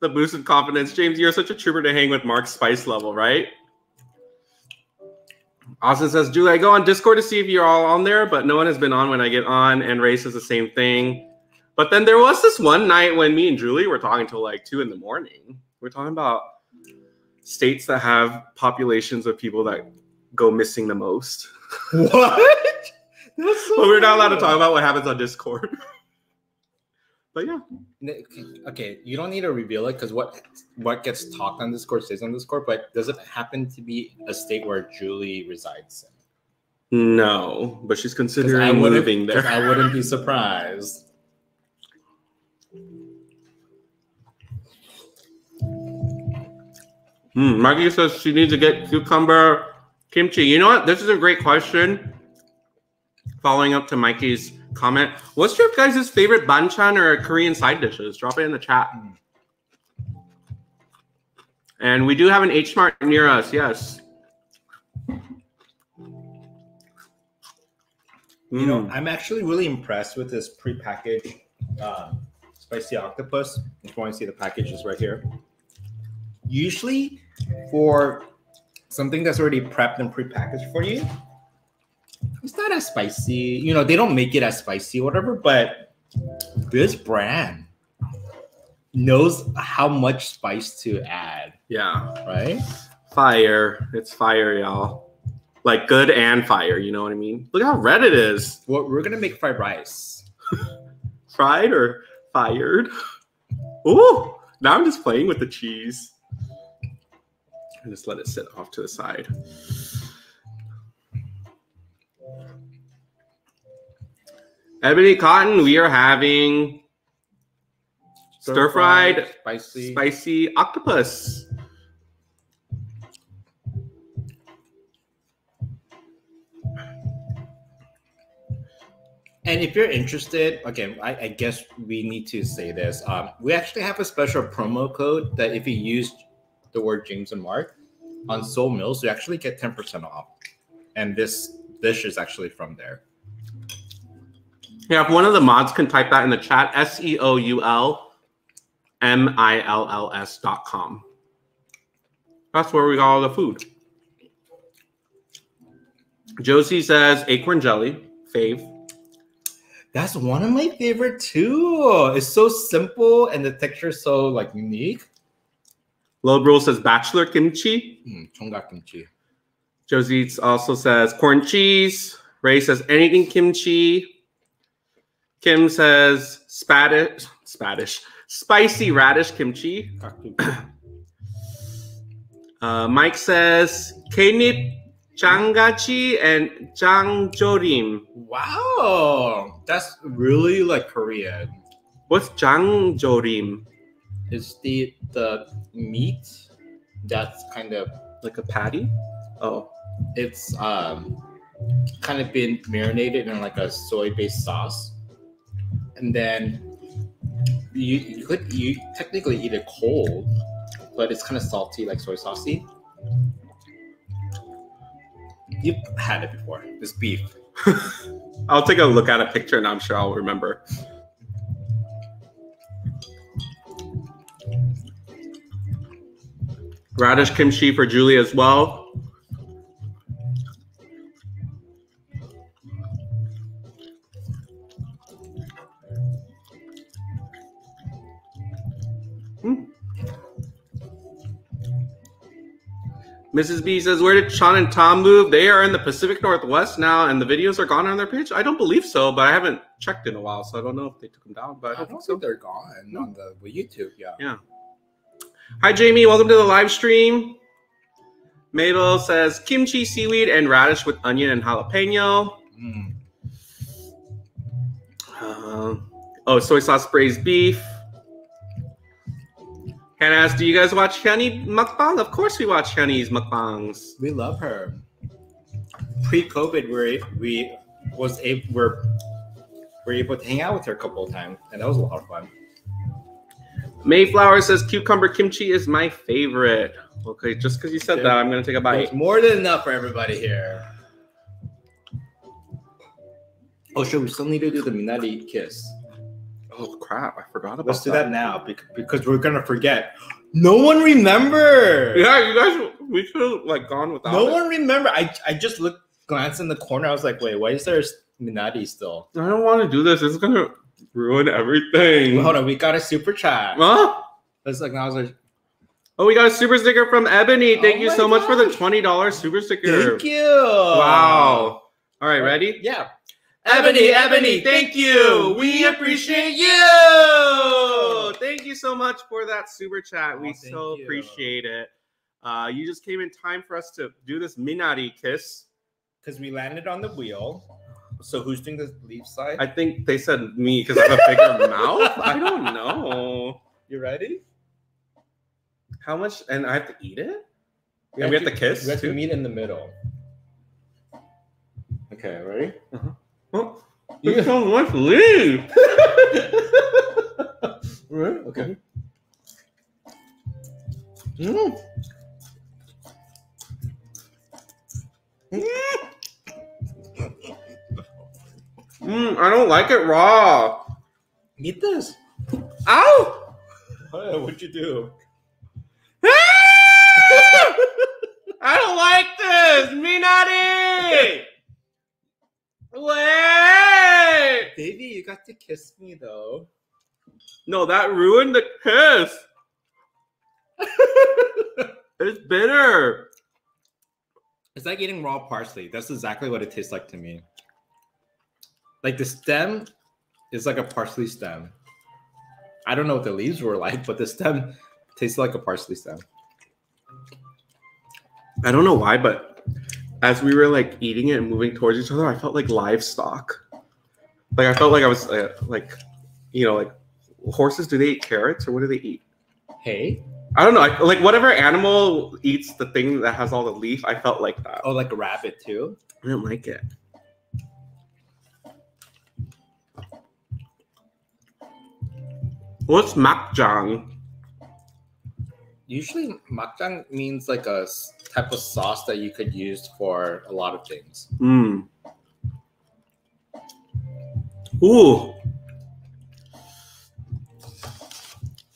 the boost of confidence. James, you're such a trooper to hang with Mark's spice level, right? Austin says, Julie, I go on Discord to see if you're all on there, but no one has been on when I get on, and Ray says the same thing. But then there was this one night when me and Julie were talking till like two in the morning. We're talking about states that have populations of people that go missing the most. What? So But we're not allowed to talk about what happens on Discord. but yeah. Okay, you don't need to reveal it because what what gets talked on Discord stays on Discord. But does it happen to be a state where Julie resides in? No, but she's considering wouldn't- moving 'cause there. I wouldn't be surprised. Hmm, Maggie says she needs to get cucumber kimchi. You know what? This is a great question. Following up to Mikey's comment, what's your guys' favorite banchan or Korean side dishes? Drop it in the chat. And we do have an H Mart near us. Yes. You know, Mm. I'm actually really impressed with this prepackaged um, spicy octopus. If you want to see the package, is right here. Usually, for something that's already prepped and prepackaged for you, it's not as spicy. You know, they don't make it as spicy, whatever. But this brand knows how much spice to add, yeah. right? Fire. It's fire, y'all. Like good and fire. You know what I mean? Look how red it is. Well, we're gonna make fried rice. fried or fired. Ooh, now I'm just playing with the cheese. And just let it sit off to the side. Ebony Cotton, we are having stir fried spicy. spicy octopus. And if you're interested, okay, I, I guess we need to say this. Um, we actually have a special promo code that if you use the word James and Mark on Seoul Mills, you actually get 10% off. And this dish is actually from there. Yeah, if one of the mods can type that in the chat, S E O U L M I L L S dot com. That's where we got all the food. Josie says acorn jelly, fave. That's one of my favorite too. It's so simple and the texture is so like unique. Low Rule says bachelor kimchi. Mm, kimchi. Josie also says corn cheese. Ray says anything kimchi. Kim says spadish, spadish, spicy radish kimchi. Uh, Mike says Kkaennip Jangajji and Jangjorim. Wow, that's really like Korean. What's Jangjorim? It's the the meat that's kind of Like a patty? Oh. it's um kind of been marinated in like a soy based sauce, and then you you could you technically eat it cold, but it's kind of salty like soy saucy. You've had it before. This beef. I'll take a look at a picture and I'm sure I'll remember. Radish kimchi for Julie as well. Mrs. B says, Where did Sean and Tom move? They are in the Pacific Northwest now, and the videos are gone on their page. I don't believe so, but I haven't checked in a while, so I don't know if they took them down. But I, I don't think so. think they're gone on the YouTube. Yeah. Yeah. Hi, Jamie. Welcome to the live stream. Mabel says kimchi, seaweed, and radish with onion and jalapeno. Mm. Um, oh, soy sauce braised beef. Hannah asks, Do you guys watch Hyuni mukbang? Of course, we watch Hyuni's mukbangs. We love her. Pre-COVID, we we was able we're we're able to hang out with her a couple of times, and that was a lot of fun. Mayflower says cucumber kimchi is my favorite. Okay, just because you said that, I'm gonna take a bite. more than enough for everybody here. Oh, sure. We still need to do the Minari kiss. Oh crap! I forgot about Let's do that now bec- because we're gonna forget. No one remember. Yeah, you guys, we should have like gone without. No it. one remember. I I just looked, glanced in the corner. I was like, wait, why is there Minari still? I don't want to do this. It's gonna ruin everything. Well, hold on, we got a super chat. Huh? Let's acknowledge. Oh, we got a super sticker from Ebony. Thank Oh you so much for the twenty dollars super sticker. Thank you. Wow. All right, ready? Yeah. Ebony, Ebony, thank you. We appreciate you. Thank you so much for that super chat. We Oh, so you. appreciate it. Uh, you just came in time for us to do this Minari kiss. Because we landed on the wheel. So who's doing the leaf side? I think they said me because I have a bigger mouth. I don't know. you ready? How much? And I have to eat it? And we have to kiss, We have to meet in the middle. Okay, ready? Oh, there's so much leave. Right? Okay. Mm. Mm, I don't like it raw. Eat this. Ow! What'd you do? I don't like this! Minari! Wait! Baby, you got to kiss me though. No, that ruined the kiss. it's bitter. It's like eating raw parsley. That's exactly what it tastes like to me. Like the stem is like a parsley stem. I don't know what the leaves were like, but the stem tastes like a parsley stem. I don't know why, but as we were like eating it and moving towards each other, I felt like livestock. Like I felt like I was uh, like, you know, like horses. Do they eat carrots or what do they eat? Hey? I don't know. I, like whatever animal eats the thing that has all the leaf, I felt like that. Oh, like a rabbit too? I didn't like it. What's makjang? Usually, makjang means like a type of sauce that you could use for a lot of things. Mm. Ooh.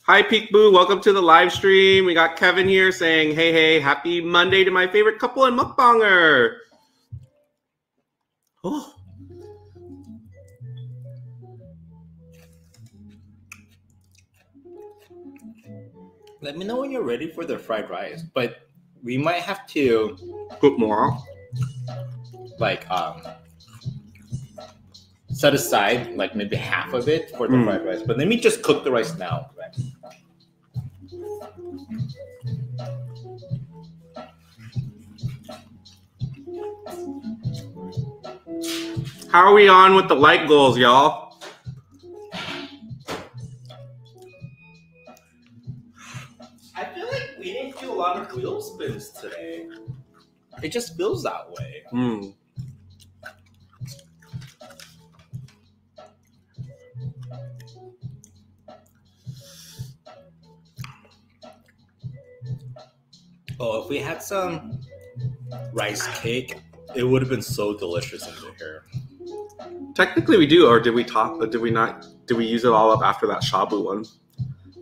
Hi, Peek Boo. Welcome to the live stream. We got Kevin here saying, hey, hey, happy Monday to my favorite couple in Mukbanger. Oh. Let me know when you're ready for the fried rice, but we might have to Put more. like um set aside like maybe half of it for the Mm. fried rice. But let me just cook the rice now. Right? How are we on with the light goals, y'all? It just feels that way. Mm. Oh, if we had some rice cake, it would have been so delicious in here. Technically, we do, or did we talk? Did we not? Did we use it all up after that shabu one?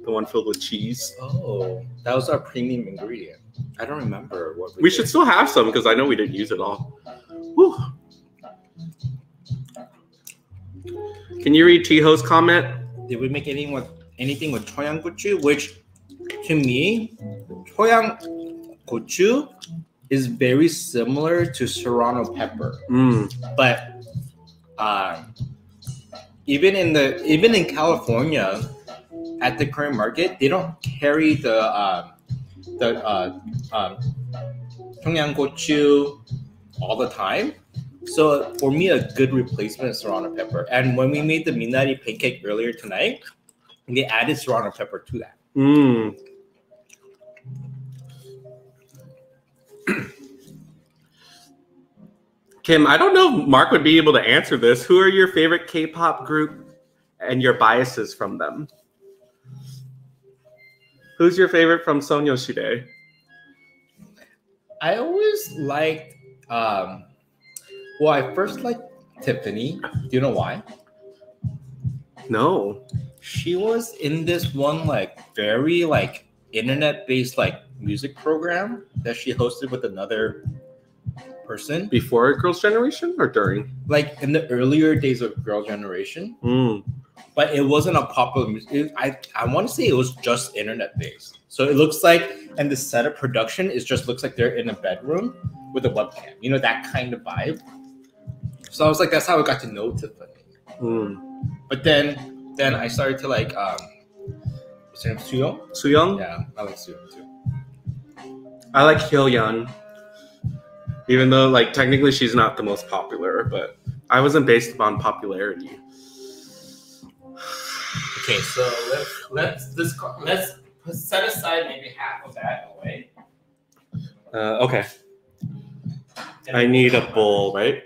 The one filled with cheese. Oh, that was our premium ingredient. I don't remember what We did. should still have some because I know we didn't use it all. Whew. Can you read Tiho's comment? Did we make anything with anything with cheongyang gochu? Which, to me, cheongyang gochu is very similar to serrano pepper, Mm. but um, even in the even in California, at the current market, they don't carry the um, the uh, um, gochu all the time. So for me, a good replacement is serrano pepper. And when we made the minari pancake earlier tonight, they added serrano pepper to that. Mm. Kim, I don't know if Mark would be able to answer this. Who are your favorite K-pop group and your biases from them? Who's your favorite from Sonyeo Sidae? I always liked. Um, well, I first liked Tiffany. Do you know why? No. She was in this one like very like internet-based like music program that she hosted with another person. Before Girls' Generation or during? Like in the earlier days of Girl Generation, Mm. but it wasn't a popular music. it- I I want to say it was just internet based. So it looks like, and the setup production is just looks like they're in a bedroom with a webcam. You know that kind of vibe. So I was like, that's how I got to know Tiffany. Mm. But then, then I started to like, um, what's her name? Sooyoung. Yeah, I like Sooyoung too. I like Hyoyeon. Even though, like, technically she's not the most popular, but I wasn't based upon popularity. Okay, so let's let's this let's set aside maybe half of that away. Uh, okay. I need a bowl, right?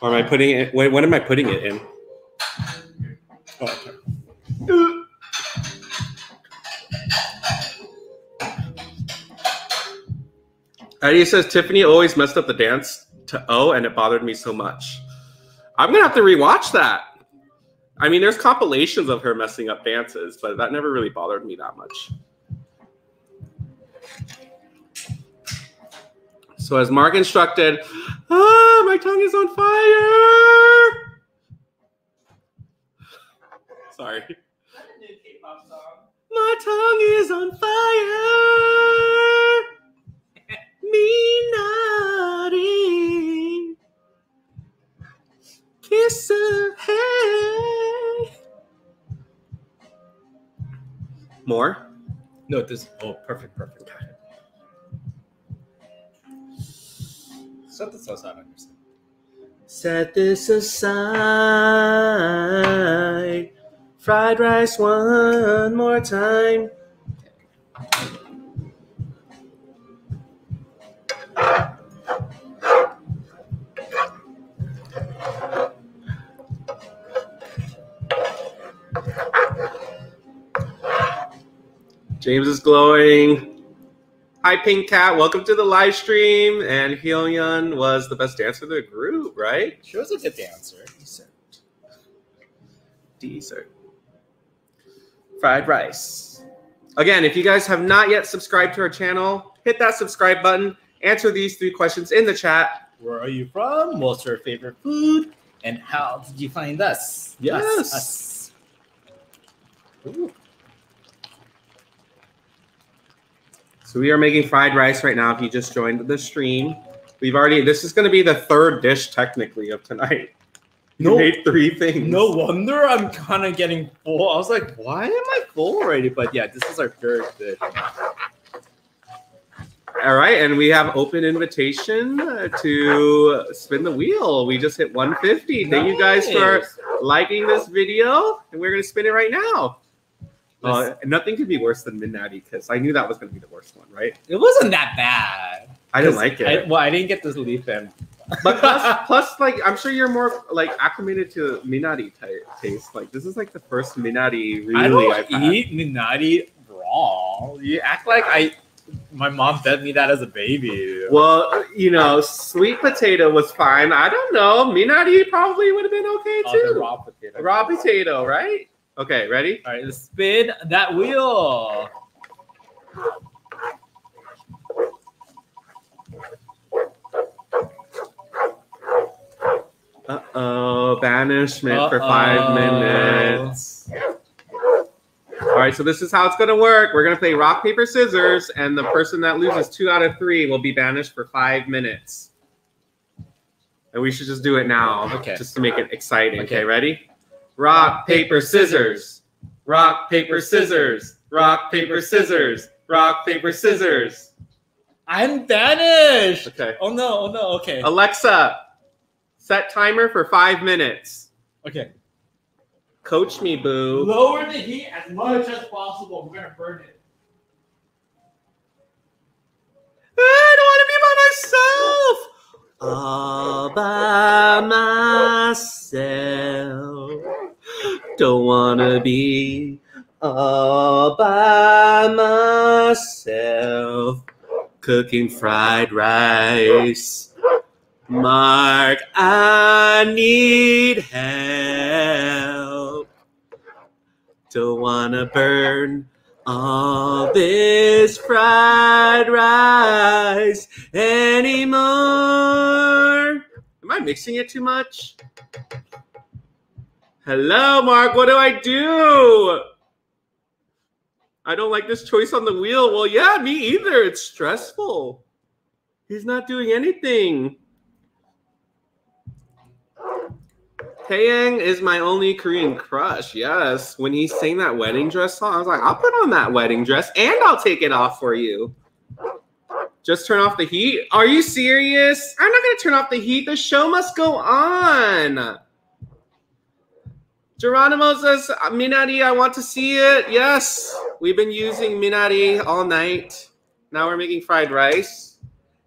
Or am I putting it? Wait, what am I putting it in? Oh, okay. Eddie says Tiffany always messed up the dance to O, and it bothered me so much. I'm gonna have to rewatch that. I mean, there's compilations of her messing up dances, but that never really bothered me that much. So, as Mark instructed, ah, my tongue is on fire. Sorry. My tongue is on fire. Me. Kiss her head. More? No, this. Oh, perfect, perfect. Set this aside. Understand? Set this aside. Fried rice one more time. James is glowing. Hi, Pink Cat. Welcome to the live stream. And Hyoyeon was the best dancer of the group, right? She was a good dancer. Dessert. Dessert. Fried rice. Again, if you guys have not yet subscribed to our channel, hit that subscribe button. Answer these three questions in the chat. Where are you from? What's your favorite food? And how did you find us? Yes. Us. Ooh. So we are making fried rice right now. If you just joined the stream, we've already. This is going to be the third dish technically of tonight. You No- made three things. No wonder I'm kind of getting full. I was like, why am I full already? But yeah, this is our third dish. All right, and we have open invitation to spin the wheel. We just hit 150. Thank you guys for liking this video, and we're gonna spin it right now. Uh, nothing could be worse than Minari Kiss. I knew that was gonna be the worst one, right? It wasn't that bad. I didn't like it. I, well, I didn't get this leaf in. but plus, plus, like I'm sure you're more like acclimated to Minari type taste. Like this is like the first Minari really I don't I've had. eat Minari raw. You act like I. My mom fed me that as a baby. Well, you know, sweet potato was fine. I don't know. Minari probably would have been okay Oh, too. raw potato. Raw potato, right? Okay, ready? All right, let's spin that wheel. Uh oh, banishment for five Uh-oh. minutes. All right, so this is how it's gonna work. We're gonna play rock paper scissors, and the person that loses two out of three will be banished for five minutes. And we should just do it now, Okay. just to make it exciting. Okay, Okay. ready? Rock paper scissors. Rock paper scissors. Rock paper scissors. Rock paper scissors. I'm banished. Okay. Oh no! Oh no! Okay. Alexa, set timer for five minutes. Okay. Coach me, boo. Lower the heat as much as possible. We're gonna burn it. I don't want to be by myself. All by myself. Don't want to be all by myself. Cooking fried rice. Mark, I need help. Don't want to burn all this fried rice anymore. Am I mixing it too much? Hello, Mark. What do I do? I don't like this choice on the wheel. Well, yeah, me either. It's stressful. He's not doing anything. Taeyang is my only Korean crush. Yes. When he sang that wedding dress song, I was like, I'll put on that wedding dress and I'll take it off for you. Just turn off the heat? Are you serious? I'm not going to turn off the heat. The show must go on. Geronimo says, Minari, I want to see it. Yes. We've been using Minari all night. Now we're making fried rice.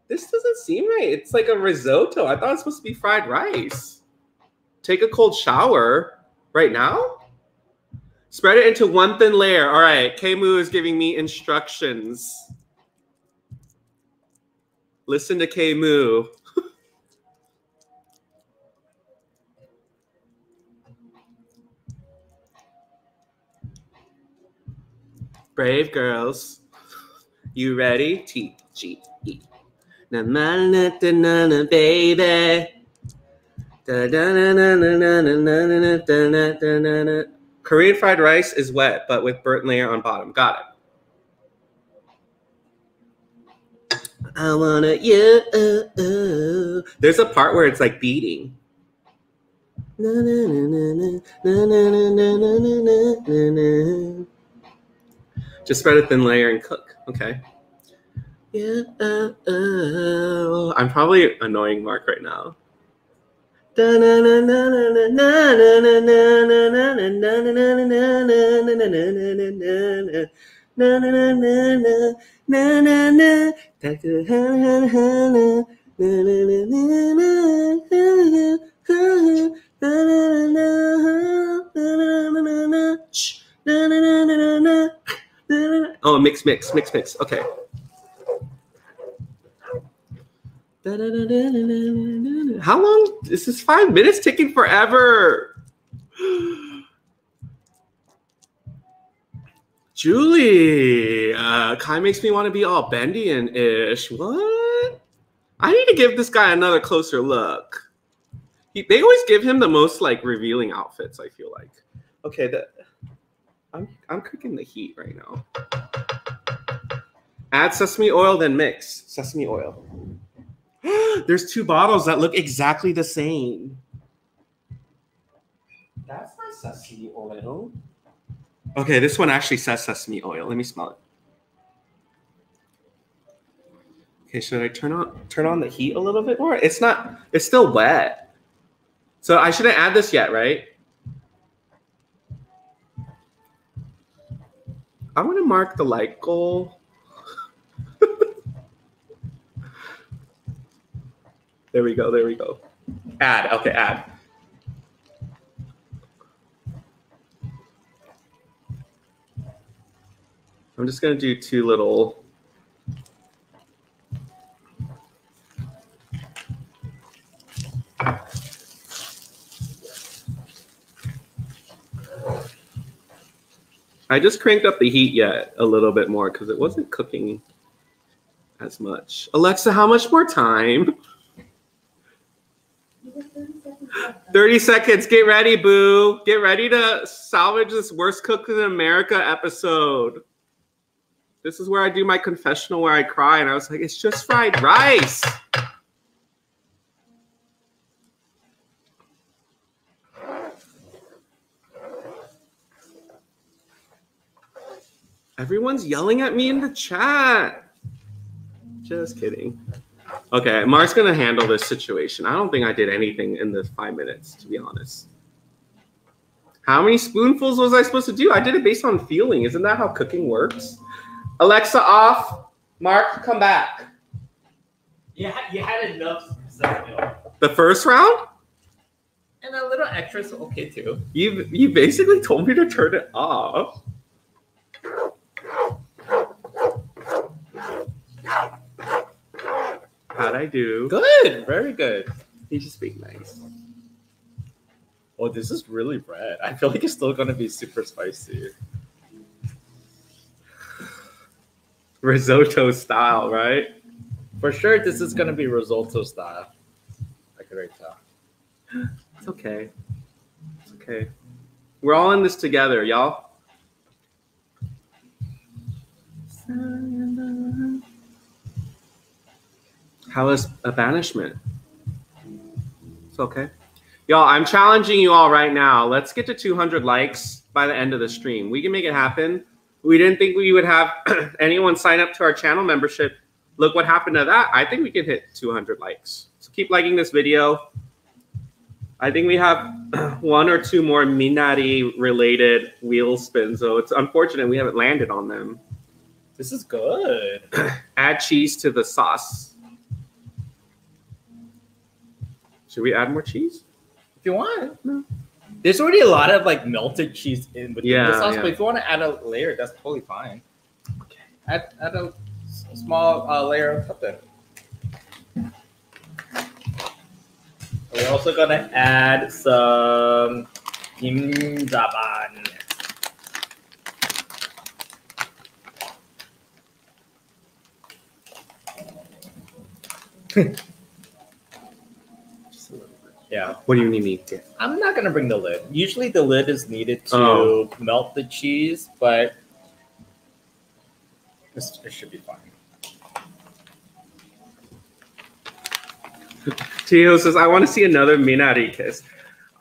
This doesn't seem right. It's like a risotto. I thought it was supposed to be fried rice take a cold shower right now? Spread it into one thin layer. All right, Kmu is giving me instructions. Listen to Kmu. Brave girls. You ready? T G E. Na na na na na baby. Korean fried rice is wet, but with burnt layer on bottom. Got it. I wanna you. There's a part where it's like beating. Just spread a thin layer and cook. Okay. Yeah. I'm probably annoying Mark right now. Oh, mix, mix, mix, mix. Okay. How long? Is this is five minutes taking forever. Julie, uh, Kai makes me want to be all Bendian ish. What? I need to give this guy another closer look. He, they always give him the most like revealing outfits. I feel like. Okay, the, I'm I'm cooking the heat right now. Add sesame oil, then mix sesame oil. There's two bottles that look exactly the same. That's not sesame oil. Okay, this one actually says sesame oil. Let me smell it. Okay, should I turn on turn on the heat a little bit more? It's not. It's still wet. So I shouldn't add this yet, right? I'm gonna mark the light goal. There we go. There we go. Add. Okay, add. I'm just gonna do two little. I just cranked up the heat yet a little bit more because it wasn't cooking as much. Alexa, how much more time? 30 seconds. Get ready, boo. Get ready to salvage this worst cook in America episode. This is where I do my confessional where I cry and I was like, it's just fried rice. Everyone's yelling at me in the chat. Just kidding. Okay, Mark's gonna handle this situation. I don't think I did anything in the five minutes, to be honest. How many spoonfuls was I supposed to do? I did it based on feeling. Isn't that how cooking works? Alexa off. Mark, come back. Yeah, you had enough stuff, you know. The first round? And a little extra is okay too. You you basically told me to turn it off. How'd I do? Good, very good. He's just being nice. Oh, this is really red. I feel like it's still gonna be super spicy. Risotto style, right? For sure, this is gonna be risotto style. I can already tell. It's okay. It's okay. We're all in this together, y'all. How is a banishment? It's okay. Y'all, I'm challenging you all right now. Let's get to 200 likes by the end of the stream. We can make it happen. We didn't think we would have anyone sign up to our channel membership. Look what happened to that. I think we can hit 200 likes. So keep liking this video. I think we have one or two more Minari related wheel spins, so It's unfortunate we haven't landed on them. This is good. Add cheese to the sauce. Should we add more cheese? If you want. No. There's already a lot of like melted cheese in with Yeah, the sauce, yeah. but if you want to add a layer, that's totally fine. Okay. Add, add a s- small uh, layer of something. We're also gonna add some kimjaban. Just a little bit. Yeah. What do you need me to? I'm not gonna bring the lid. Usually the lid is needed to Oh. melt the cheese, but this it should be fine. Tio says, I want to see another Minari kiss.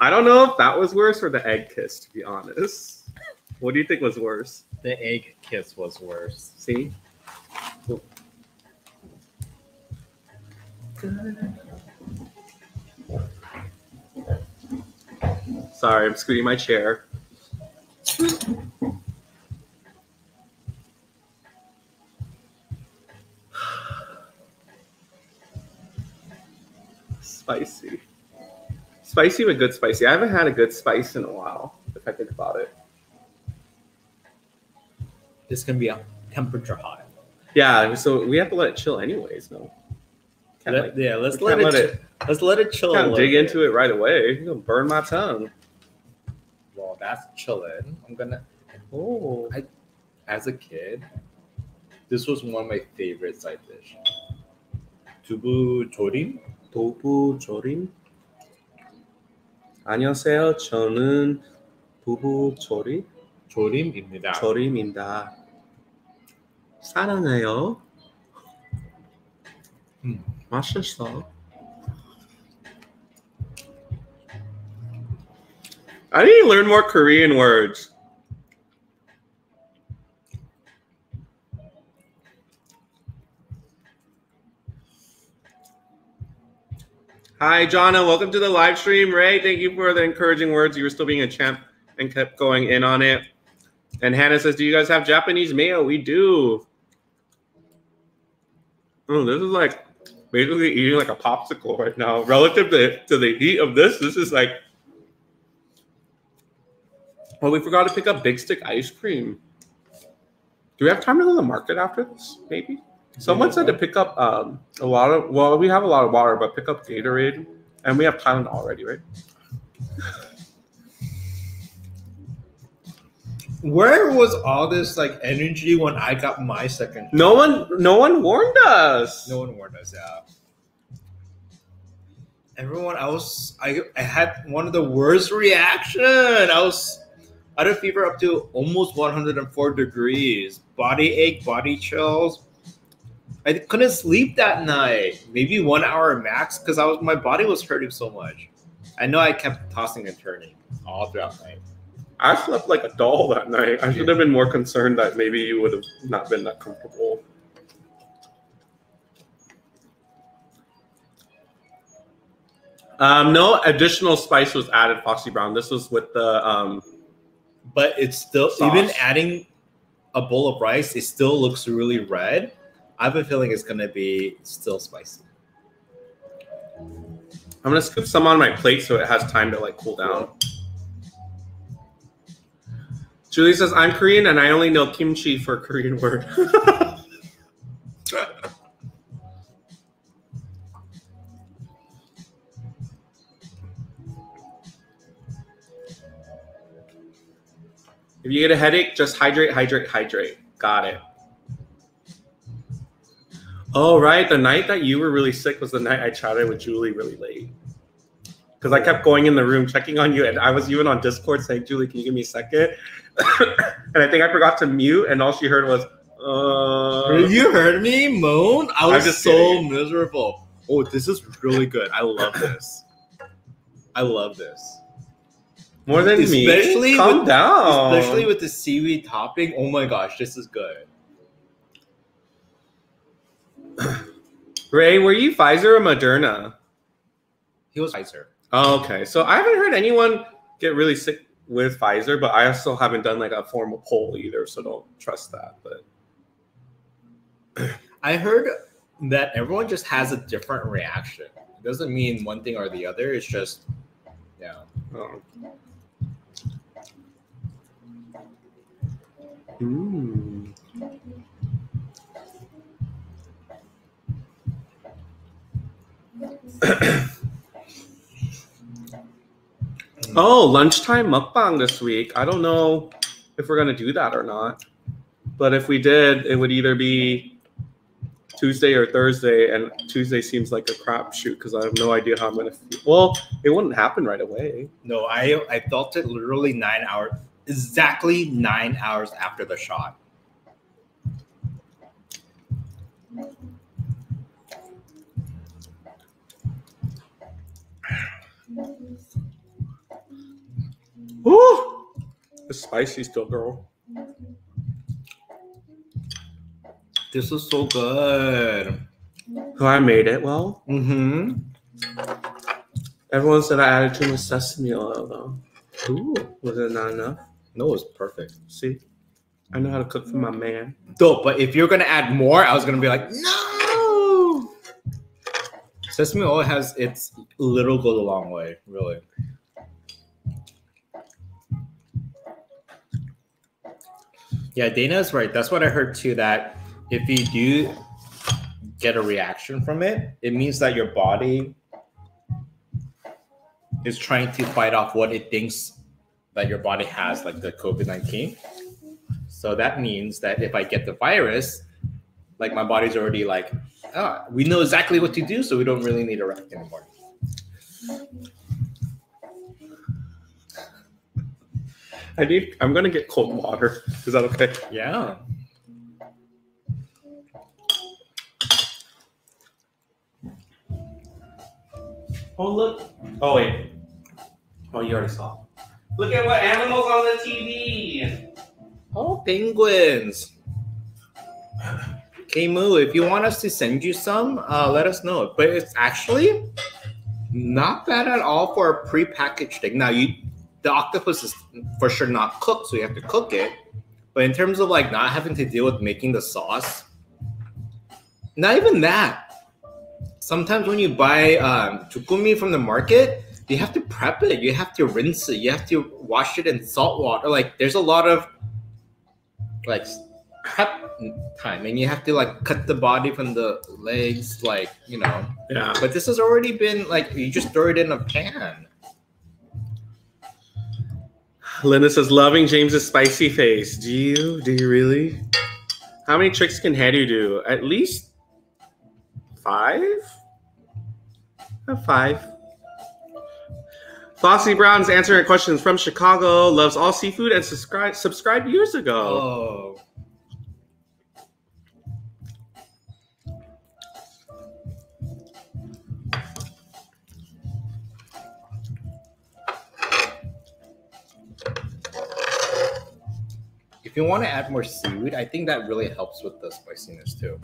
I don't know if that was worse or the egg kiss, to be honest. What do you think was worse? The egg kiss was worse. See? Sorry, I'm scooting my chair. Spicy. Spicy but good spicy. I haven't had a good spice in a while, if I think about it. This can be a temperature hot. Yeah, so we have to let it chill anyways, no? Let- like, yeah, let's let it, let ch- let's let it chill. a can't little dig bit. into it right away. You're gonna burn my tongue. Well, that's chilling. I'm gonna. Oh, I, as a kid, this was one of my favorite side dish. 두부 조림. 도부 조림. 안녕하세요. 저는 부부 조림 조림입니다. 조림입니다. 사랑해요. 음. 맛있어. I need to learn more Korean words. Hi, Jonna. Welcome to the live stream. Ray, thank you for the encouraging words. You were still being a champ and kept going in on it. And Hannah says, Do you guys have Japanese mayo? We do. Oh, this is like basically eating like a popsicle right now. Relative to, to the heat of this, this is like. Well, we forgot to pick up big stick ice cream. Do we have time to go to the market after this? Maybe. Someone said to pick up um, a lot of. Well, we have a lot of water, but pick up Gatorade, and we have Tylenol already, right? Where was all this like energy when I got my second? No one, no one warned us. No one warned us out. Everyone, I was, I, I had one of the worst reaction. I was, I had a fever up to almost 104 degrees, body ache, body chills. I couldn't sleep that night. Maybe one hour max because I was, my body was hurting so much. I know I kept tossing and turning all throughout the night. I slept like a doll that night. I should have been more concerned that maybe you would have not been that comfortable. Um, no additional spice was added, Foxy Brown. This was with the um, but it's still Sauce. even adding a bowl of rice. It still looks really red. I have a feeling it's gonna be still spicy. I'm gonna scoop some on my plate so it has time to like cool down. Julie says, I'm Korean and I only know kimchi for a Korean word. if you get a headache, just hydrate, hydrate, hydrate. Got it. Oh, right. The night that you were really sick was the night I chatted with Julie really late. Because I kept going in the room checking on you, and I was even on Discord saying, Julie, can you give me a second? and I think I forgot to mute, and all she heard was, uh. you heard me moan. I was just so kidding. miserable. Oh, this is really good. I love this. I love this. More than Especially me? Calm with- down. Especially with the seaweed topping. Oh my gosh, this is good. Ray, were you Pfizer or Moderna? He was Pfizer. Oh, okay. So I haven't heard anyone get really sick with Pfizer, but I also haven't done like a formal poll either, so don't trust that. But I heard that everyone just has a different reaction. It doesn't mean one thing or the other. It's just, yeah. oh. Mm. oh, lunchtime mukbang this week. I don't know if we're gonna do that or not. But if we did, it would either be Tuesday or Thursday, and Tuesday seems like a crapshoot because I have no idea how I'm gonna feel. Well, it wouldn't happen right away. No, I I felt it literally nine hours, exactly nine hours after the shot. Woo! It's spicy still, girl. This is so good. So I made it. Well, Mm-hmm. everyone said I added too much sesame oil though. Ooh, was it not enough? No, it's perfect. See, I know how to cook for my man. Dope, but if you're gonna add more, I was gonna be like, no. Sesame oil has its little goes a long way, really. Yeah, Dana is right. That's what I heard too. That if you do get a reaction from it, it means that your body is trying to fight off what it thinks that your body has, like the COVID 19. So that means that if I get the virus, like my body's already like, ah, we know exactly what to do, so we don't really need a rest anymore. I need. I'm gonna get cold water. Is that okay? Yeah. Oh look. Oh wait. Oh, you already saw. Look at what animals on the TV. Oh, penguins. Okay, if you want us to send you some, uh, let us know. But it's actually not bad at all for a pre-packaged thing. Now, you the octopus is for sure not cooked, so you have to cook it. But in terms of like not having to deal with making the sauce, not even that. sometimes when you buy um, jjukkumi from the market, you have to prep it. You have to rinse it. You have to wash it in salt water. Like there's a lot of like prep time, and you have to like cut the body from the legs, like you know. Yeah. But this has already been like you just throw it in a pan. Linda says, loving James's spicy face. Do you? Do you really? How many tricks can Hedu do? At least five? Five. Flossie Brown's answering questions from Chicago. Loves all seafood and subscribe subscribed years ago. Oh. If you want to add more seaweed, I think that really helps with the spiciness too.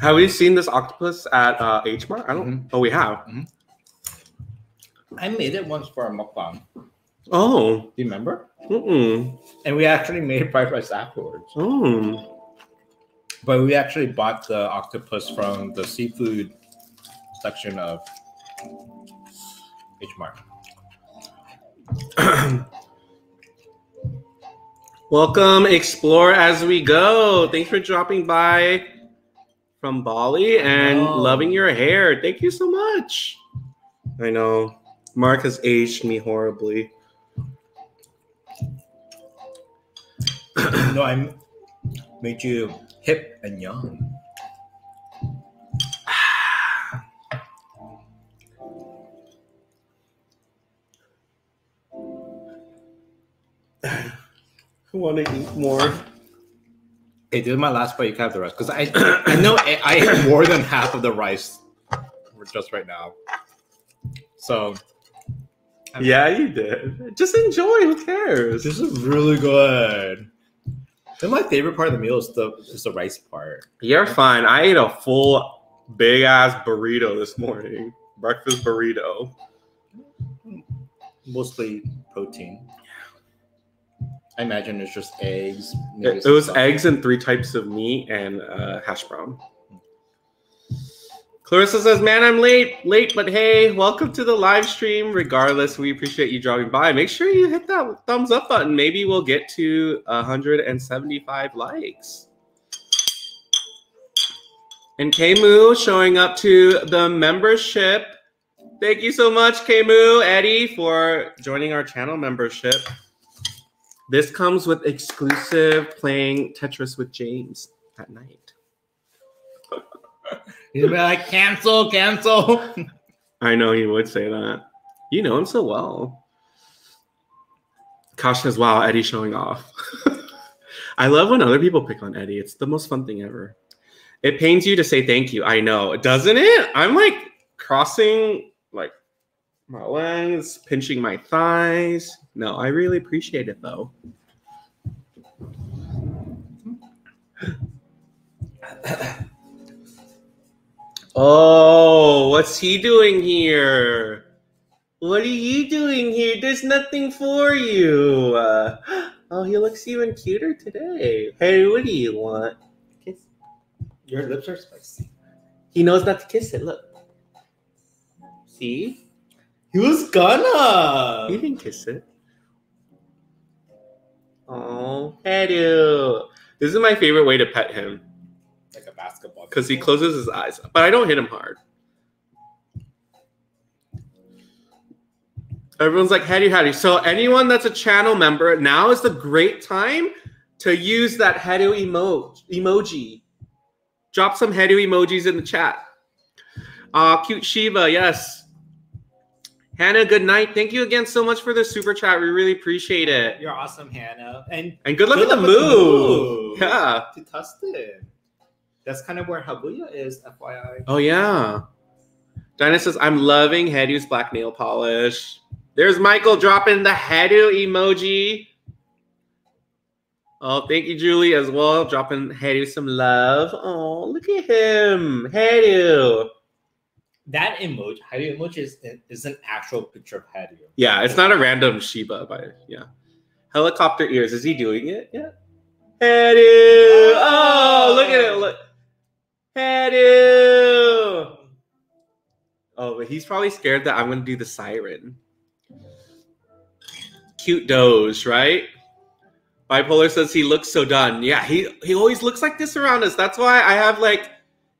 Have we seen this octopus at uh, H Mart? I don't. Mm-hmm. Oh, we have. Mm-hmm. I made it once for a mukbang. Oh. Do you remember? Mm-mm. And we actually made fried rice afterwards. Oh. But we actually bought the octopus from the seafood section of H Mart. Welcome, explore as we go. Thanks for dropping by from Bali and know. loving your hair. Thank you so much. I know Mark has aged me horribly. no, I made you hip and young. I want to eat more. Okay, this is my last bite. You can have the rest because I I know I, I ate more than half of the rice just right now. So Yeah, you did. Just enjoy. Who cares? this is really good. And my favorite part of the meal is the is the rice part. You're fine. I ate a full big ass burrito this morning. Breakfast burrito. Mostly protein. I imagine it's just eggs. It, it was eggs and three types of meat and uh, hash brown. Clarissa says, "Man, I'm late, late, but hey, welcome to the live stream. Regardless, we appreciate you dropping by. Make sure you hit that thumbs up button. Maybe we'll get to 175 likes." And Kmu showing up to the membership. Thank you so much, Kmu, Eddie, for joining our channel membership. This comes with exclusive playing Tetris with James at night. Gonna be like, cancel, cancel. I know he would say that. You know him so well. Kosh says, wow, Eddie showing off. I love when other people pick on Eddie. It's the most fun thing ever. It pains you to say thank you. I know, doesn't it? I'm like crossing like my legs, pinching my thighs. No, I really appreciate it though. Oh, what's he doing here? What are you doing here? There's nothing for you. Uh, oh, he looks even cuter today. Hey, what do you want? Kiss. Your lips are spicy. He knows not to kiss it. Look. See? He was gonna. He didn't kiss it. Oh, Hedu. This is my favorite way to pet him Like a basketball. because he closes his eyes, but I don't hit him hard. Everyone's like, Hedu, Hedu. So, anyone that's a channel member, now is the great time to use that Hedu emoji. emoji. Drop some Hedu emojis in the chat. Uh, cute Shiva, yes. Hannah, good night. Thank you again so much for the super chat. We really appreciate it. You're awesome, Hannah. And And good luck Good with the luck the move. move. Yeah. to Tustin. That's kind of where Habuya is, FYI. Oh yeah. Dinah says, I'm loving Hedu's black nail polish. There's Michael dropping the Hedu emoji. Oh, thank you, Julie, as well. Dropping Hedu some love. Oh, look at him. Hedu. That emoji, Hadu emoji is, is an actual picture of Hadu. Yeah, it's not a random Shiba, but yeah. Helicopter ears. Is he doing it yet? Hedu! Oh, look at it. Look. Hedu! Oh, but he's probably scared that I'm going to do the siren. Cute Doge, right? Bipolar says he looks so done. Yeah, he he always looks like this around us. That's why I have like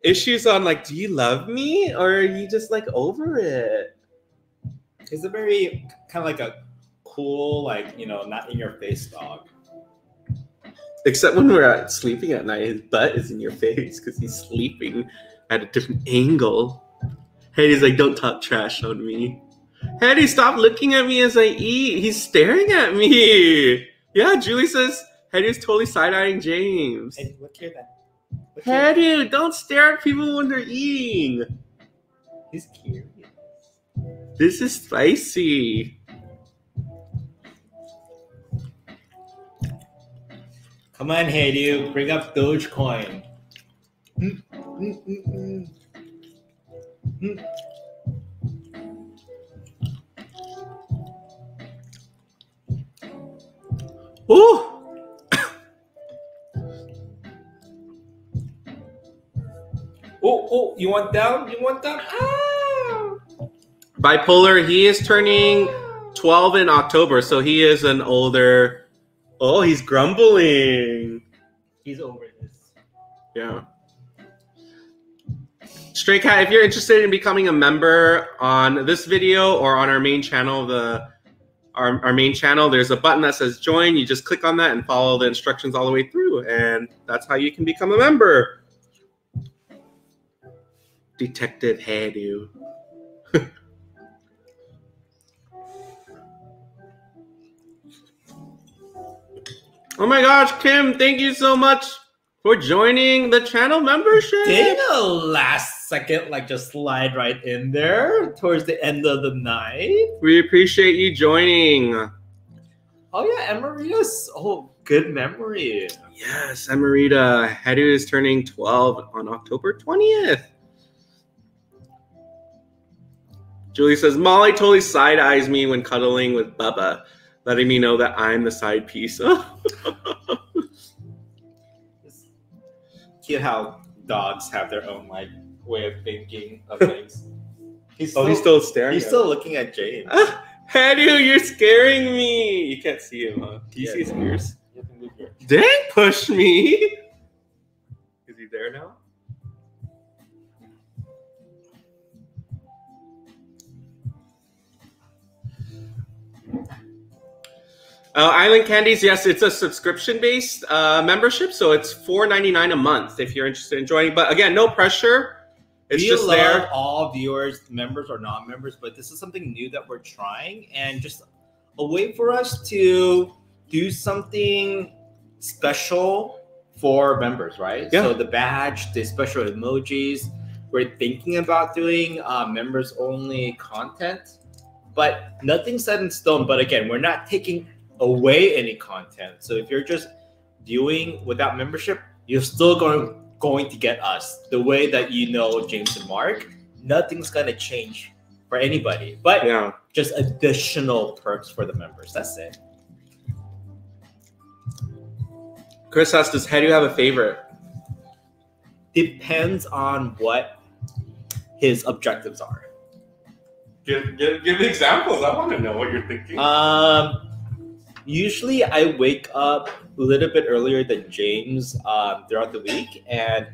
issues on like, do you love me or are you just like over it? He's a very kind of like a cool, like you know, not in your face dog. Except when we're at sleeping at night, his butt is in your face because he's sleeping at a different angle. Hattie's like, don't talk trash on me. Hattie, stop looking at me as I eat. He's staring at me. Yeah, Julie says Hattie's totally side eyeing James. Hey, look here, then. Look dude, don't stare at people when they're eating. He's curious. This is spicy. Come on, Hadu, bring up Dogecoin. Mm, mm. Mm. Ooh. Oh, oh, you want down? You want down? Ah! Bipolar, he is turning 12 in October, so he is an older. Oh, he's grumbling. He's over this. Yeah. Stray Cat, if you're interested in becoming a member on this video or on our main channel, the our, our main channel, there's a button that says join. You just click on that and follow the instructions all the way through, and that's how you can become a member. Detective Hadu. oh my gosh, Kim, thank you so much for joining the channel membership. Didn't the last second like just slide right in there towards the end of the night? We appreciate you joining. Oh yeah, Emarita's oh good memory. Yes, Emerita. Hadu is turning 12 on October 20th. Julie says, Molly totally side eyes me when cuddling with Bubba, letting me know that I'm the side piece. Cute how dogs have their own like way of thinking of things. He's oh, he's still staring. he's still looking at James. Hadu, you're scaring me. You can't see him, huh? Do you Yeah. see his ears? You have to move your- Dang, push me. Is he there now? Uh, Island Candies, yes, it's a subscription-based uh, membership, so it's four ninety nine a month if you're interested in joining. But again, no pressure. It's we just there. all viewers, members or non-members, but this is something new that we're trying, and just a way for us to do something special for members, right? Yeah. So the badge, the special emojis. We're thinking about doing uh, members-only content, but nothing set in stone. But again, we're not taking away any content. So if you're just viewing without membership, you're still going going to get us the way that you know James and Mark. Nothing's gonna change for anybody, but Yeah. just additional perks for the members. That's it. Chris asks, does you have a favorite? Depends on what his objectives are. Give, give, give examples. I want to know what you're thinking. Um, usually I wake up a little bit earlier than James um, throughout the week, and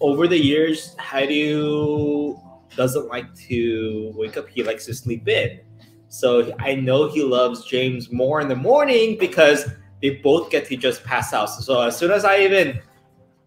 over the years, Hadu doesn't like to wake up. He likes to sleep in. So I know he loves James more in the morning because they both get to just pass out. So as soon as I even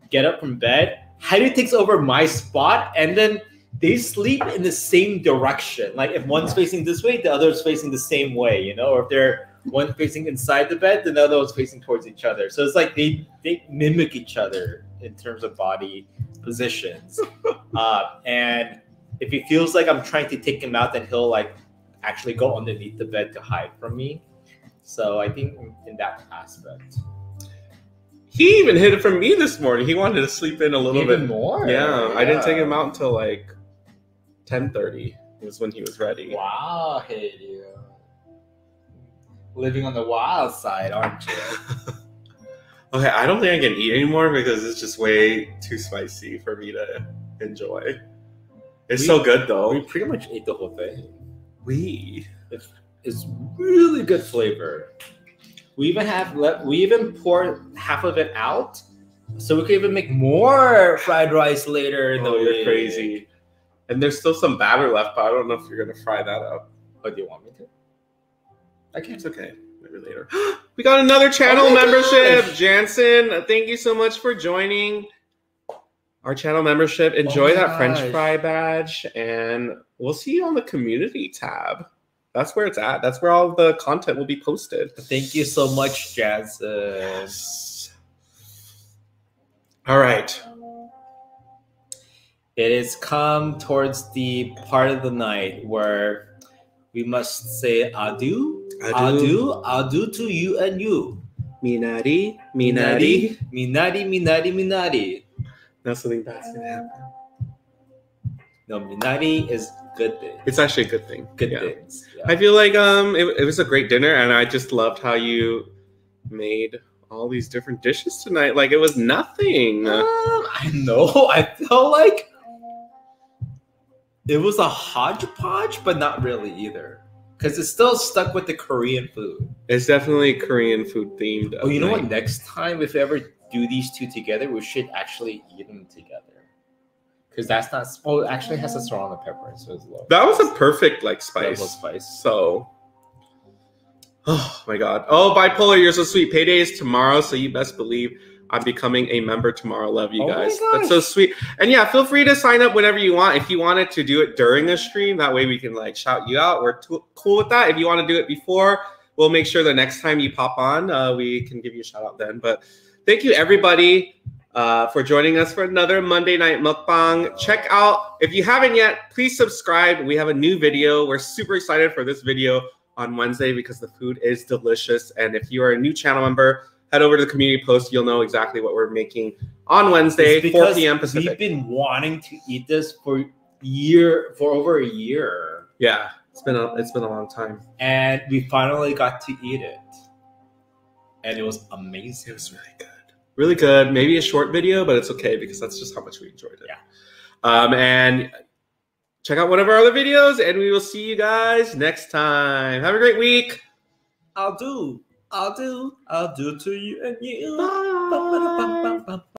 get up from bed, Hadu takes over my spot, and then they sleep in the same direction. Like if one's facing this way, the other's facing the same way, you know, or if they're one facing inside the bed, the other one's facing towards each other. So it's like they they mimic each other in terms of body positions. uh, and if he feels like I'm trying to take him out, then he'll like actually go underneath the bed to hide from me. So I think in that aspect, He even hid it from me this morning. He wanted to sleep in a little even bit. more. Yeah, I didn't take him out until like ten thirty. Was when he was ready. Wow, hey, dude. Living on the wild side, aren't you? Okay, I don't think I can eat anymore because it's just way too spicy for me to enjoy. It's We- so good though. we pretty much ate the whole thing. We. It's really good flavor. We even have let we even poured half of it out, so we could even make more fried rice later in the Oh, you're week. crazy. And there's still some batter left, but I don't know if you're gonna fry that up. Oh, do you want me to? I can't. It's okay. Maybe later. we got another channel Oh membership. gosh. Jansen, thank you so much for joining our channel membership. Enjoy Oh that French fry badge, and we'll see you on the community tab. That's where it's at. That's where all the content will be posted. Thank you so much, Jazz. Uh, All right. it has come towards the part of the night where we must say adieu, adieu, adieu to you and you. Minari, Minari. Minari, Minari, Minari. Now something bad's gonna happen. No, Minari is good thing. It's actually a good thing. Good Yeah. things. Yeah. I feel like um it, it was a great dinner and I just loved how you made all these different dishes tonight. Like it was nothing. Um, I know. I felt like it was a hodgepodge, but not really either. Because it's still stuck with the Korean food. It's definitely Korean food themed. Oh, you know what? Next time, if we ever do these two together, we should actually eat them together. Because that's not. Oh, it actually has a serrano pepper, so it's low. That was a perfect like spice. spice. So Oh my god. Oh, bipolar, you're so sweet. Payday is tomorrow, so you best believe I'm becoming a member tomorrow. Love you Oh guys. That's so sweet. And yeah, feel free to sign up whenever you want. If you wanted to do it during the stream, that way we can like shout you out. We're cool with that. If you want to do it before, we'll make sure the next time you pop on, uh, we can give you a shout out then. But thank you everybody uh, for joining us for another Monday night mukbang. Check out if you haven't yet, please subscribe. We have a new video. We're super excited for this video on Wednesday because the food is delicious. And if you are a new channel member, head over to the community post. You'll know exactly what we're making on Wednesday, 4 because p.m. We've been wanting to eat this for year for over a year, Yeah, it's been a it's been a long time. and we finally got to eat it, and it was amazing. It was really good. Really good. Maybe a short video, but it's okay because that's just how much we enjoyed it. Yeah. Um, and check out one of our other videos, and we will see you guys next time. Have a great week. I'll do. I'll do. I'll do to you and you. Bye. Ba-ba-da-bum-bum-bum.